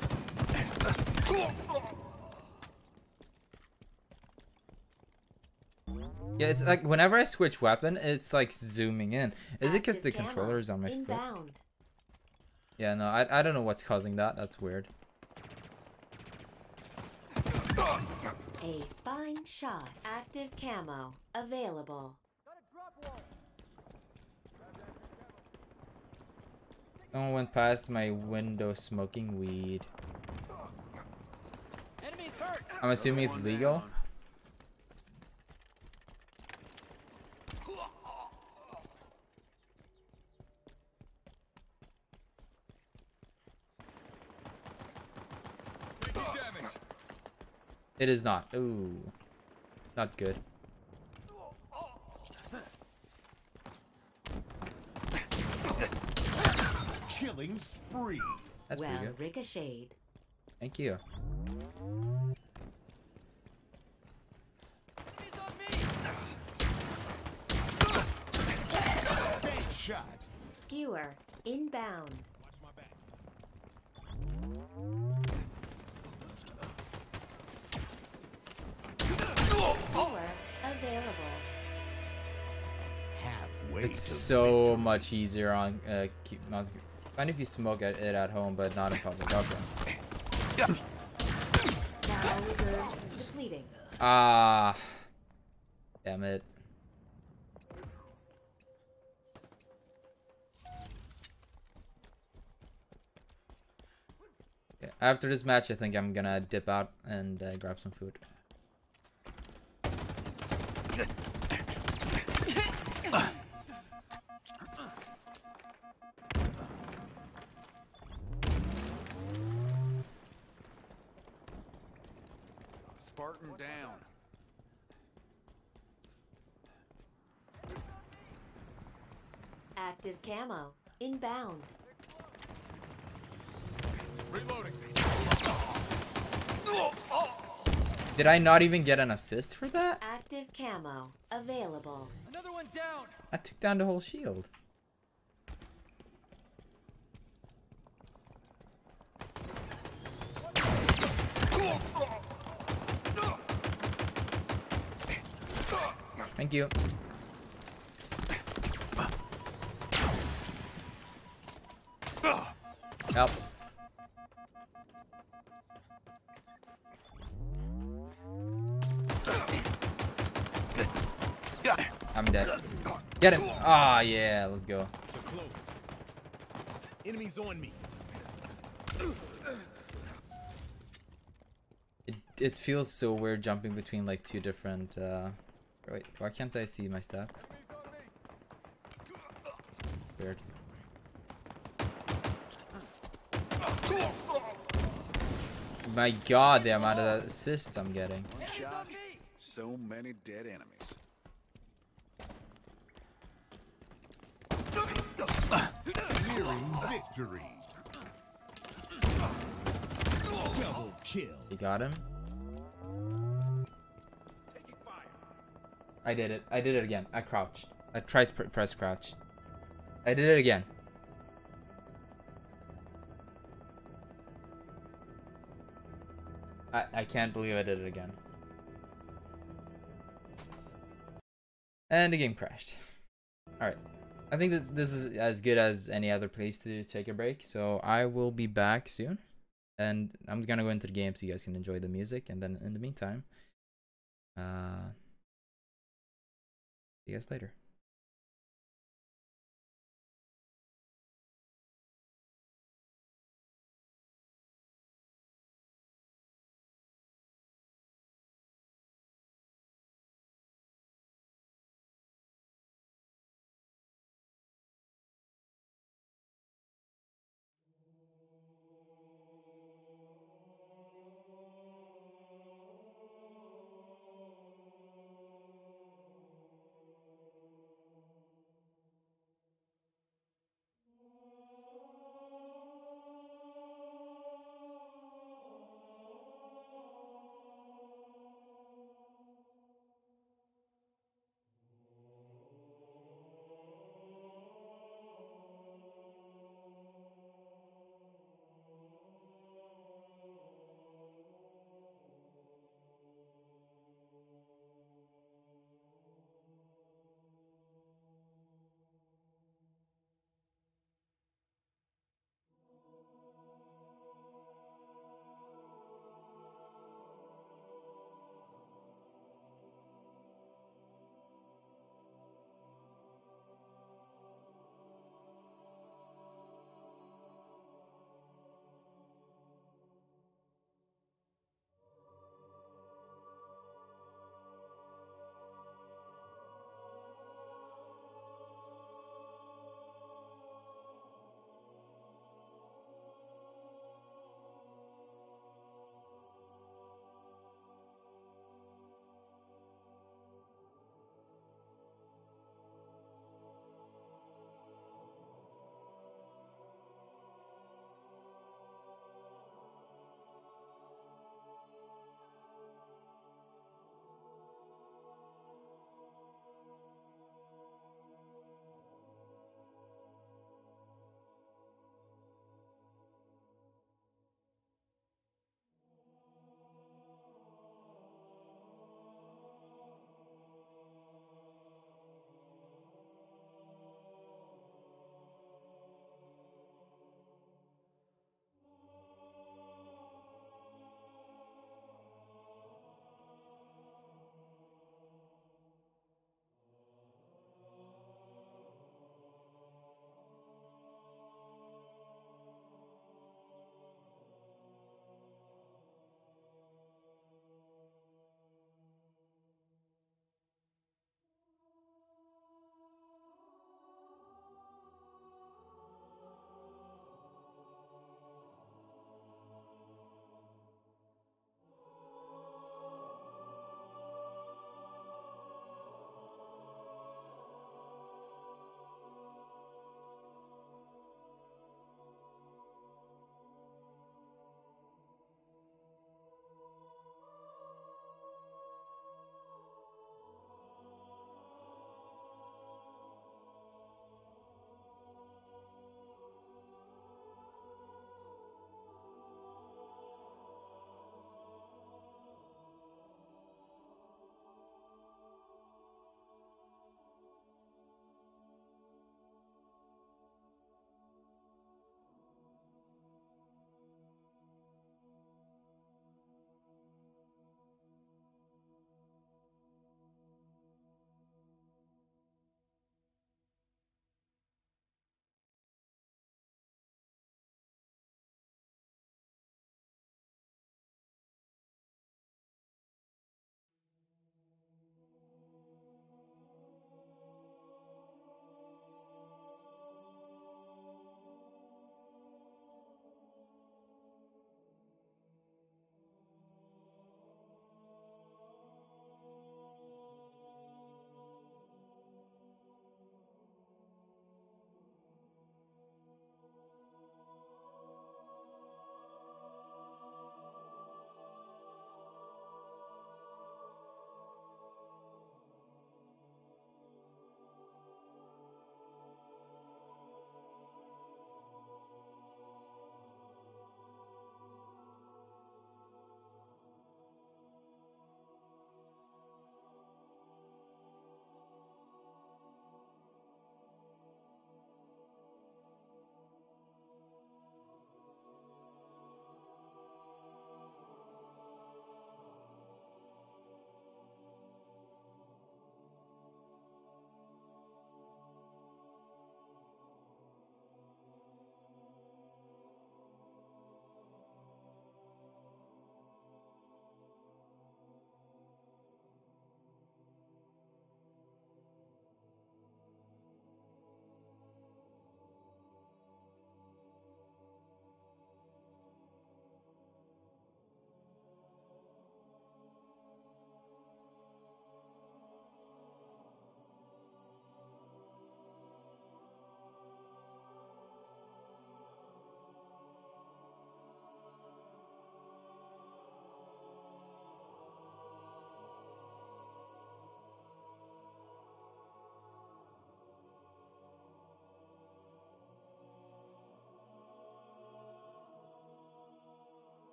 Yeah, it's like whenever I switch weapon, it's like zooming in. Is it because the controller is on my foot? Yeah, no, I, I don't know what's causing that. That's weird. A fine shot. Active camo. Available. Someone went past my window smoking weed. Enemies hurt. I'm assuming it's One legal. down. Taking damage. It is not. Ooh. Not good. Killing spree. That's well pretty good. ricocheted. Thank you. Enemies on me. Headshot. Skewer. Inbound. Watch my back. Skewer. Available. Halfway It's to so much easier on uh keep not fine if you smoke it, it at home, but not in public. Okay. Now reserves depleting. Ah. Damn it. Yeah, after this match, I think I'm gonna dip out and uh, grab some food. Active camo. Inbound. Reloading. Did I not even get an assist for that? Active camo. Available. Another one down. I took down the whole shield. Thank you. Help. I'm dead. Get him! Ah, yeah, let's go. Enemies on me. It, it feels so weird jumping between like two different, uh... Wait, why can't I see my stats? Weird. My god, the amount of assists I'm getting. One shot. So many dead enemies. Nearing victory. Double kill. You got him? I did it. I did it again. I crouched. I tried to pr press crouch. I did it again. I, I can't believe I did it again. And the game crashed. Alright. I think this, this is as good as any other place to take a break. So I will be back soon. And I'm gonna go into the game so you guys can enjoy the music. And then in the meantime, uh, see you guys later.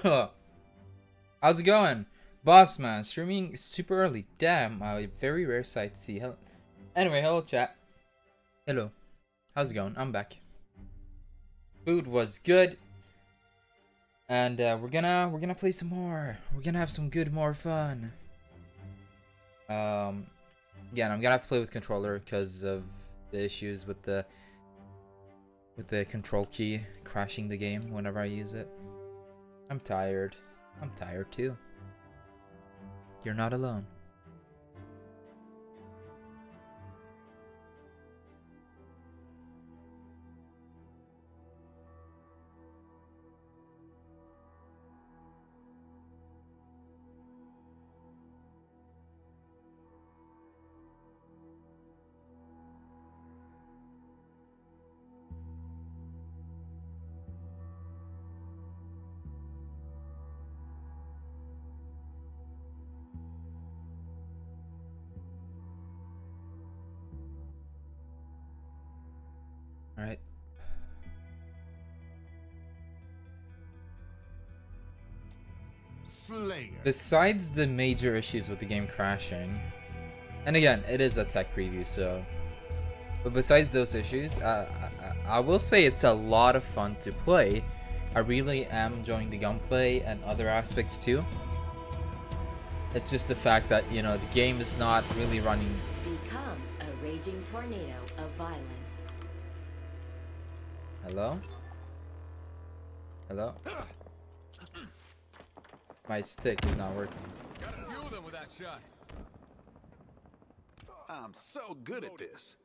How's it going? Boss man, streaming super early. Damn, a very rare sight to see. Hello. Anyway, hello chat. Hello. How's it going? I'm back. Food was good. And uh, we're gonna we're gonna play some more. We're gonna have some good more fun. Um again, I'm gonna have to play with controller because of the issues with the with the control key crashing the game whenever I use it. I'm tired. I'm mm. tired too. You're not alone. Besides the major issues with the game crashing, and again, it is a tech preview, so. But besides those issues, uh, I, I will say it's a lot of fun to play. I really am enjoying the gunplay and other aspects too. It's just the fact that, you know, the game is not really running. Become a raging tornado of violence. Hello? Hello? My stick is not working. Got a few of them with that shot. I'm so good at this.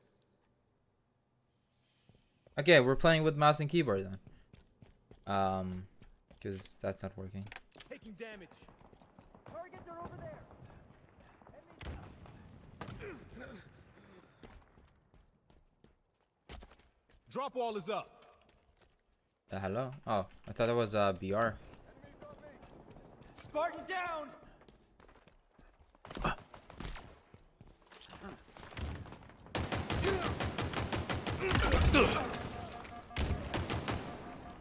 Okay, we're playing with mouse and keyboard then. Um, because that's not working. Taking damage. Targets are over there. Drop wall is up. Uh, hello? Oh, I thought that was uh, BR. Spartan down.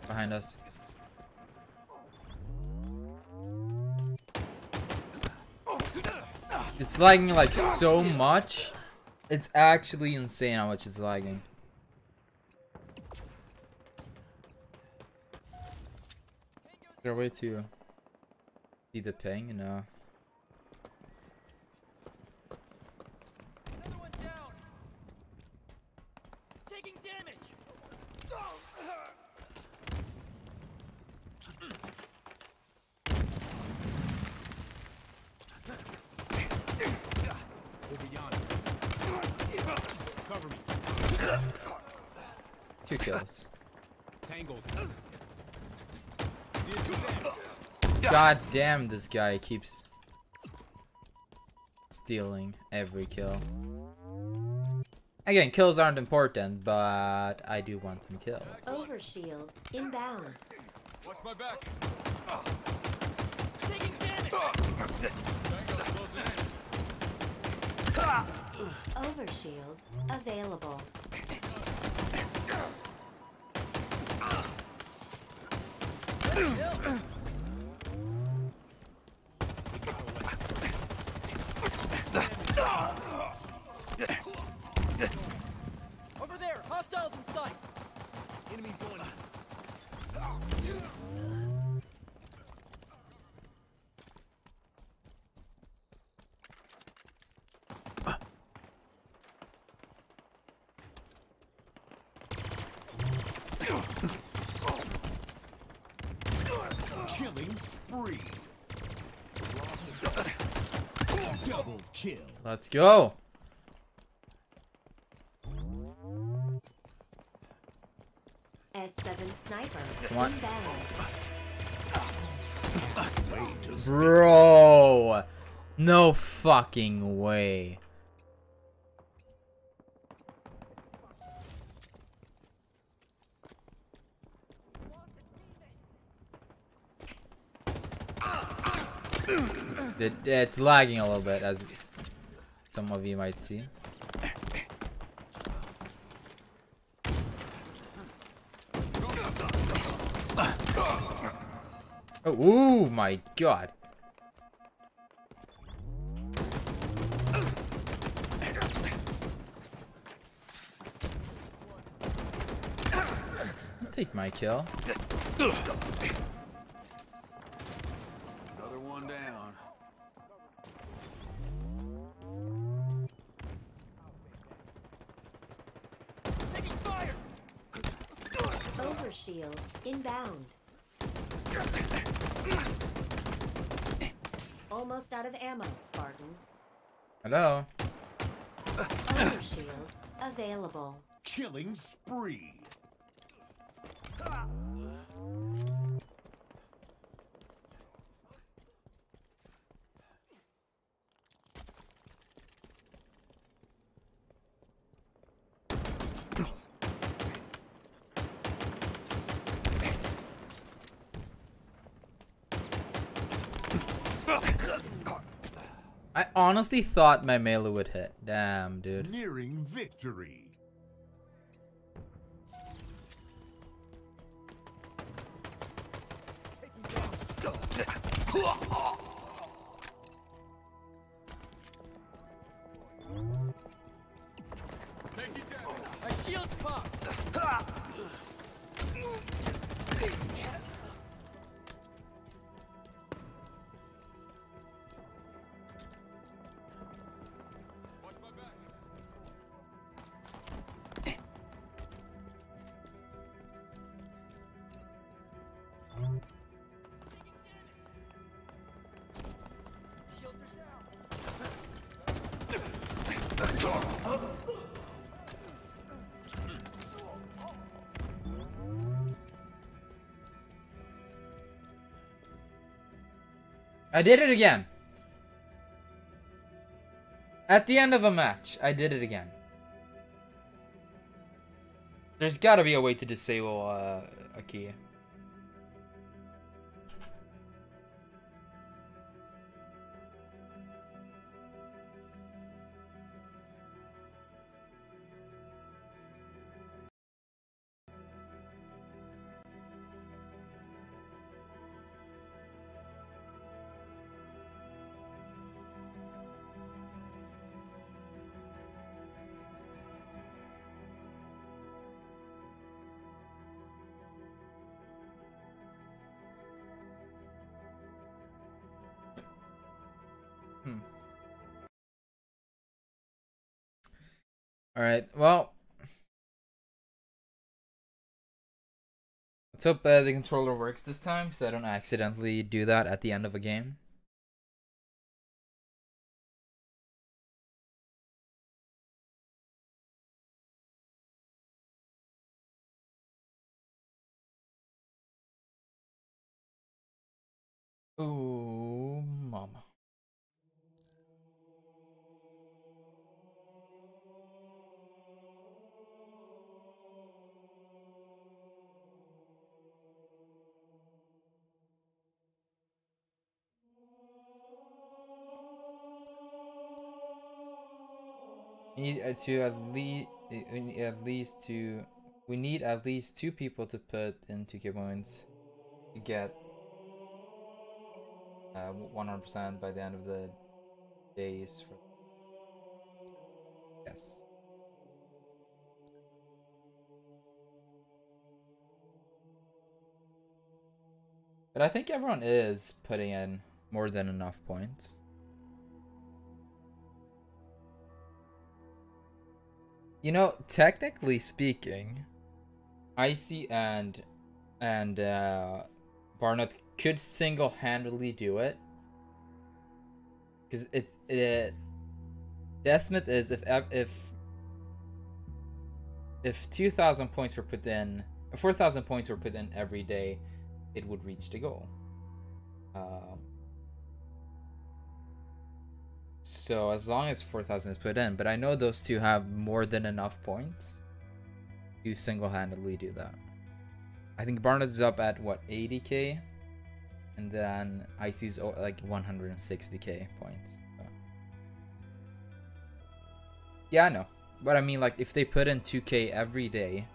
Behind us. It's lagging like so much. It's actually insane how much it's lagging. A way to see the ping? No. Another one down. Taking damage. Over yonder. Cover me. Two kills. Tangles. This is that. God damn, this guy keeps stealing every kill. Again, kills aren't important, but I do want some kills. Overshield inbound. Watch my back. Taking damage. Tango's closing. Overshield available. Over there. Hostiles in sight. Enemies on you. Killing spree. Double kill. Let's go. S7 sniper Come on. Bro. No fucking way. It, it's lagging a little bit, as some of you might see. Oh, ooh, my god. Take my kill. Hello. Overshield available. Killing spree. I honestly thought my melee would hit. Damn, dude. Nearing victory. I did it again. At the end of a match, I did it again. There's gotta be a way to disable uh, a key. All right. Well, let's hope uh, the controller works this time, so I don't accidentally do that at the end of a game. To at least at least to we need at least two people to put in 2k points to get uh 100% by the end of the days for yes. But i think everyone is putting in more than enough points You know, technically speaking, Icy and and uh, Barnett could single-handedly do it, because it it the estimate is if if if two thousand points were put in, four thousand points were put in every day, it would reach the goal. Um, so as long as 4,000 is put in, but I know those two have more than enough points to single-handedly do that. I think Barnett's up at what 80k, and then Icy's like 160k points. Yeah, I know, but I mean like if they put in 2k every day.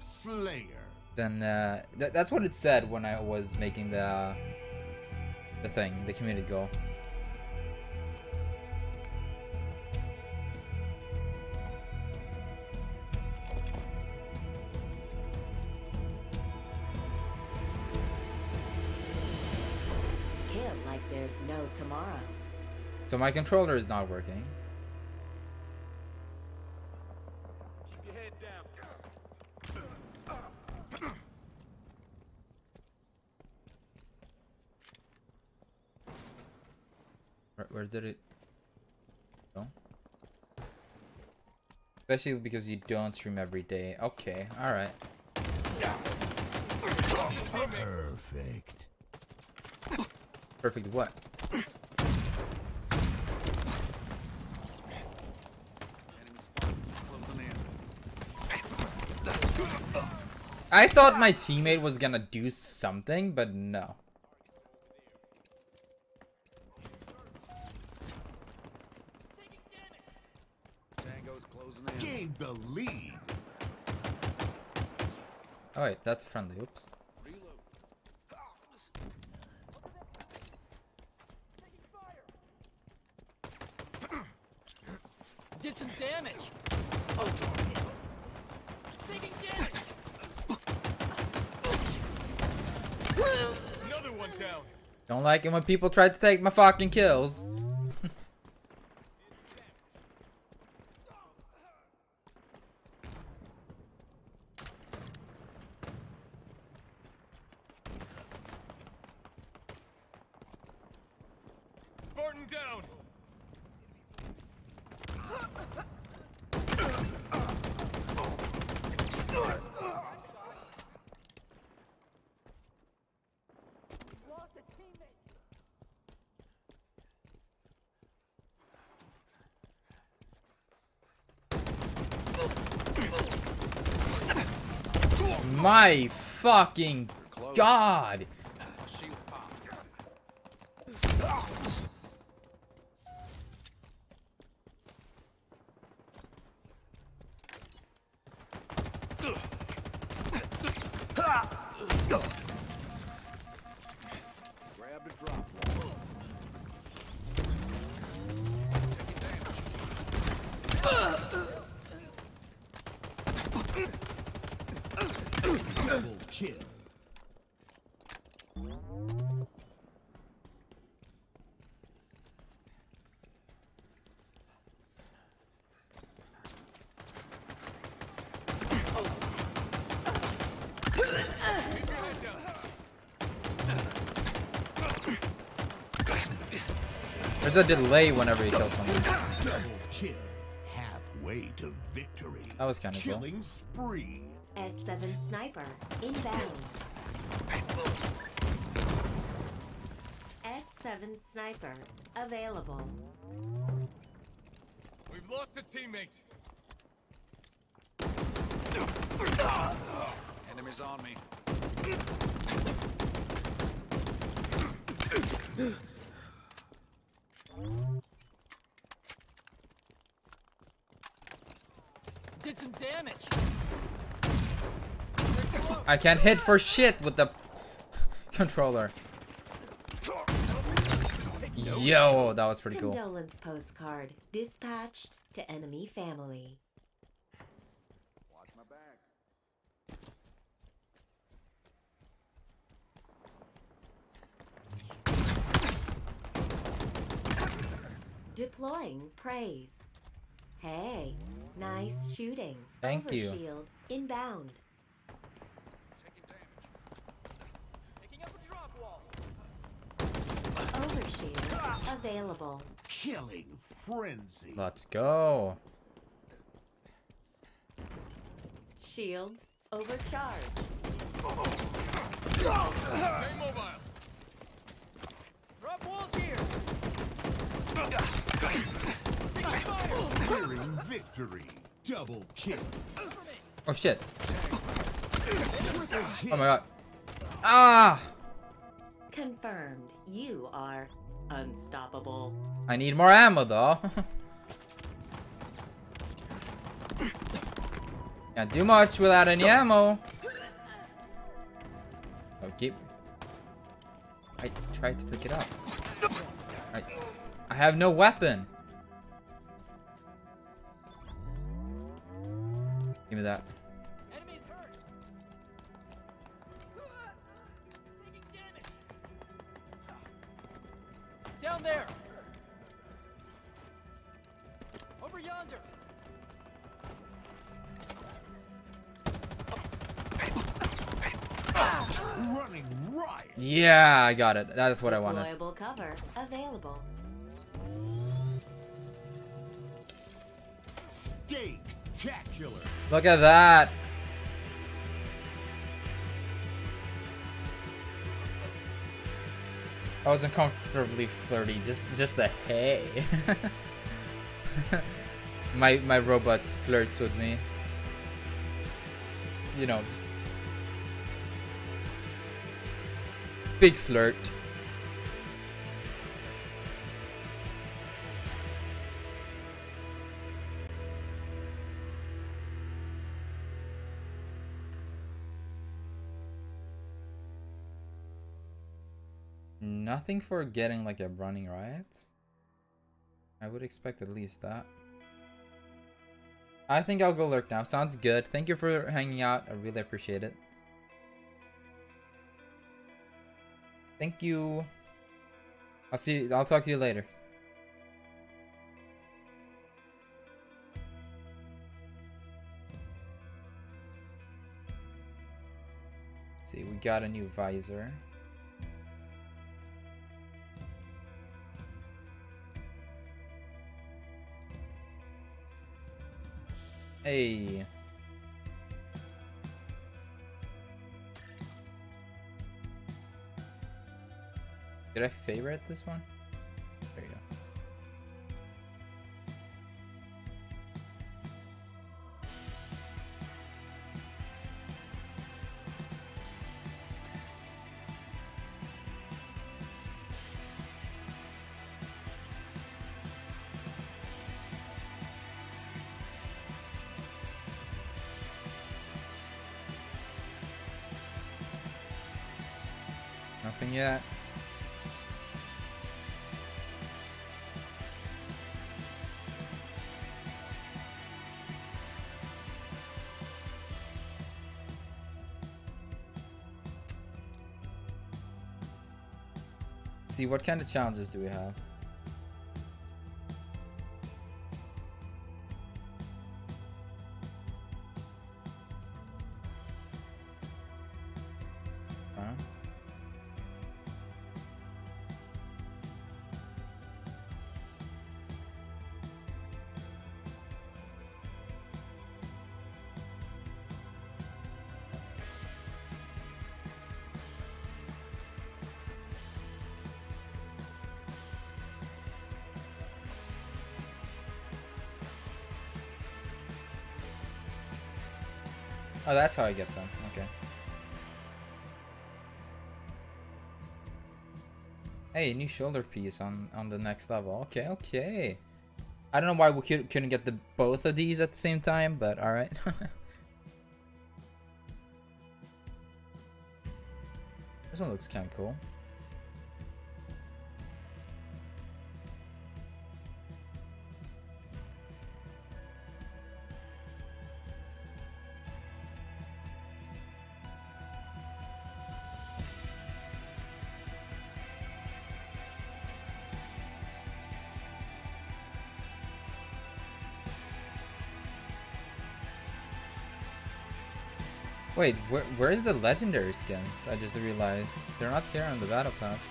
Slayer then uh, th- that's what it said when I was making the the thing, the community goal. Kill like there's no tomorrow. So my controller is not working. Keep your head down. Where, where did it go? Especially because you don't stream every day. Okay, alright. Perfect. Perfect what? Enemy spotted. Closing in. I thought my teammate was gonna do something, but no. The lead. Oh wait, that's friendly. Oops. Did some damage. Taking damage. Another one down. Don't like it when people try to take my fucking kills. Spartan down. My fucking god! There's a delay whenever you kill someone. Double. Halfway to victory. That was kinda cool. Killing spree. S7 sniper inbound. S7 sniper available. We've lost a teammate. Enemies on me. Damage. I can't hit for shit with the controller. Yo, that was pretty cool. Condolence postcard dispatched to enemy family. Watch my back. Deploying praise. Hey, nice shooting. Thank you. Overshield inbound. Taking damage. Picking up a drop wall. Overshield available. Killing frenzy. Let's go. Shields overcharged. Stay mobile. Drop walls here. Taking. Clearing victory. Double kill. Oh shit. Oh my god. Ah! Confirmed. You are unstoppable. I need more ammo though. Can't do much without any ammo. Oh, keep. I tried to pick it up. I, I have no weapon. Give me that. Enemies hurt. Taking damage. Down there. Over yonder. Running riot. Yeah, I got it. That's what I wanted. Deployable cover available. Spectacular. Look at that. I was uncomfortably flirty. Just, just the hey. my my robot flirts with me. You know, big flirt. Nothing for getting like a running riot. I would expect at least that. I think I'll go lurk now. Sounds good. Thank you for hanging out. I really appreciate it. Thank you. I'll see. I'll talk to you later. Let's see, we got a new visor. Hey. Did I favorite this one? Yet. See, what kind of challenges do we have? That's how I get them. Okay. Hey, new shoulder piece on on the next level. Okay, okay. I don't know why we could, couldn't get the both of these at the same time, but all right. this one looks kind of cool. Wait, where, where's the legendary skins? I just realized. They're not here on the battle pass.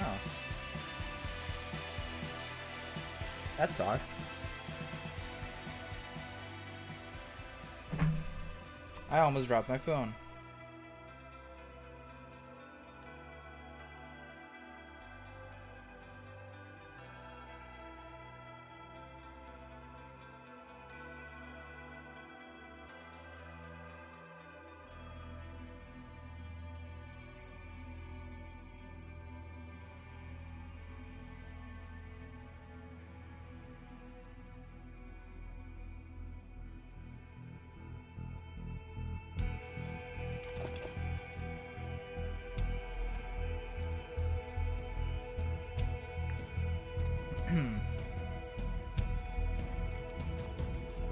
Oh. That's odd. I almost dropped my phone.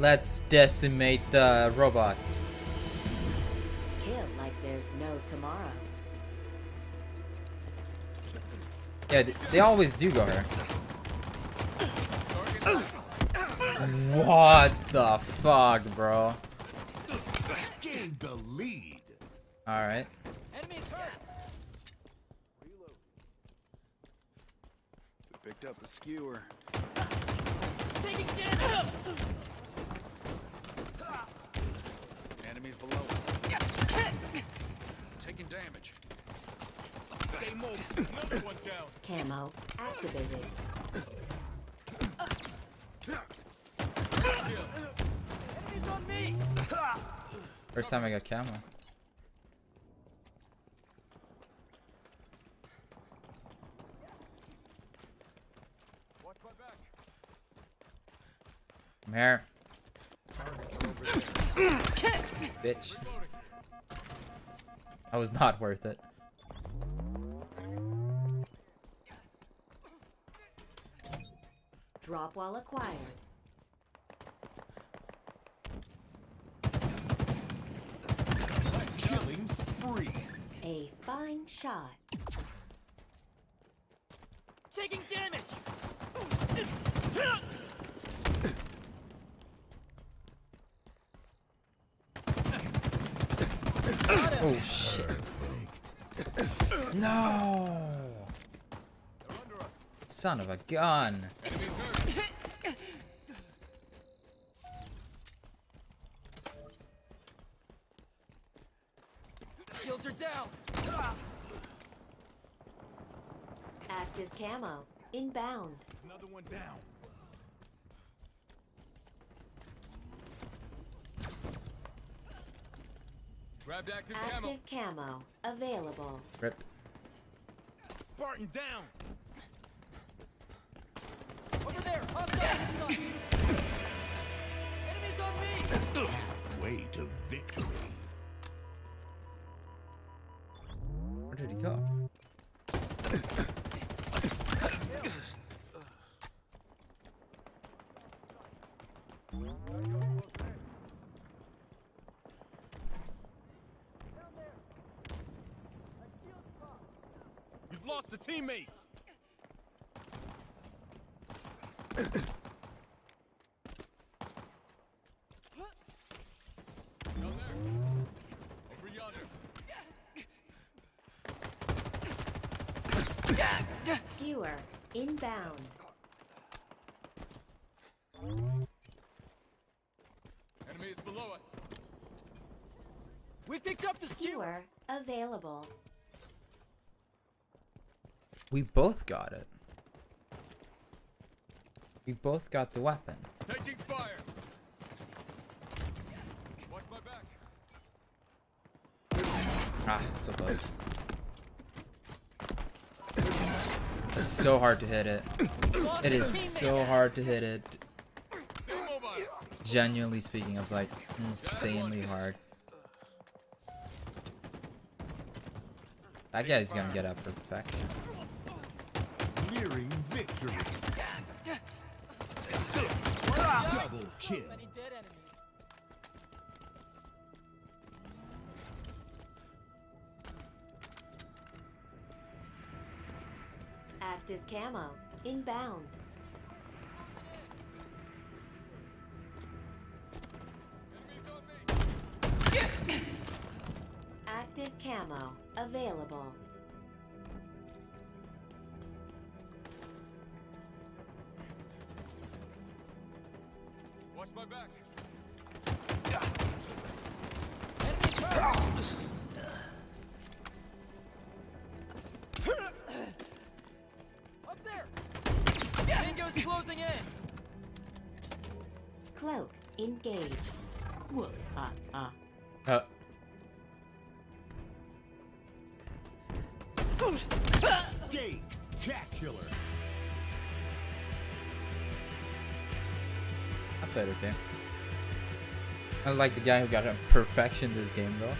Let's decimate the robot. Kill like there's no tomorrow. Yeah, they always do go here. What the fuck, bro? Gained the lead. Alright. Enemies hurt. We picked up a skewer. Taking damage. Enemies below us. Taking damage. Stay mobile. Another one down. Camo activated. Enemies on me. First time I got camo. Watch my back. I'm here. Bitch. That was not worth it. Drop wall acquired. Killing spree. A fine shot. Taking damage. Oh shit. No. Son of a gun. Shields are down. Active camo. Inbound. Another one down. Grabbed active camo. Active camo. Available. Rip. Spartan down. Over there. Hostile. Enemies on me. Halfway to victory. Where did he go? You've lost a teammate. Down there. Over yonder. Skewer. Inbound. Enemy is below us. We picked up the skewer. Skewer. Available. We both got it. We both got the weapon. Taking fire. Watch my back. Ah, so close. It's so hard to hit it. It is so hard to hit it. Genuinely speaking, it's like insanely hard. That guy's gonna get a perfection. Nearing victory. Double kill. Many dead enemies. Active camo. Inbound. Enemies on me. Active camo. Available. Engage. Uh, Spectacular. I played okay. I like the guy who got a perfection this game though.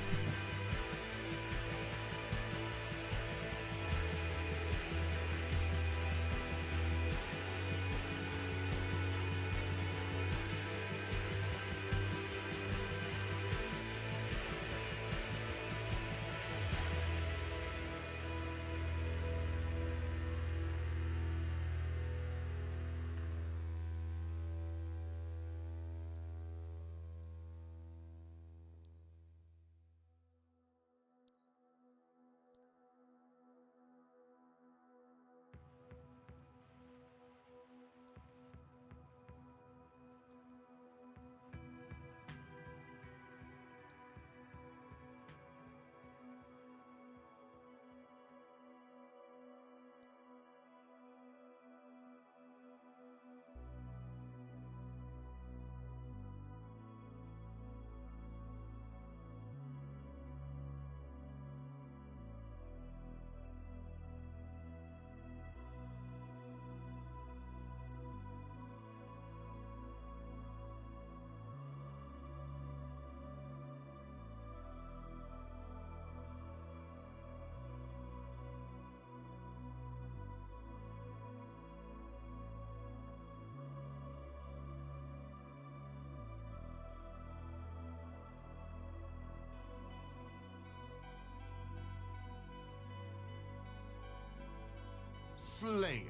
Slayer.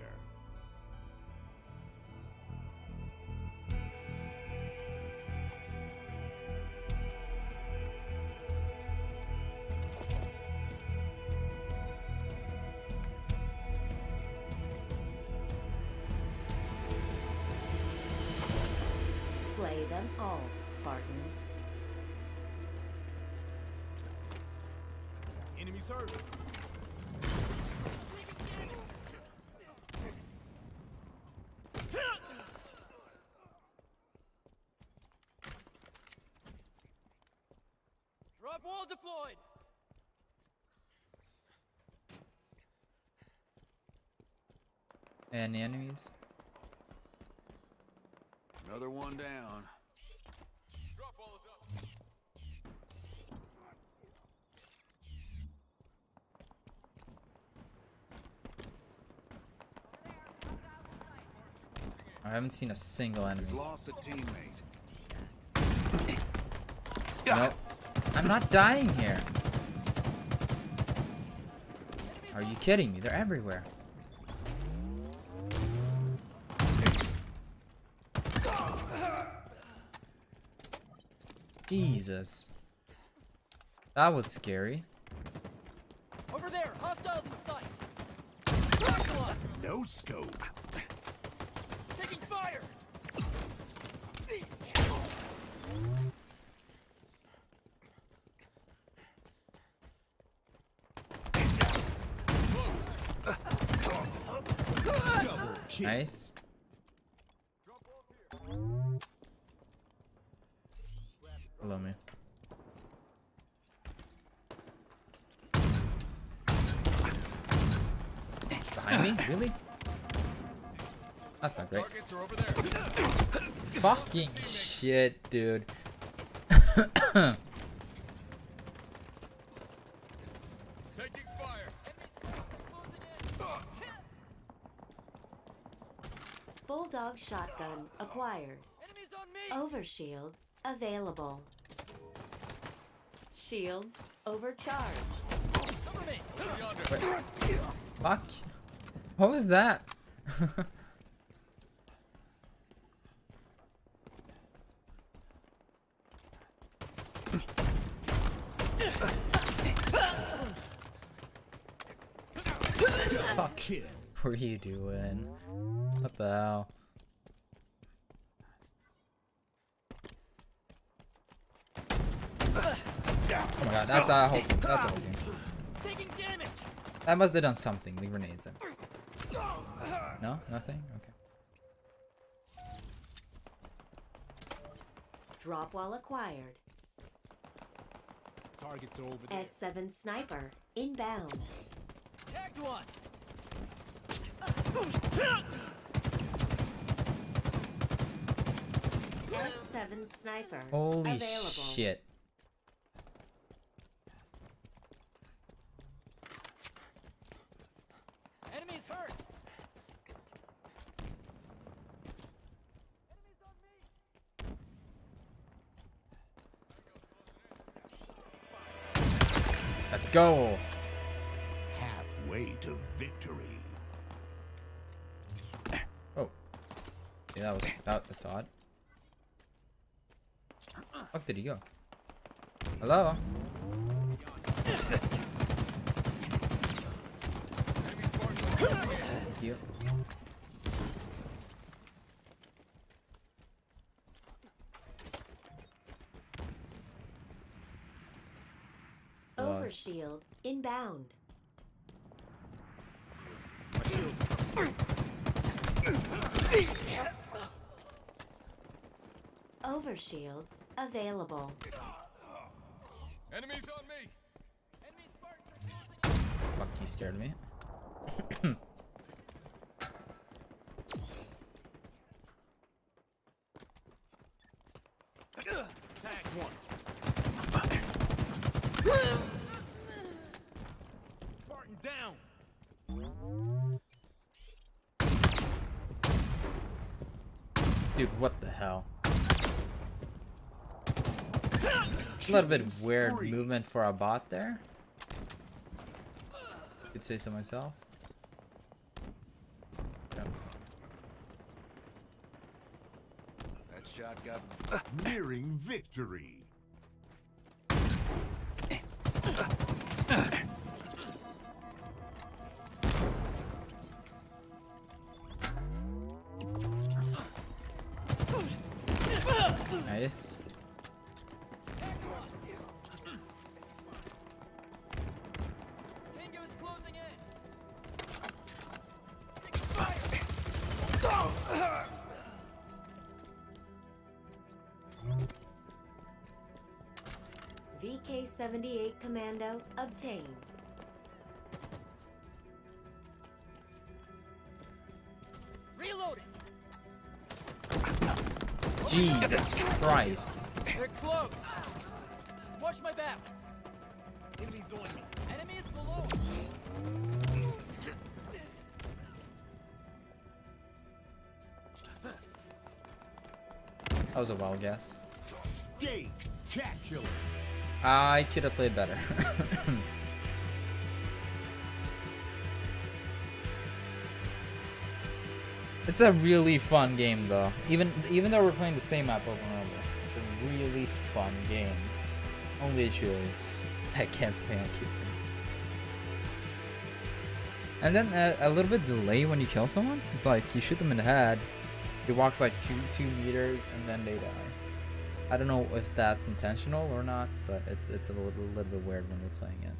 Slay them all, Spartan. Enemies hurt. Drop wall deployed. Any enemies? Another one down. Drop wall up. I haven't seen a single enemy. We've lost a teammate. Nope. I'm not dying here. Are you kidding me? They're everywhere. Jesus. That was scary. Over there, hostiles in sight. No scope. taking fire. Double kill. Nice. Below me. Behind me? Really? That's not great. Over there. Fucking shit, dude. Taking fire. Bulldog shotgun acquired. Enemies on me. Overshield available. Shields overcharged. Cover me. Fuck. What was that? Fuck. Kill. What are you doing? What the hell? Oh my god, that's a whole that's a whole game. Taking damage. That must have done something, the grenades. then. No? Nothing? Okay. Drop wall acquired. Targets over there. S7 sniper inbound. Tagged one. S7 sniper Holy available. shit. Enemies hurt. Let's go. Yeah, the was that. Fuck did he go? Hello? Thank you. Overshield inbound. Overshield available. Enemies on me. Enemy Spartans are. Fuck, you scared me. a little bit weird movement for a bot there. Could say so myself. Yep. That shot got nearing victory. VK-78 Commando obtained. Reloading. Jesus Christ. They're close. Watch my back. Enemies on me. Enemy is below. That was a wild guess. I could have played better. it's a really fun game though. Even even though we're playing the same map over and over. It's a really fun game. Only issue is I can't play on keyboard. And then a, a little bit delay when you kill someone. It's like you shoot them in the head, they walk like two two meters and then they die. I don't know if that's intentional or not, but it's it's a little, little bit weird when we're playing it.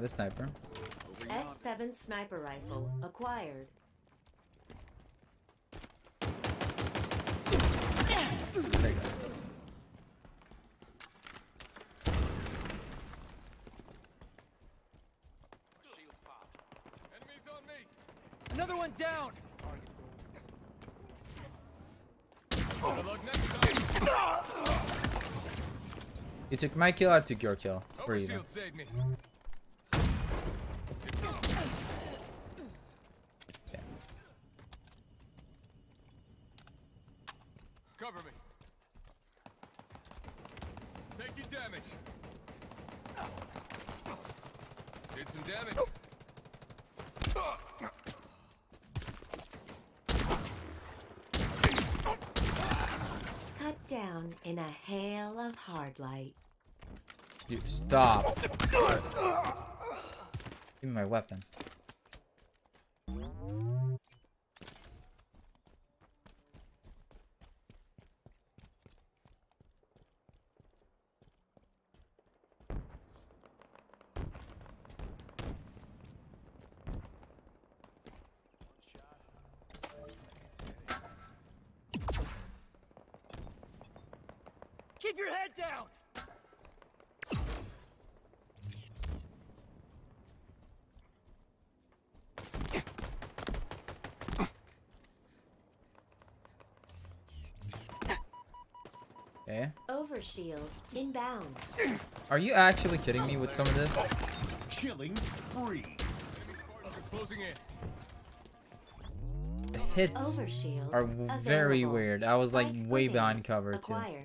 The sniper. S7 sniper rifle acquired. There you go. enemies on me. Another one down. Better luck next time. You took my kill, I took your kill. We're even. Overshield saved me. Yeah. Cover me. Take your damage. Did some damage. Cut down in a hail of hard light. Dude, stop. Give me my weapon. Keep your head down. Okay. Overshield inbound. Are you actually kidding me with some of this? Killing spree. Are closing in. The hits Overshield are w- very available. weird. I was like Spike way behind cover too. Acquired.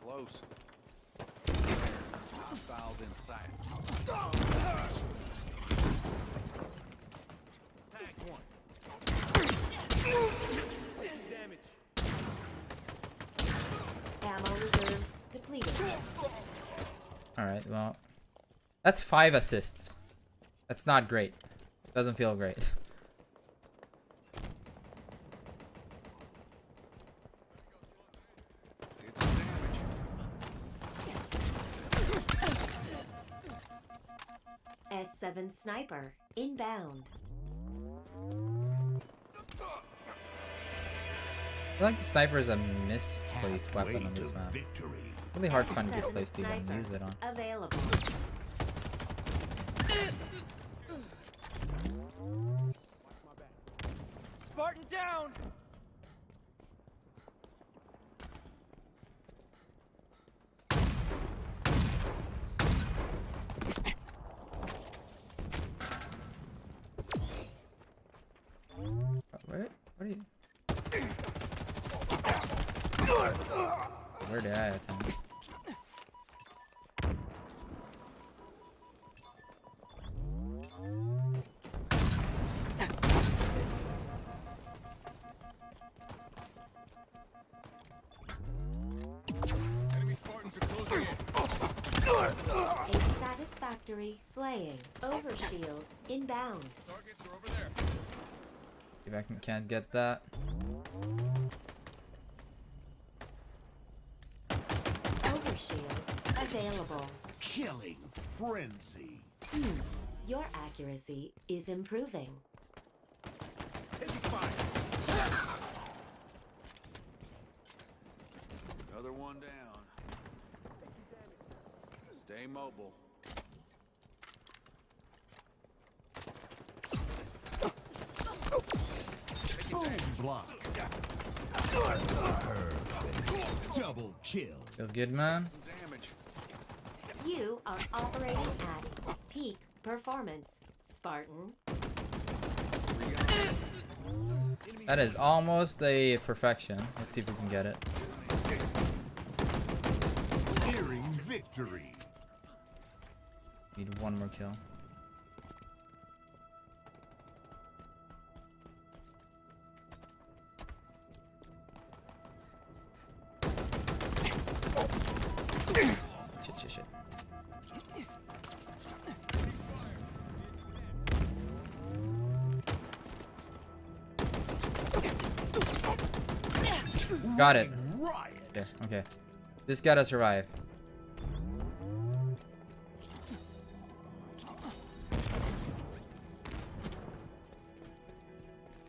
Close. Hostiles in sight. Tag one. Damage. Ammo reserves depleted. Alright, well. That's five assists. That's not great. Doesn't feel great. Did some damage. S7 sniper inbound. I feel like the sniper is a misplaced weapon on this map. Victory. Really hard to find a good place to even use it on. Available. Spartan down! Slaying. Overshield inbound. Targets are over there. If I can, can't get that. Overshield available. Killing frenzy. Hmm. Your accuracy is improving. Taking fire. Another one down. Stay mobile. Boom block. Perfect. Double kill. Feels good, man. You are operating at peak performance, Spartan. That is almost a perfection. Let's see if we can get it. Nearing victory. Need one more kill. Got it. Riot. Okay, okay. Just gotta survive.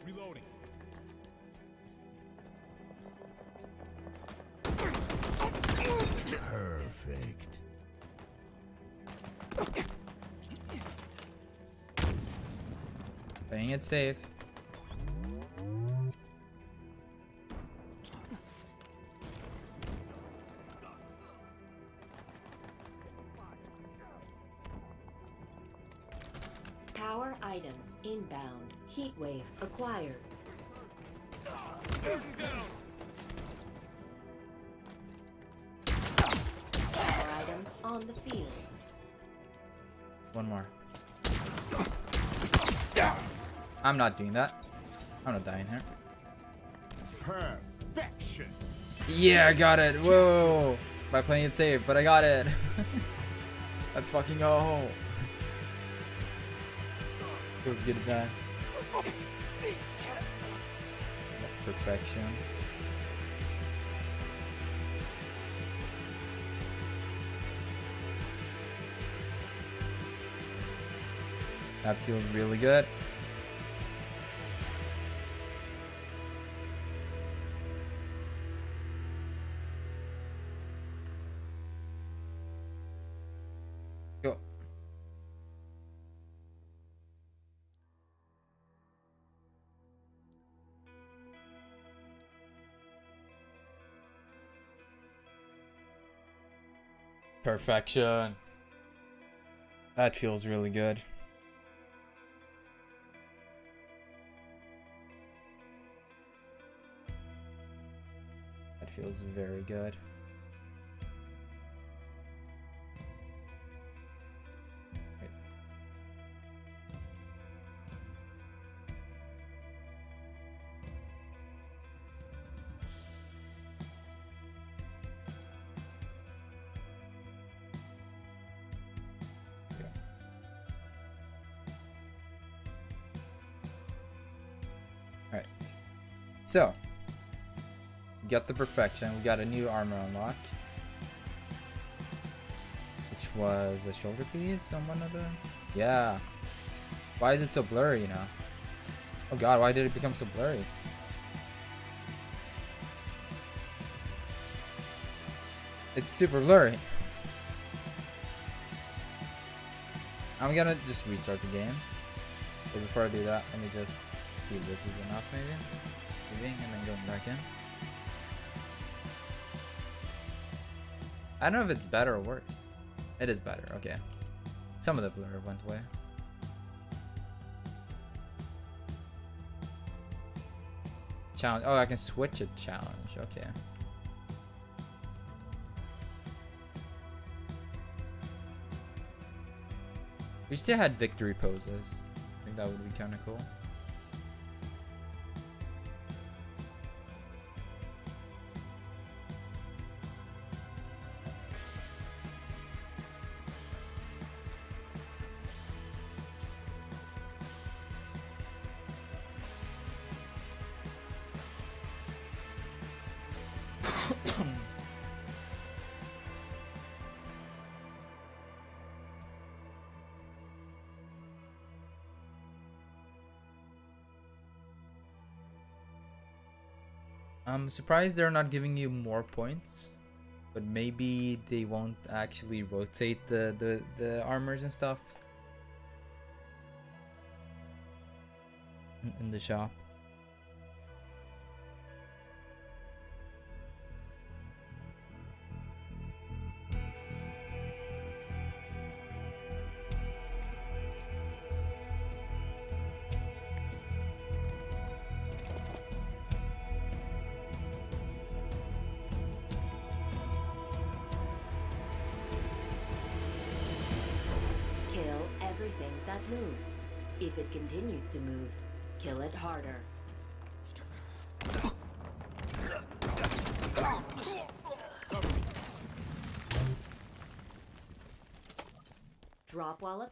Reloading. Perfect. Playing it safe. Inbound. Heatwave acquired. Power items on the field. One more. I'm not doing that. I'm not dying here. Perfection. Yeah, I got it. Whoa. By playing it safe, but I got it. Let's fucking go. Feels good, man. That's perfection. That feels really good. Perfection. That feels really good. That feels very good. Got the perfection. We got a new armor unlock. Which was a shoulder piece on one of the... Yeah. Why is it so blurry now? Oh god, why did it become so blurry? It's super blurry. I'm gonna just restart the game. But before I do that, let me just see if this is enough maybe. Leaving and then going back in. I don't know if it's better or worse. It is better, okay. Some of the blur went away. Challenge. Oh, I can switch a challenge. Okay. We still had victory poses. I think that would be kind of cool. I'm surprised they're not giving you more points. But maybe they won't actually rotate the, the, the armors and stuff. in- In the shop.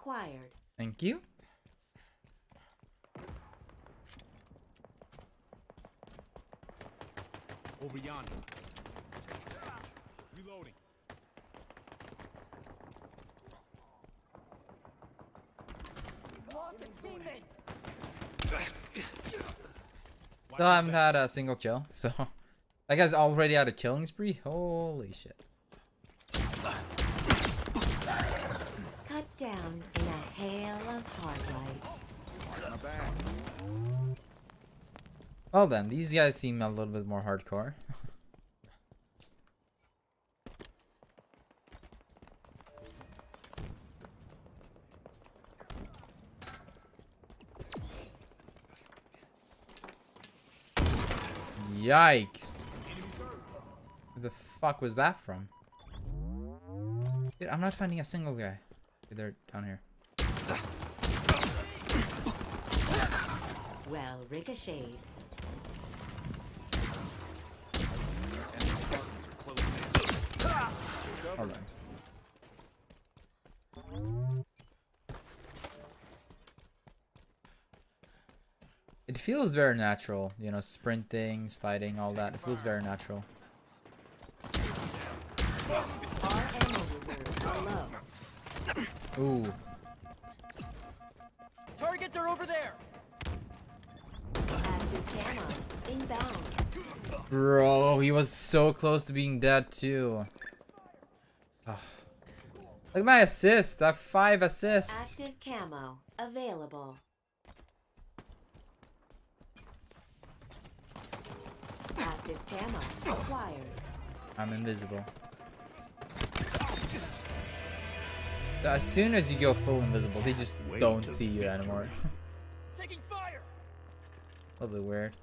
Acquired. Thank you. Over yonder. Reloading. Still haven't had a single kill, so that guy's already had a killing spree. Holy shit! Cut down in a hail of hard light. My back. Well then, these guys seem a little bit more hardcore. Yikes! Where the fuck was that from? Dude, I'm not finding a single guy. They're down here. Well ricocheted. Hold on. It feels very natural, you know, sprinting, sliding, all that. It feels very natural. Our ammo reserves are low. Ooh, Targets are over there. Active camo. Inbound. bro, he was so close to being dead too. Ah. Look at my assist. I have five assists. Active camo. Available. Active camo. Acquired. I'm invisible. As soon as you go full invisible, they just Way don't see you anymore. Taking fire. A little bit weird.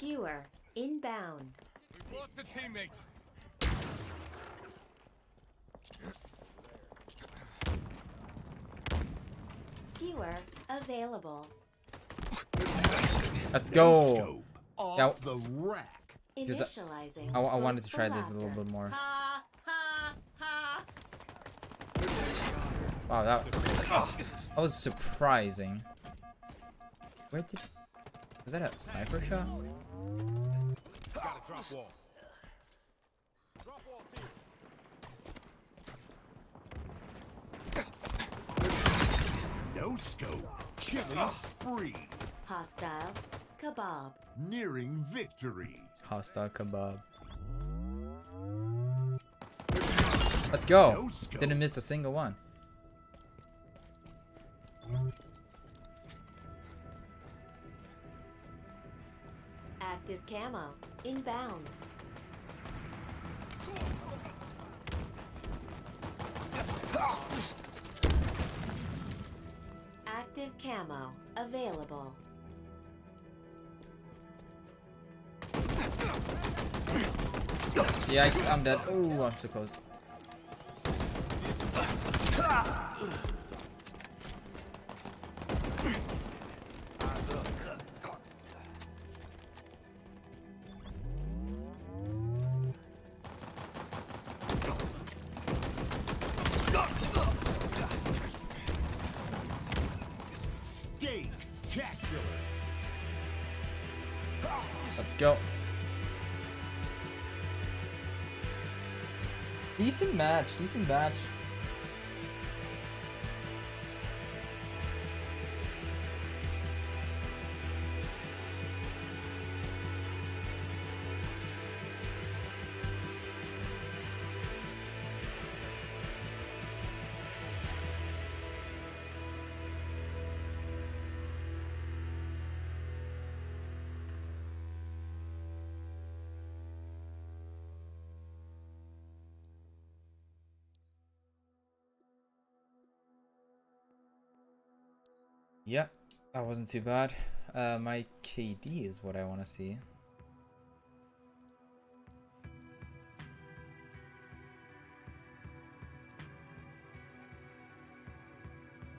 Skewer. Inbound. We've lost a teammate. Skewer available. Let's go. Scope. Now- the rack. Initializing. I, I wanted to try this a little bit more. Ha ha ha. Wow, that, that was surprising. Where did... Was that a sniper shot? Got a drop wall. No scope. Killing spree. Hostile. Kebab. Nearing victory. Hostile kebab. Let's go. No. Didn't miss a single one. Active camo. Inbound. Active camo. Available. Yikes, I'm dead. Oh, I'm so close. Match, decent match. That wasn't too bad. Uh, my KD is what I want to see.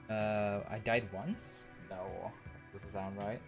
Uh, I died once? No, that doesn't sound right.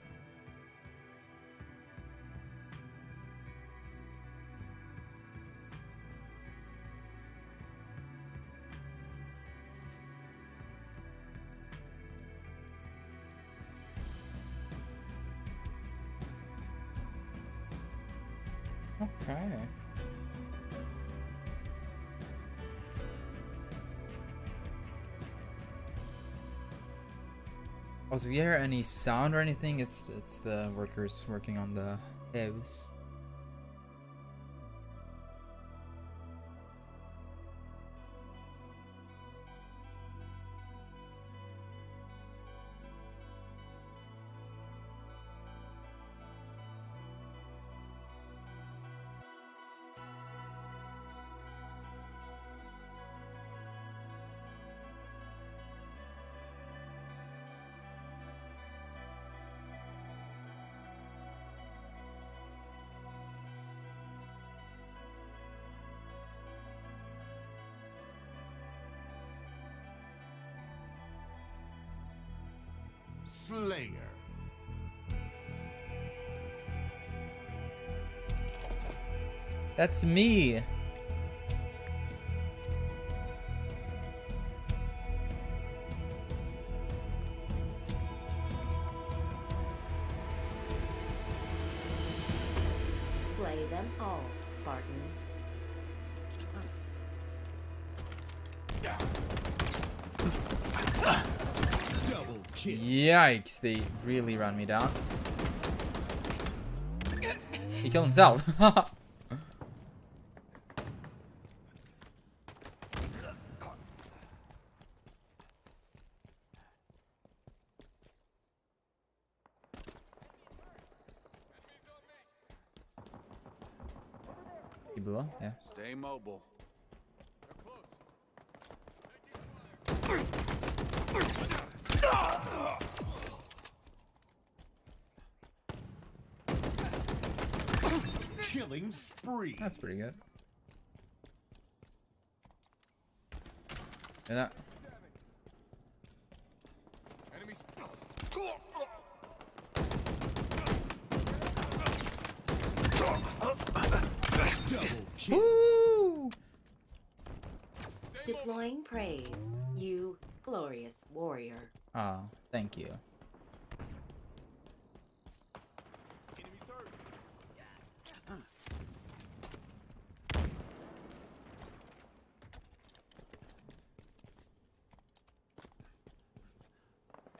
Was hear any sound or anything? It's it's the workers working on the house. That's me. Slay them all, Spartan. Double kill. Yikes, they really ran me down. He killed himself. you below? Yeah. Stay mobile. Killing spree. That's pretty good. And that. Enemy Double kill. Woo! Deploying praise. You glorious warrior. Oh, thank you. Enemies hurt.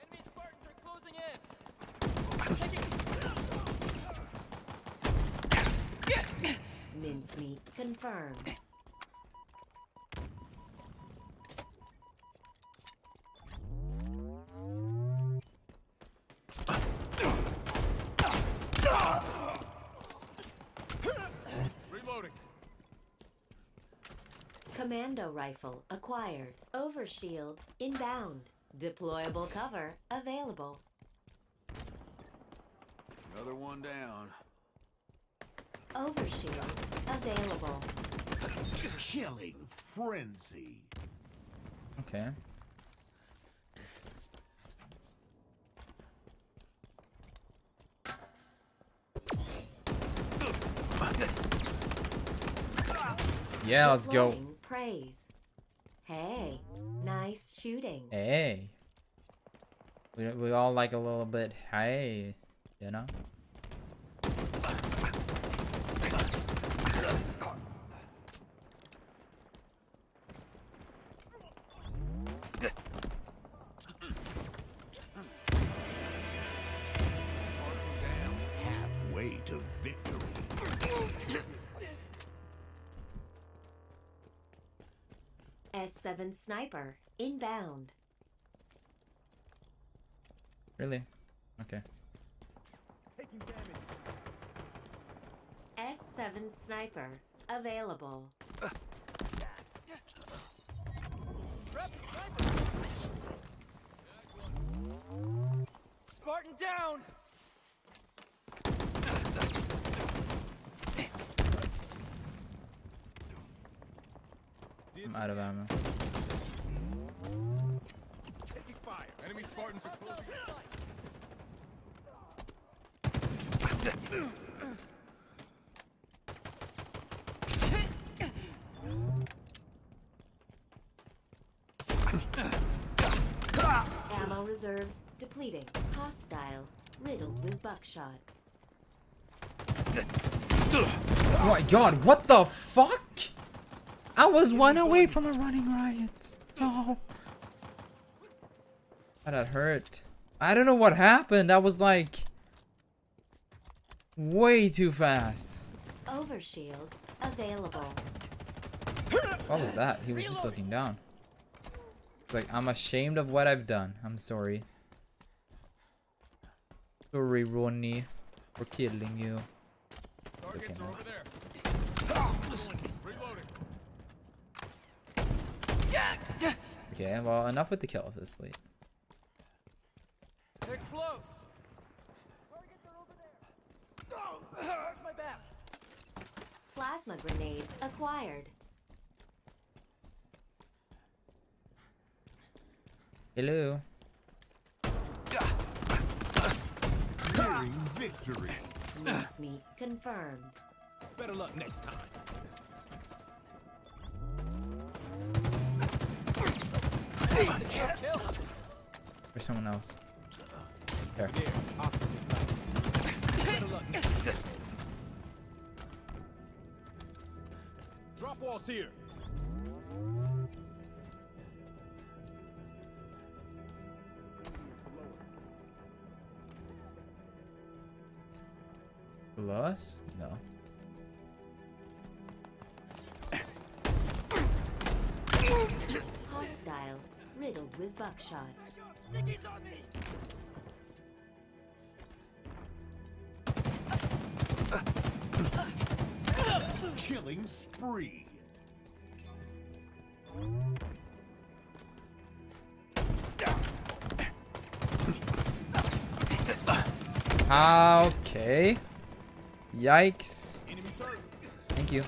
Enemy Spartans are closing in. Taking Mincemeat confirmed. reloading. Commando rifle acquired. Overshield inbound. Deployable cover available. Another one down. Overshield available. Killing frenzy. Okay. Yeah, let's go. Praise. Hey, nice shooting. Hey. We, we all like a little bit, hey, you know? Sniper inbound. Really? Okay. Taking damage. S7 sniper available. Grab the sniper. Spartan down. I'm out of ammo. Taking fire. Enemy Spartans are closing. Ammo reserves depleting. Hostile riddled with buckshot. Oh my god, what the fuck? I was one away from a running riot. No. Oh, that hurt. I don't know what happened. I was like way too fast. Overshield available. What was that? He was just looking down. It's like I'm ashamed of what I've done. I'm sorry. Sorry, Ronny, for killing you. Targets Okay. are over there. Okay, well, enough with the kills this week. They're close. Targets are over there. Where's my back? Plasma grenades acquired. Hello. Nearing victory. Mincemeat confirmed. Better luck next time. Kill. There's someone else. Time. Drop walls here. Below us? No. Hostile riddled with buckshot. Killing spree. Okay. Yikes. Thank you.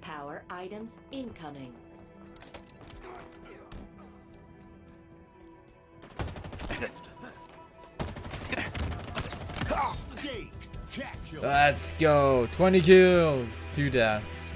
Power items incoming. Let's go. 20 kills. Two deaths.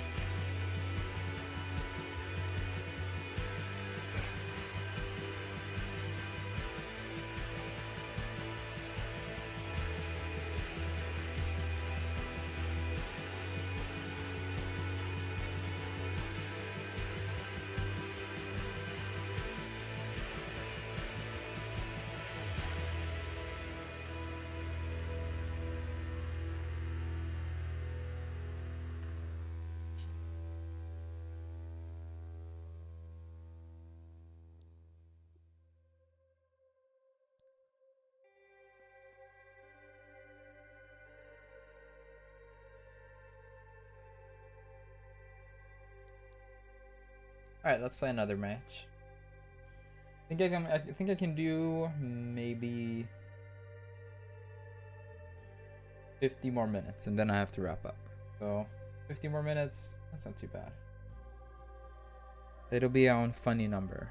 All right, let's play another match. I think I can. I think I can do maybe 50 more minutes, and then I have to wrap up. So 50 more minutes. That's not too bad. It'll be on funny number.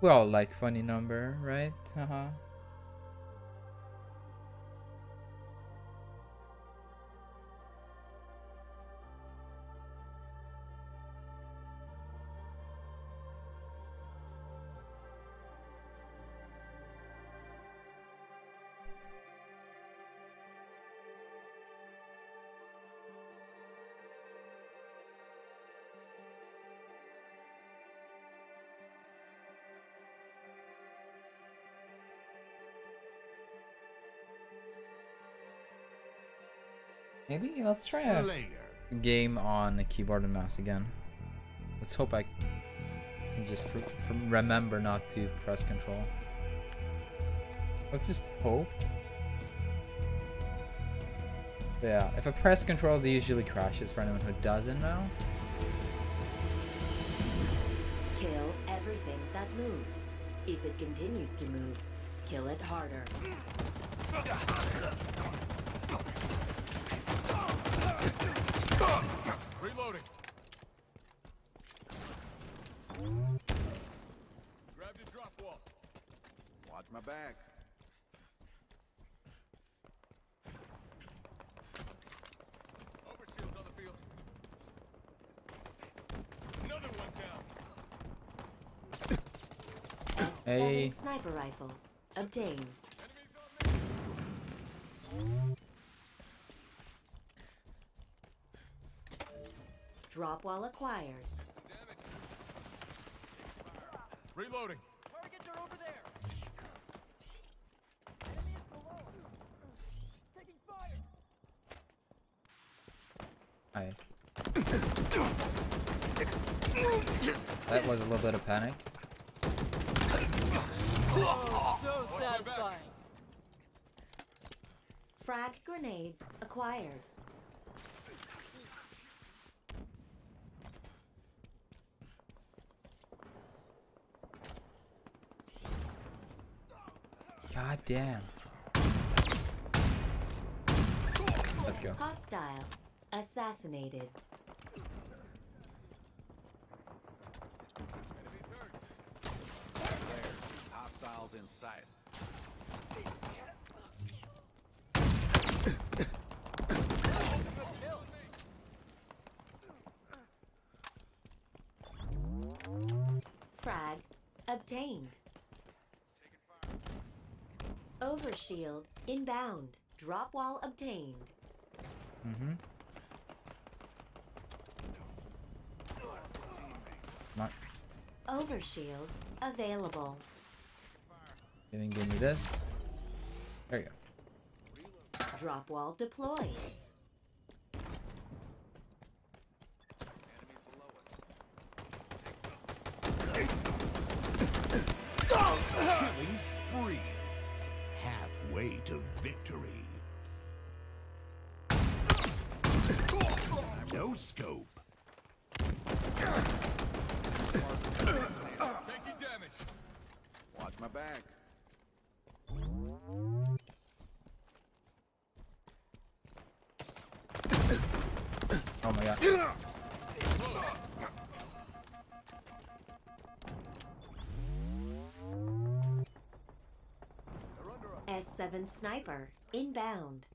We all like funny number, right? Haha. Maybe let's try a game on a keyboard and mouse again. Let's hope I can just fr- fr- remember not to press control. Let's just hope. Yeah, if I press control, it usually crashes for anyone who doesn't know. Kill everything that moves. If it continues to move, kill it harder. Reloading. Grab your drop wall. Watch my back. Overshield's on the field. Another one down. S7 Hey. sniper rifle. Obtained. Drop wall acquired. Reloading. Targets are over there. Enemy is below. Taking fire. I. That was a little bit of panic. Oh, so satisfying. Frag grenades acquired. God damn. Let's go. Hostile. Assassinated. Hostiles in sight. Frag obtained. Overshield inbound. Drop wall obtained. Mm-hmm. Not Overshield available. gonna give me this. There you go. Drop wall deployed. My god. S7 sniper inbound.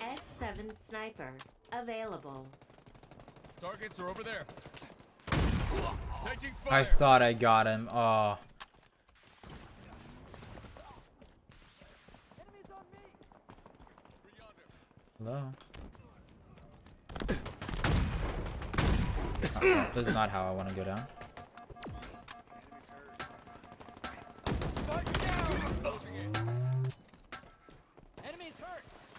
S7 sniper available. Targets are over there. Taking fire. I thought I got him. Oh. Hello. Uh-oh, this is not how I want to go down.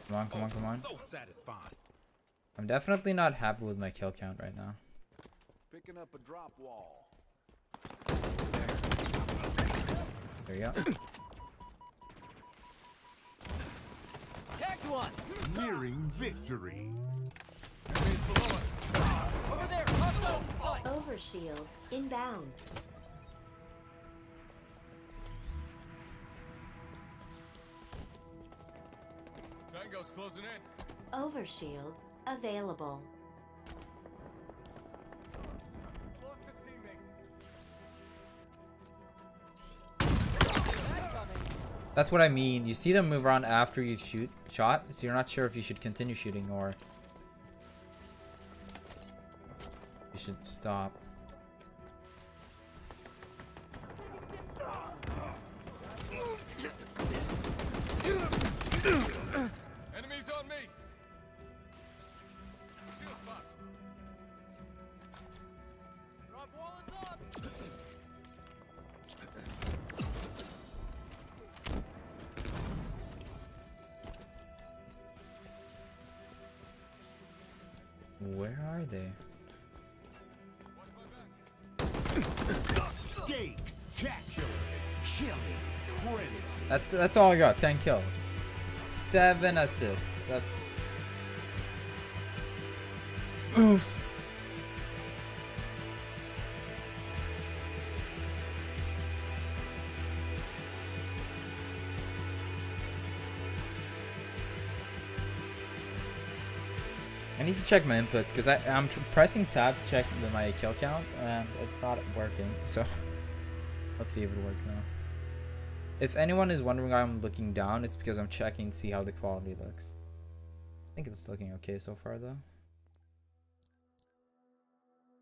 Come on, come on, come on. So satisfying. I'm definitely not happy with my kill count right now. Picking up a drop wall. There you go. Tagged one. Nearing victory. Enemies below us. Over there. Hostiles in sight. Overshield inbound. Tango's closing in. Overshield available. That's what I mean. You see them move around after you shoot shot, so you're not sure if you should continue shooting or you should stop. That's all I got. Ten kills, seven assists. That's oof. I need to check my inputs because I'm pressing tab to check the, my kill count and it's not working. So let's see if it works now. If anyone is wondering why I'm looking down, it's because I'm checking to see how the quality looks. I think it's looking okay so far though.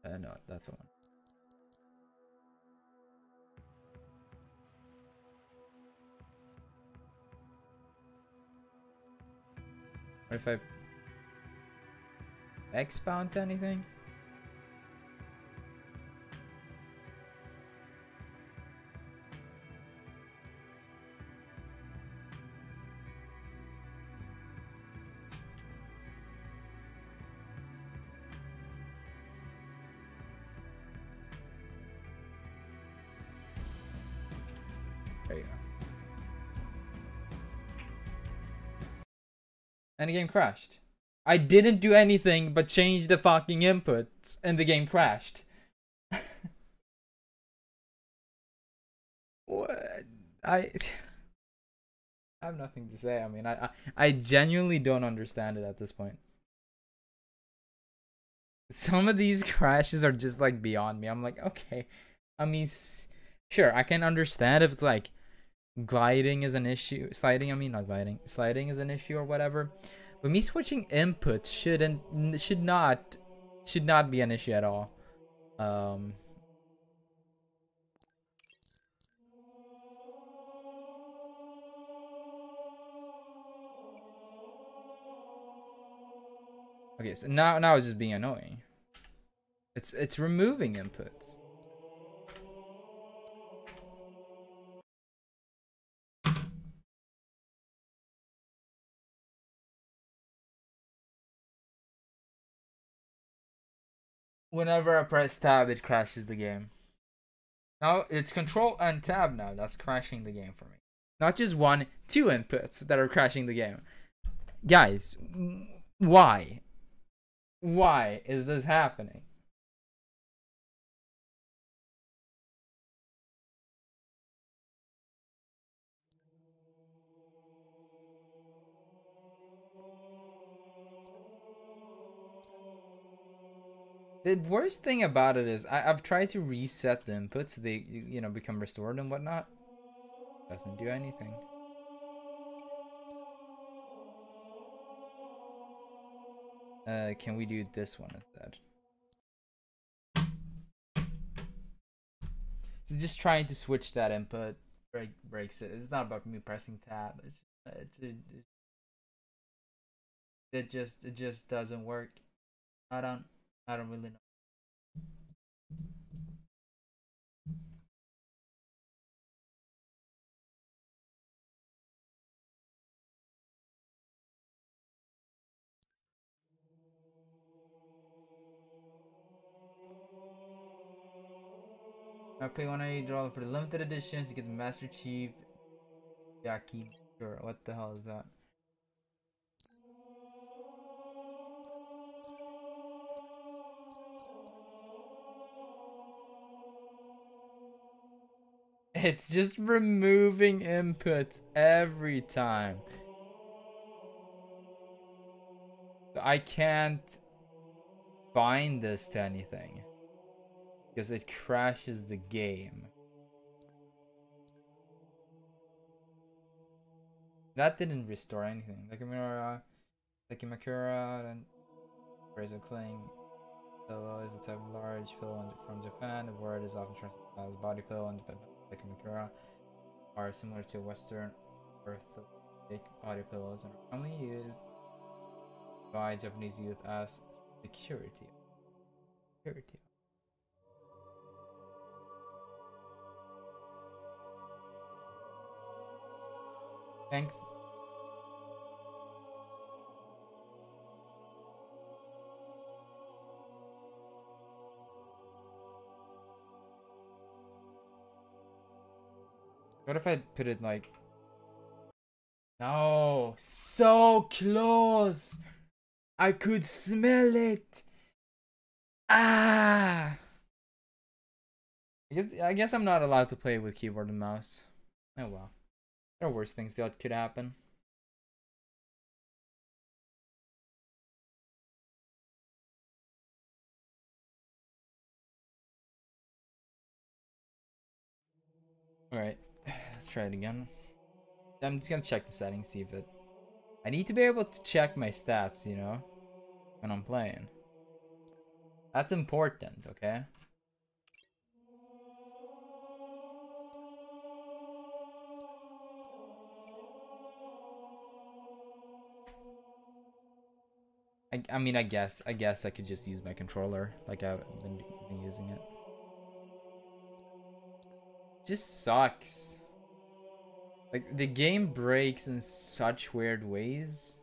Uh, no, that's the one. What if I expound to anything? And the game crashed. I didn't do anything but change the fucking inputs and the game crashed. what? I I have nothing to say. I mean, I, I I genuinely don't understand it at this point. Some of these crashes are just like beyond me. I'm like, okay. I mean, sure, I can understand if it's like gliding is an issue. Sliding, I mean, not gliding. Sliding is an issue or whatever. But me switching inputs shouldn't should not should not be an issue at all. Um Okay, so now now it's just being annoying. It's it's removing inputs. Whenever I press tab, it crashes the game. Now it's control and tab now that's crashing the game for me. Not just one, two inputs that are crashing the game. Guys, why? Why is this happening? The worst thing about it is I, I've tried to reset the inputs so they you know become restored and whatnot. Doesn't do anything. Uh, can we do this one instead? So just trying to switch that input break breaks it. It's not about me pressing tab. It's it's it, it just it just doesn't work. I don't I don't really know. I pay one eighty dollars for the limited edition to get the Master Chief Jackie girl. What the hell is that? It's just removing inputs every time. I can't bind this to anything because it crashes the game. That didn't restore anything. Like Kimura, uh, like Kimakura, and Razor Cling. Pillow is a type of large pillow from Japan. The word is often translated as body pillow in Japan. Like are similar to Western orthopedic body pillows and are commonly used by Japanese youth as security. Security. Thanks. What if I put it like No, so close. I could smell it. Ah. I guess I guess I'm not allowed to play with keyboard and mouse. Oh well. There are worse things that could happen. Alright, let's try it again. I'm just gonna check the settings, see if it... I need to be able to check my stats, you know? When I'm playing. That's important, okay? I, I mean, I guess, I guess I could just use my controller like I've been, been using it. Just sucks. Like, the game breaks in such weird ways.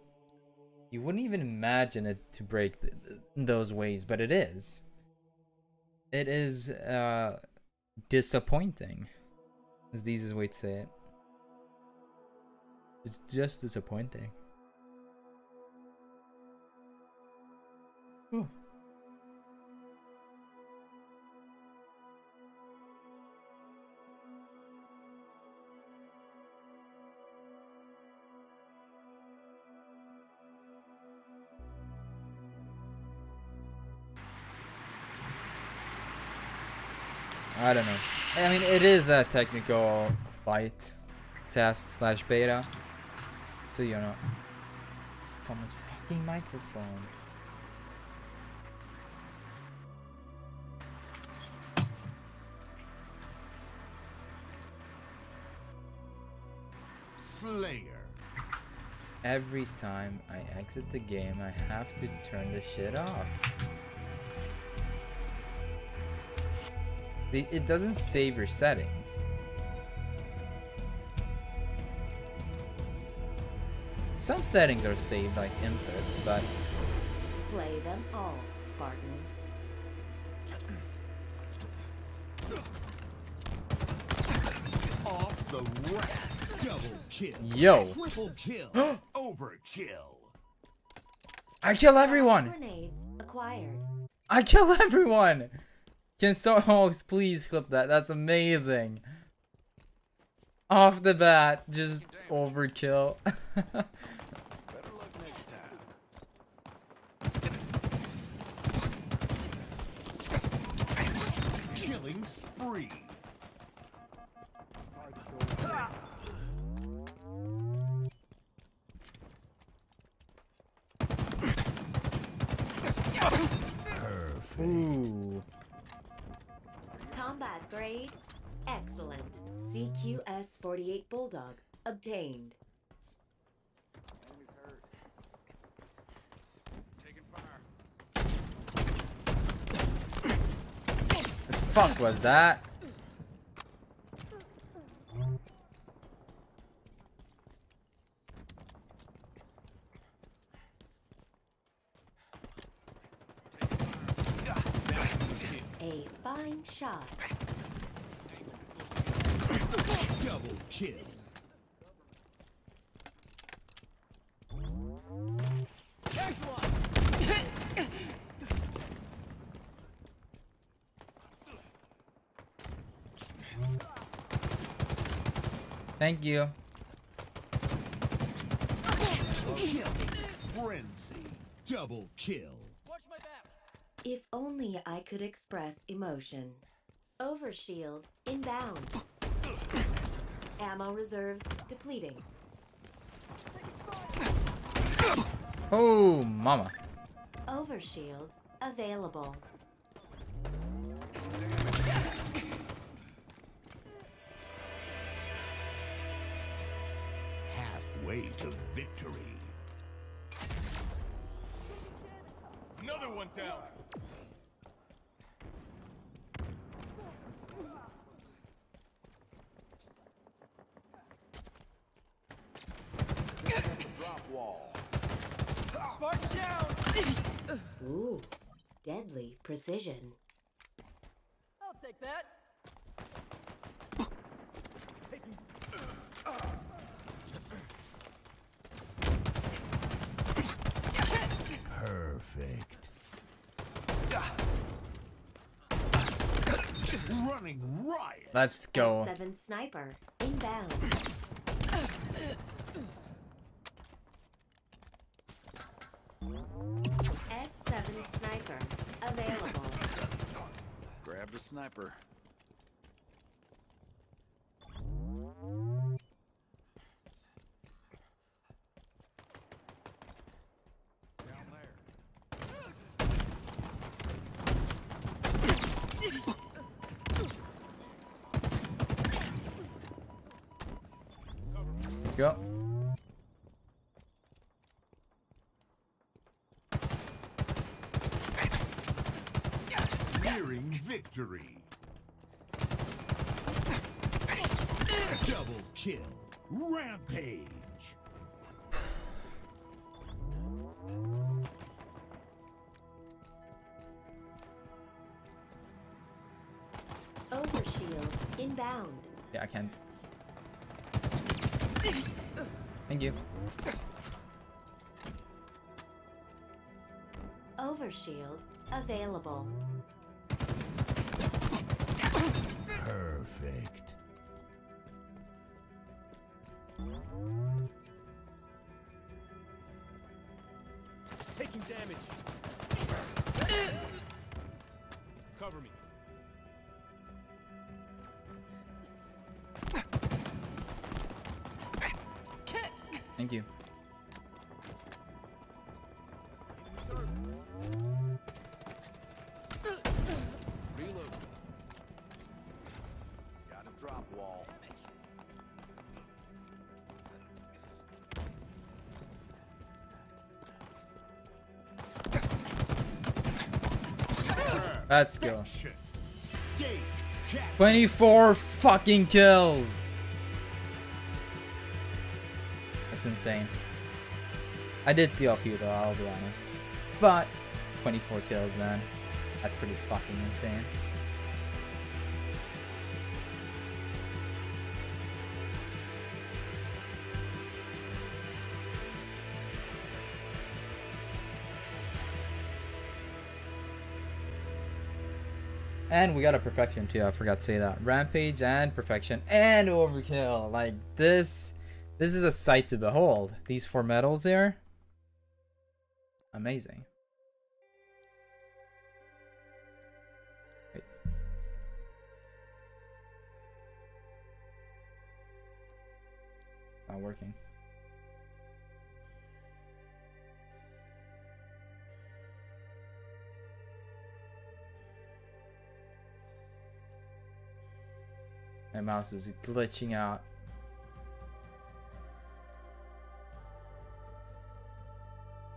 You wouldn't even imagine it to break th th those ways, but it is. It is, uh, disappointing. Is the easiest way to say it. It's just disappointing. Ooh. It is a technical fight test slash beta. So, you know. Someone's fucking microphone. Slayer. Every time I exit the game, I have to turn the shit off. The- It doesn't save your settings. Some settings are saved like inputs, but Slay them all, Spartan. Off the rack. Double kill. Yo. Triple kill. Overkill. I kill everyone. Grenades acquired. I kill everyone. Can so oh please clip that. That's amazing. Off the bat, just overkill. Better luck next time. spree. Perfect. Ooh. Combat grade. Excellent. CQS 48 Bulldog. Obtained. The fuck was that? A fine shot. Double kill. Thank you. Frenzy. Double kill. Watch my back. If only I could express emotion. Overshield inbound. Ammo reserves depleting. Oh, mama. Overshield available. Halfway to victory. Another one down. Drop wall. Spark down. Ooh, deadly precision. I'll take that. Perfect. Running riot. Let's go. S7 sniper inbound. S7 sniper available. Grab the sniper. Down there. Let's go. Nearing victory. Double kill. Rampage. Overshield inbound. Yeah, I can. Thank you. Overshield available. Perfect. Taking damage. Cover me. Thank you. Let's go. Action. Steak. Cat. 24 fucking kills. That's insane. I did steal a few though, I'll be honest. But 24 kills, man. That's pretty fucking insane. And we got a perfection too, I forgot to say that. Rampage and perfection and overkill. Like this this is a sight to behold. These four medals here. Amazing. Wait. Not working. My mouse is glitching out.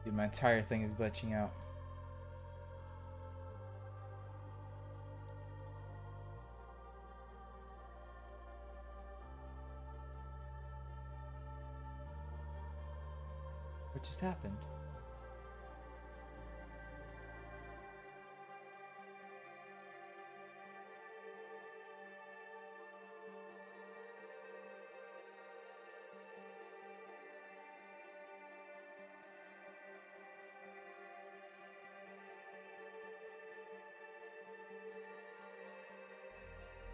Dude, my entire thing is glitching out. What just happened?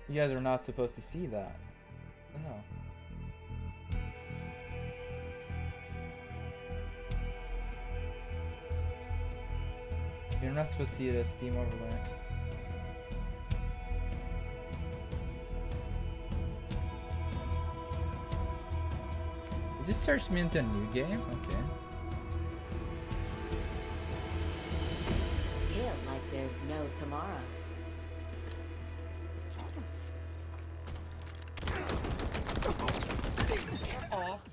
You guys are not supposed to see that. Hell? You're not supposed to see the Steam overlay. It just searched me into a new game? Okay. Kill like there's no tomorrow.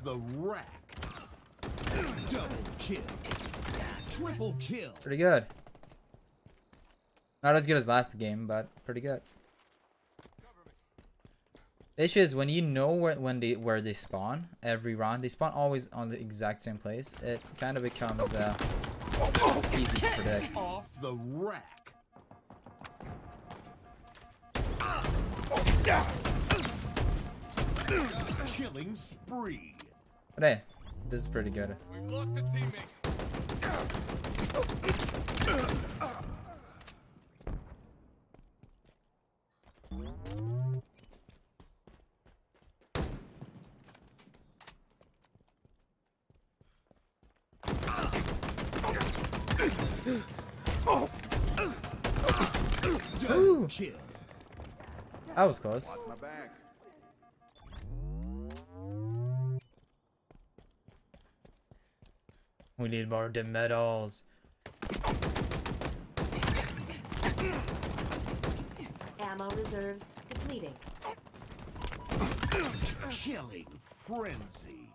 The rack. Double kill. Triple kill. Pretty good. Not as good as last game, but pretty good. The issue is when you know where when they where they spawn every round, they spawn always on the exact same place. It kind of becomes uh, easy to predict. Off the rack. Killing spree. But hey, this is pretty good. We've lost a teammate. Double kill. That was close. My back. We need more dim medals. Ammo reserves depleting. Killing frenzy.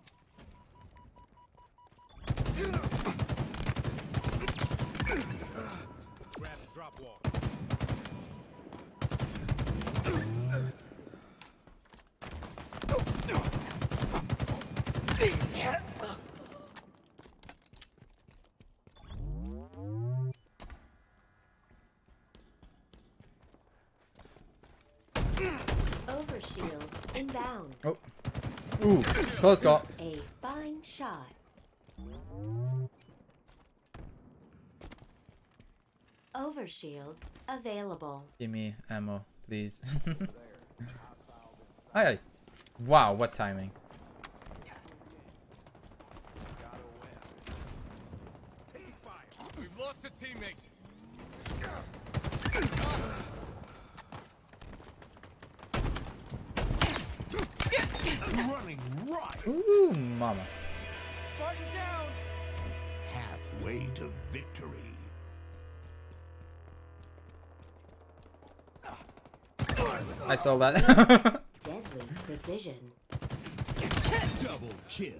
Grab the drop wall. Overshield inbound. Oh, ooh, close call. A fine shot. Overshield available. Give me ammo, please. Aye, aye. Wow, what timing. We've lost a teammate. Running riot. Ooh, mama. Spartan down! Halfway to victory. I stole that. Deadly precision. Double kill.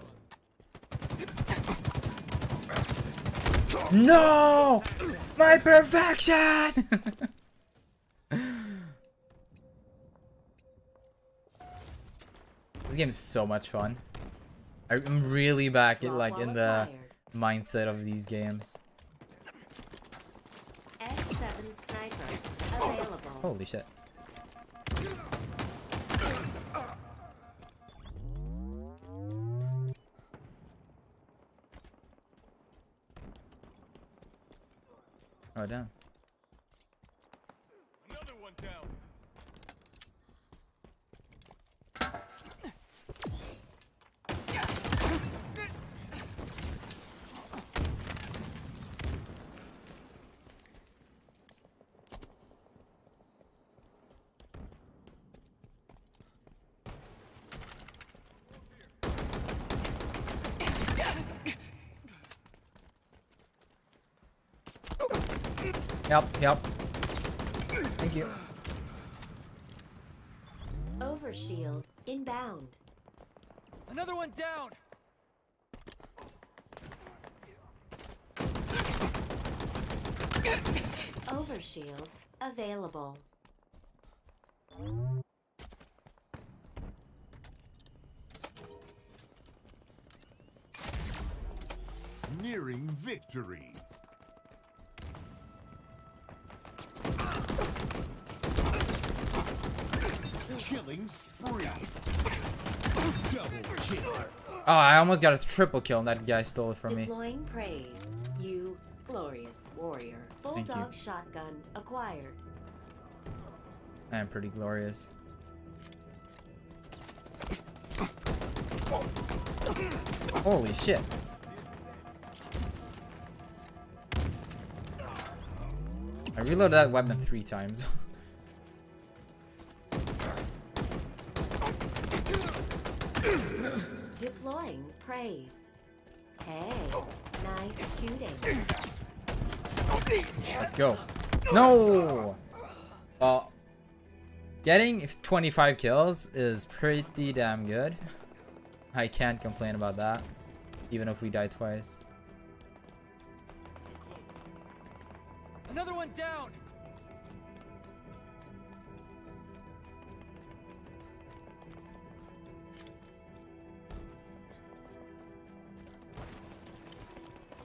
no! My perfection! this game is so much fun. I- I'm really back in like in the mindset of these games. S7 sniper available. Holy shit. Oh damn. Help, help. Thank you. Overshield inbound. Another one down. Overshield available. Nearing victory. Killing spree. Double kill. Oh, I almost got a triple kill and that guy stole it from me. Deploying praise. You glorious warrior. Thank you. Bulldog shotgun acquired. I am pretty glorious. Holy shit. I reloaded that weapon three times. Deploying praise. Hey, nice shooting. Let's go. No! Well, getting 25 kills is pretty damn good. I can't complain about that, even if we die twice. Another one down.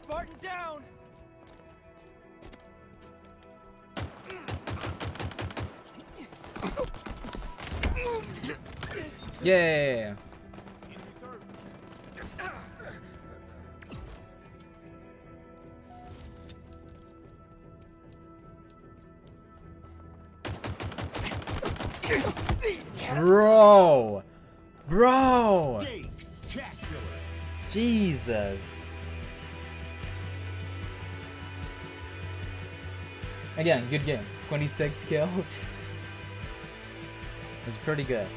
Spartan down. Yeah! Bro! Bro! Jesus. Again, good game. 26 kills. It was pretty good.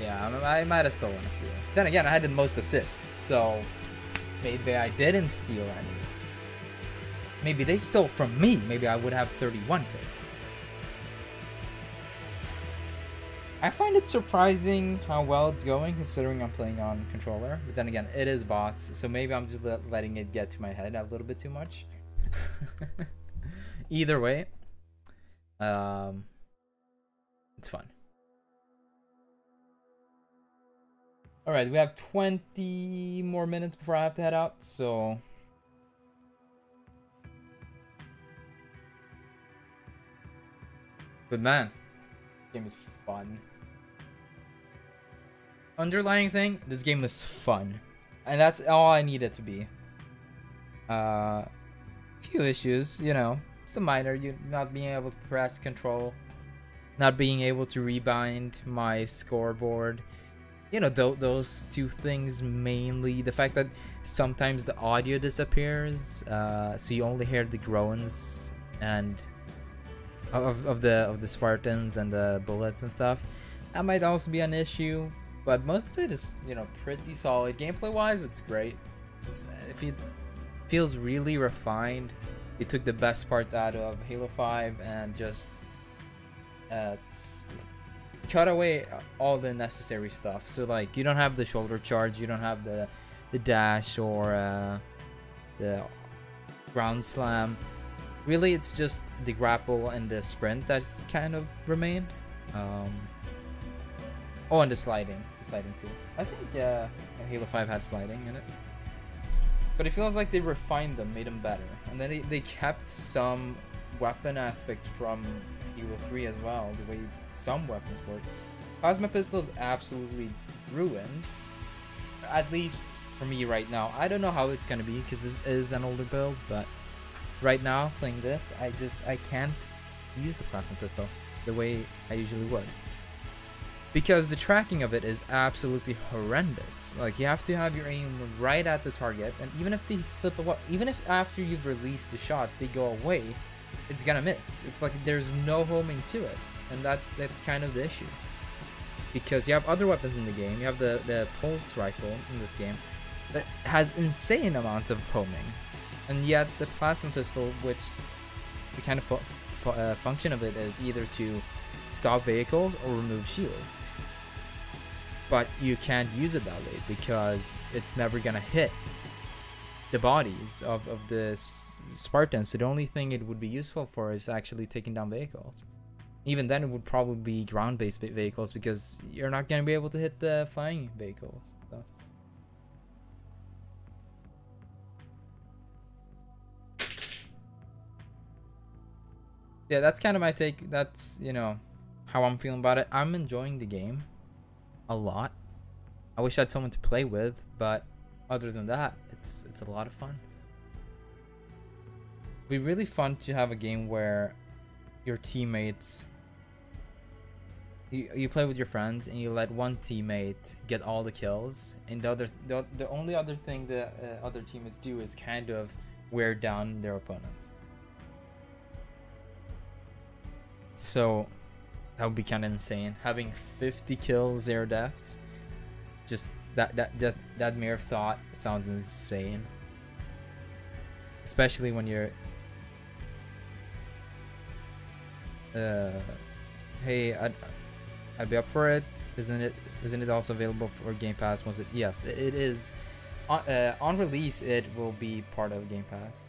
Yeah, I, might have stolen a few. Then again, I had the most assists, so maybe I didn't steal any. Maybe they stole from me. Maybe I would have 31 kills. I find it surprising how well it's going considering I'm playing on controller. But then again, it is bots, so maybe I'm just let- letting it get to my head a little bit too much. Either way, um, it's fun. All right, we have 20 more minutes before I have to head out, so But man, game is fun. Underlying thing, this game is fun. And that's all I need it to be. Uh few issues, you know. The minor, you not being able to press control, not being able to rebind my scoreboard. You know, th- those two things mainly. The fact that sometimes the audio disappears, uh, so you only hear the groans and of, of the of the Spartans and the bullets and stuff. That might also be an issue, but most of it is you know pretty solid. Gameplay wise, it's great. It's if it feels really refined. They took the best parts out of Halo 5 and just uh, cut away all the necessary stuff. So like you don't have the shoulder charge, you don't have the the dash or uh, the ground slam. Really it's just the grapple and the sprint that's kind of remained. Um oh and the sliding the sliding too. I think uh halo 5 had sliding in it but it feels like they refined them made them better. And then they, they kept some weapon aspects from halo 3 as well the way some weapons work. Plasma pistol is absolutely ruined at least for me right now. I don't know how it's gonna be because this is an older build but right now playing this i just i can't use the plasma pistol the way i usually would because the tracking of it is absolutely horrendous. Like you have to have your aim right at the target and even if they slip away even if after you've released the shot they go away it's gonna miss. It's like there's no homing to it and that's that's kind of the issue. Because you have other weapons in the game. You have the the pulse rifle in this game that has insane amounts of homing and yet the plasma pistol which the kind of fu- fu- uh, function of it is either to stop vehicles or remove shields. But you can't use it that way because it's never gonna hit the bodies of, of the Spartans. So the only thing it would be useful for is actually taking down vehicles. Even then, it would probably be ground-based vehicles because you're not gonna be able to hit the flying vehicles. Yeah, that's kind of my take. That's you know how I'm feeling about it. I'm enjoying the game a lot. I wish I had someone to play with, but other than that, it's it's a lot of fun. It'd be really fun to have a game where your teammates you, you play with your friends and you let one teammate get all the kills and the other the, the only other thing the uh, other teammates do is kind of wear down their opponents so that would be kind of insane. Having 50 kills zero deaths just that that that, that mere thought sounds insane. Especially when you're uh hey I'd, I'd be up for it. Isn't it isn't it also available for game pass? Was it yes it, is. On, uh, on release it will be part of game pass.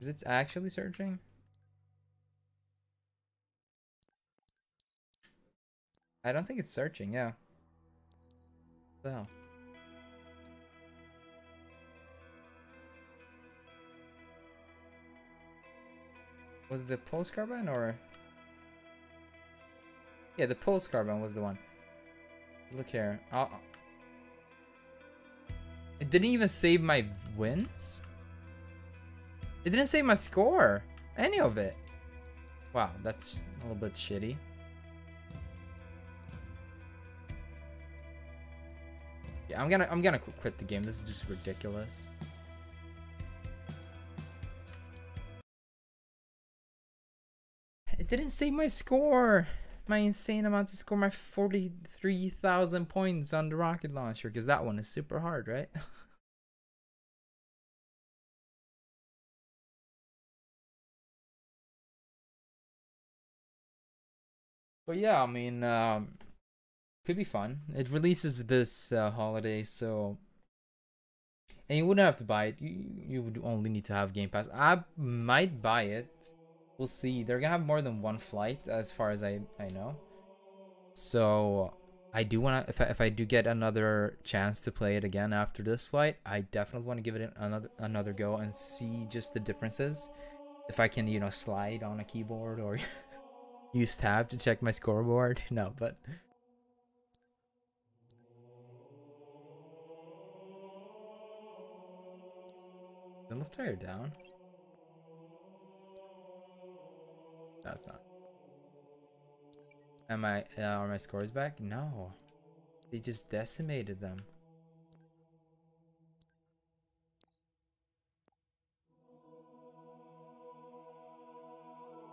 Is it actually searching I don't think it's searching, yeah. Wow. Was the pulse carbine or? Yeah, the pulse carbine was the one. Look here. It didn't even save my wins? It didn't save my score. Any of it. Wow, that's a little bit shitty. I'm gonna I'm gonna qu- quit the game. This is just ridiculous. It didn't save my score. My insane amount to score my 43,000 points on the rocket launcher because that one is super hard, right? but yeah, I mean, um, could be fun. It releases this uh, holiday, so and you wouldn't have to buy it. You you would only need to have Game Pass. I might buy it. We'll see. They're gonna have more than one flight, as far as I I know. So I do wanna if I, if I do get another chance to play it again after this flight, I definitely want to give it another another go and see just the differences. If I can you know slide on a keyboard or use tab to check my scoreboard. No, but The lift tire down? That's not. Am I, uh, are my scores back? No. They just decimated them.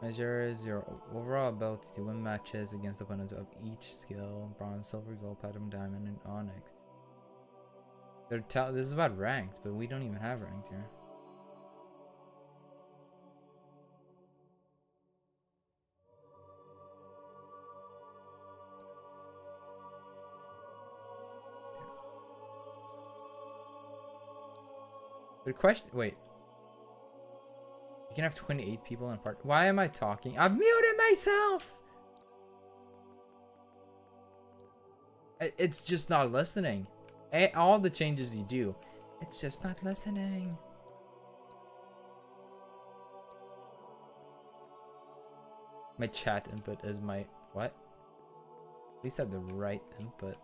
Measures your overall ability to win matches against opponents of each skill bronze, silver, gold, platinum, diamond, and onyx. They're tell this is about ranked, but we don't even have ranked here. The question. Wait. You can have 28 people in a part. Why am I talking? I've muted myself! It's just not listening. All the changes you do, it's just not listening. My chat input is my. What? At least I have the right input.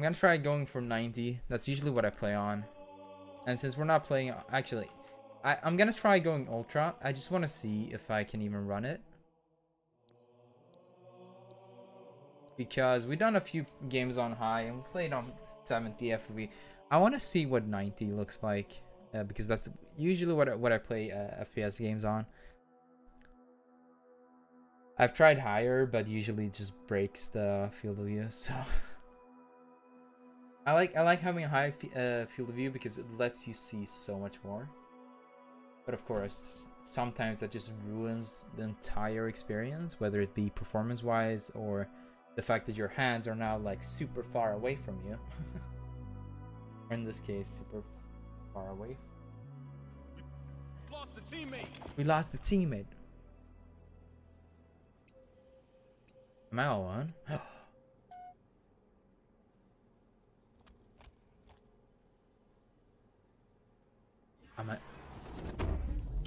I'm gonna try going for 90. That's usually what I play on. And since we're not playing, actually, I, I'm gonna try going ultra. I just want to see if I can even run it. Because we've done a few games on high and we played on 70 FOV. I want to see what 90 looks like uh, because that's usually what I, what I play uh, FPS games on. I've tried higher, but usually it just breaks the field of view. So I like I like having a high f- uh, field of view because it lets you see so much more. But of course, sometimes that just ruins the entire experience, whether it be performance-wise or the fact that your hands are now like super far away from you. or in this case, super far away. We Lost a teammate. We lost the teammate. Am I all on?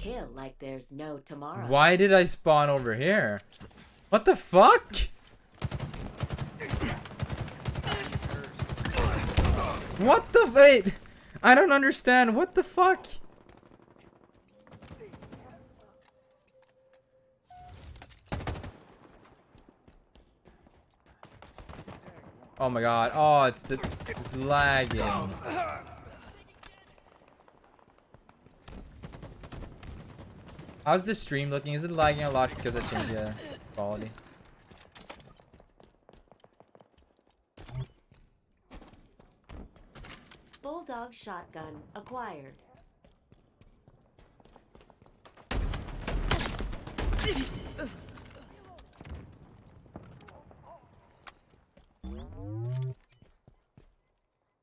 Kill like there's no tomorrow. Why did I spawn over here? What the fuck? What the wait? I don't understand. What the fuck? Oh my god. Oh, it's the it's lagging. How's the stream looking? Is it lagging a lot because I changed the quality? Bulldog shotgun acquired.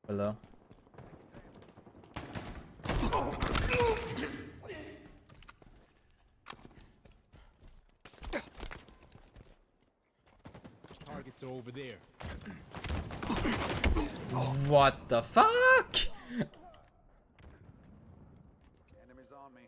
Hello? Targets are over there. What the fuck? Enemies on me.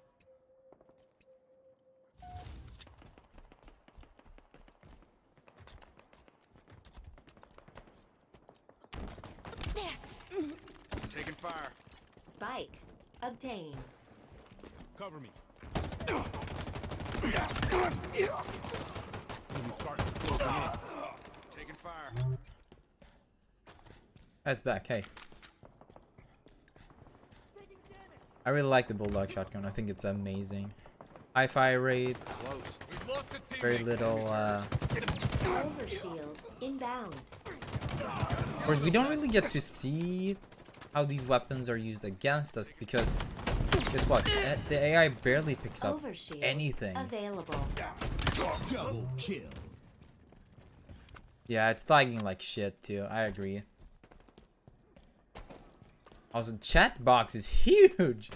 Taking fire. Spike obtained. Cover me. Enemy Spartans closing in. Taking fire. That's back. Hey. I really like the bulldog shotgun. I think it's amazing. High fire rate, Close. We've lost a very little. Uh, inbound. of course, we don't really get to see how these weapons are used against us because guess what? The AI barely picks up Overshield anything. available. Double kill. Yeah, it's lagging like shit too. I agree. Also, chat box is huge.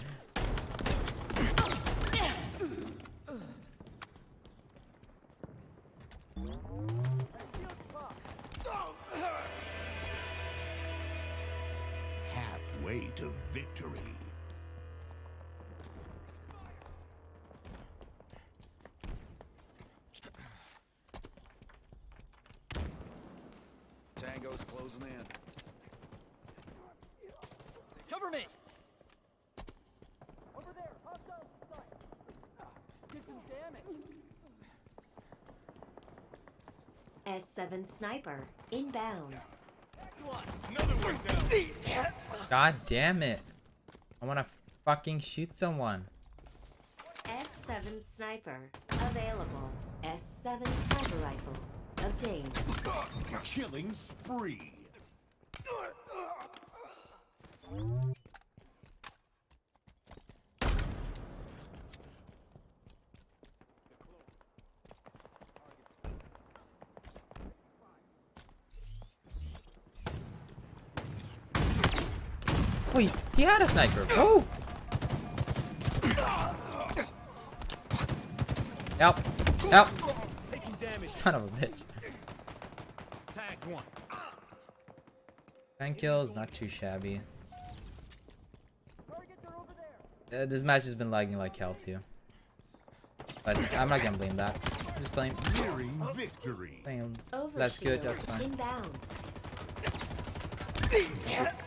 Sniper inbound. Another one down. God damn it. I want to fucking shoot someone. S7 sniper available. S7 sniper rifle obtained. Killing spree. Wait, he had a sniper. Oh! Help! Help! Taking damage. Son of a bitch. Tagged one. 10 kills, not too shabby. Uh, this match has been lagging like hell too. But I'm not gonna blame that. I'm just playing, Nearing victory. playing that's good, that's Overshield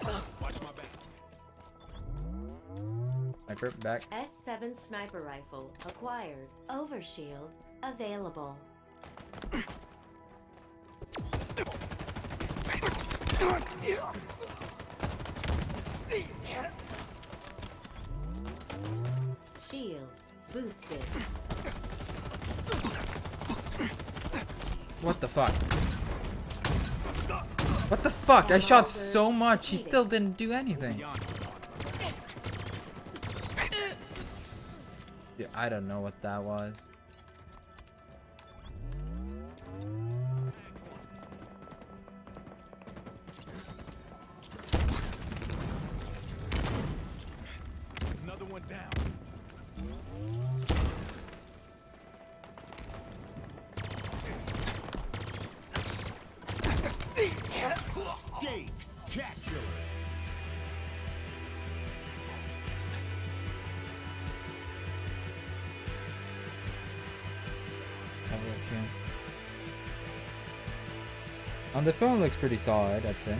fine. Sniper, back. S7 sniper rifle acquired. Overshield available. Shields boosted. What the fuck? What the fuck? I shot so much. He still didn't do anything. I don't know what that was. Phone looks pretty solid, I'd say.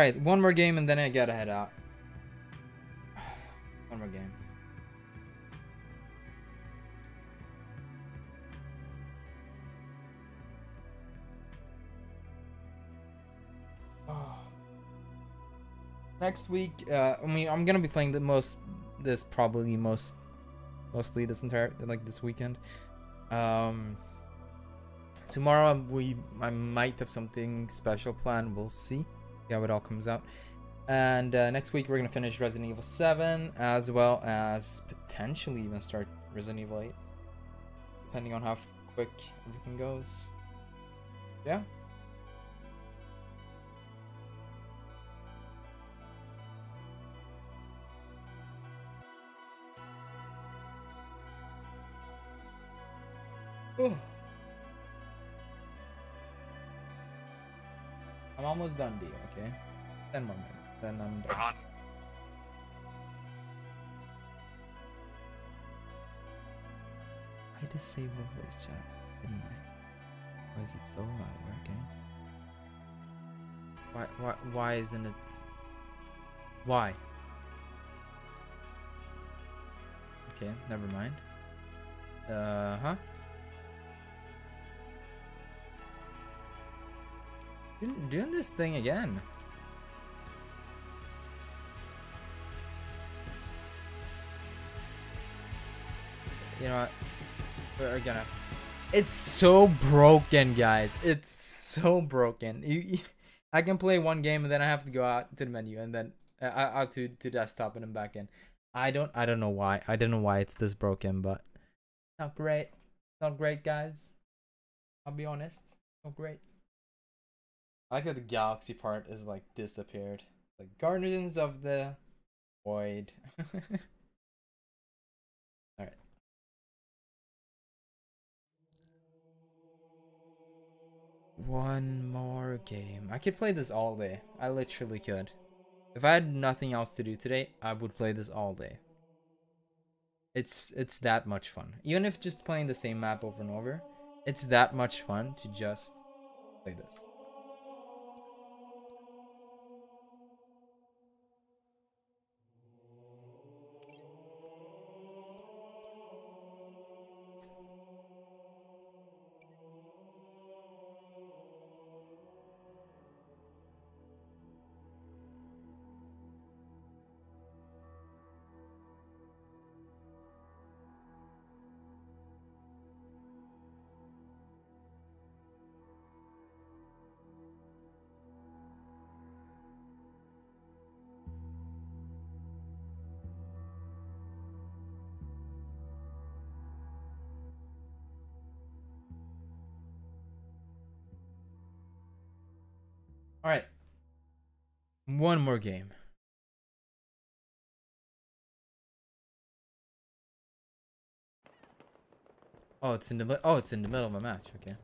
All right, one more game and then I gotta head out. One more game. Next week, uh, I mean, I'm gonna be playing the most, this probably most, mostly this entire like this weekend. Um, tomorrow we I might have something special planned. We'll see see how it all comes out. And uh, next week we're gonna finish Resident Evil 7 as well as potentially even start Resident Evil 8, depending on how quick everything goes. Yeah. Almost done, D. Okay, ten more minutes, then I'm done. Rohan. I disabled voice chat, didn't I? Why is it so not working? Why? Why? Why isn't it? Why? Okay, never mind. Uh Doing, this thing again. You know what? We're gonna. It's so broken, guys. It's so broken. You- I can play one game and then I have to go out to the menu and then uh, out to to desktop and then back in. I don't I don't know why. I don't know why it's this broken, but not great. Not great, guys. I'll be honest. Not great. I like that the galaxy part is like disappeared. Like Guardians of the Void. Alright. One more game. I could play this all day. I literally could. If I had nothing else to do today, I would play this all day. It's it's that much fun. Even if just playing the same map over and over, it's that much fun to just play this. One more game. Oh, it's in the oh, it's in the middle of a match. Okay.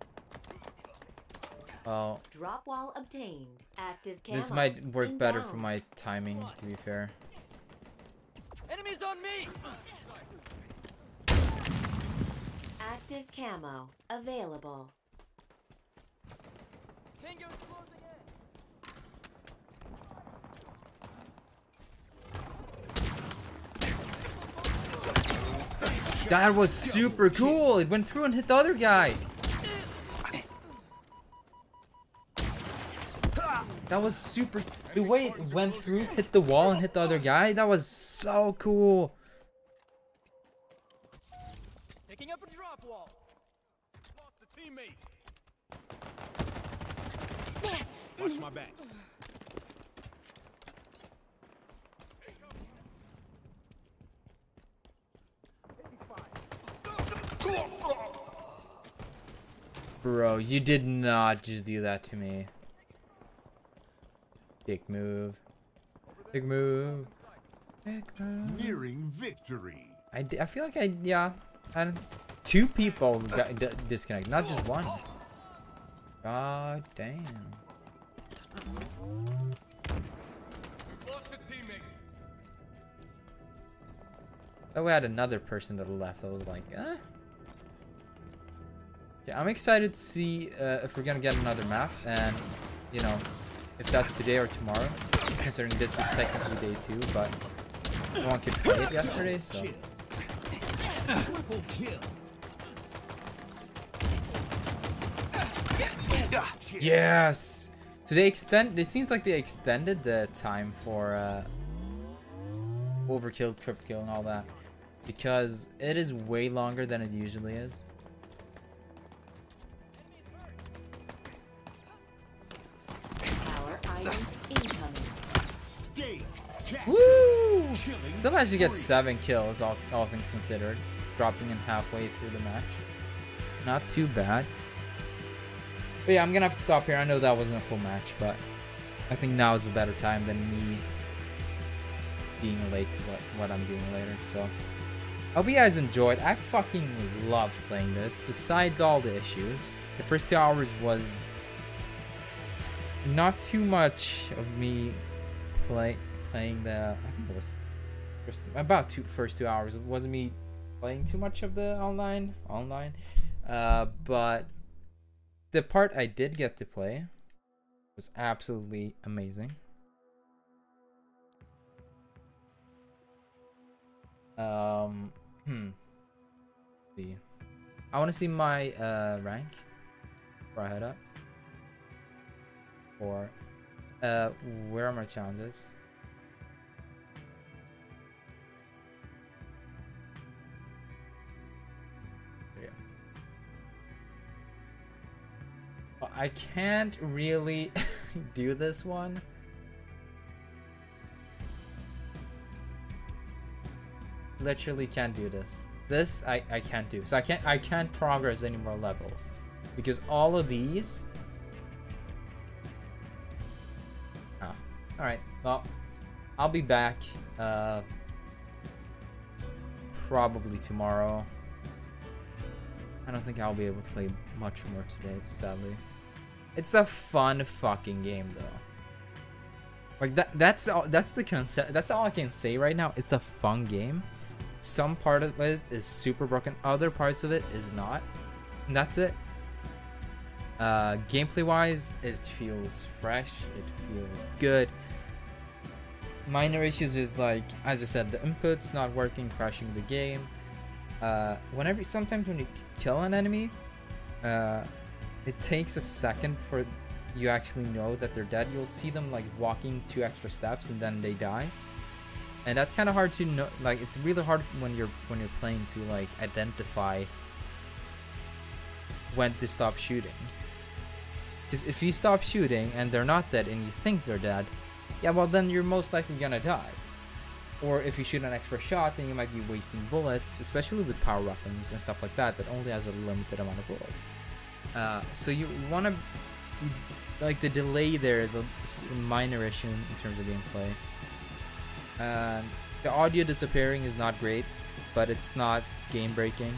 Well, Drop wall obtained. Active camo. this might work better for my timing. To be fair. Enemies on me! Active camo available. Tango is closing in! That was super cool. It went through and hit the other guy. That was super. The way it went through, hit the wall, and hit the other guy. That was so cool. Picking up a drop wall! Lost a teammate. Watch my back. Bro, you did not just do that to me. Big move. Big move. Big move. Nearing victory. I, d- I feel like I yeah. And two people got d- disconnected, not just one. God damn. Lost a teammate. Thought we had another person to the left. I was like, eh. Yeah, I'm excited to see uh, if we're gonna get another map, and you know, if that's today or tomorrow. Considering this is technically day two, but no one could play it yesterday, so. Yes. So they extend. It seems like they extended the time for uh, overkill, trip kill, and all that, because it is way longer than it usually is. Sometimes you get seven kills, all, all things considered, dropping in halfway through the match. Not too bad. But yeah, I'm gonna have to stop here. I know that wasn't a full match, but I think now is a better time than me being late to what, what I'm doing later. So, I hope you guys enjoyed. I fucking love playing this. Besides all the issues, the first two hours was not too much of me play playing the. I think it was first about two first two hours. It wasn't me playing too much of the online online, uh, but the part I did get to play was absolutely amazing. Um, hmm. See, I want to see my uh rank before I head up. Or, uh, where are my challenges? Well, I can't really do this one. Literally can't do this. This I, I can't do. So I can't I can't progress any more levels. Because all of these Oh. Alright, well I'll be back uh probably tomorrow. I don't think I'll be able to play much more today, sadly. It's a fun fucking game though. Like that that's all that's the concept that's all I can say right now. It's a fun game. Some part of it is super broken, other parts of it is not. And that's it. Uh gameplay wise, it feels fresh, it feels good. Minor issues is like as I said, the input's not working, crashing the game. Uh whenever sometimes when you kill an enemy, uh it takes a second for you actually know that they're dead. You'll see them like walking two extra steps and then they die. And that's kind of hard to know. Like it's really hard when you're when you're playing to like identify when to stop shooting. Because if you stop shooting and they're not dead and you think they're dead, yeah, well then you're most likely gonna die. Or if you shoot an extra shot, then you might be wasting bullets, especially with power weapons and stuff like that that only has a limited amount of bullets. Uh, so you want to like the delay there is a minor issue in terms of gameplay. And the audio disappearing is not great, but it's not game breaking.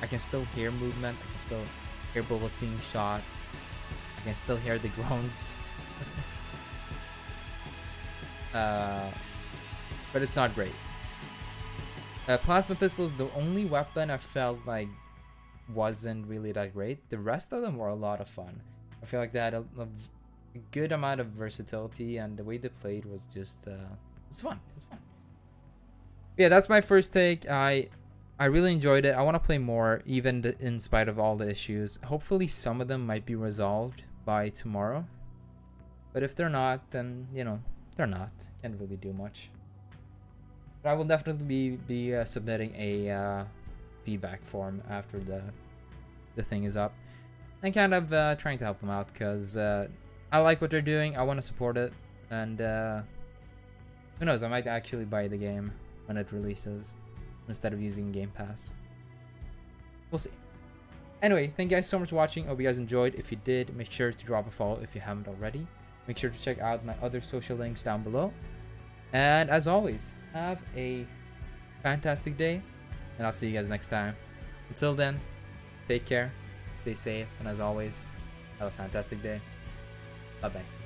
I can still hear movement. I can still hear bullets being shot. I can still hear the groans. uh, but it's not great. Uh, plasma pistol is the only weapon I felt like wasn't really that great. The rest of them were a lot of fun. I feel like they had a good amount of versatility, and the way they played was just uh, it's fun. It's fun. Yeah, that's my first take. I I really enjoyed it. I want to play more, even in spite of all the issues. Hopefully, some of them might be resolved by tomorrow. But if they're not, then you know they're not. Can't really do much. But I will definitely be be uh, submitting a uh, feedback form after the the thing is up, and kind of uh, trying to help them out because uh, I like what they're doing. I want to support it, and uh, who knows? I might actually buy the game when it releases instead of using Game Pass. We'll see. Anyway, thank you guys so much for watching. Hope you guys enjoyed. If you did, make sure to drop a follow if you haven't already. Make sure to check out my other social links down below. And as always, have a fantastic day, and I'll see you guys next time. Until then, take care, stay safe, and as always, have a fantastic day. Bye bye.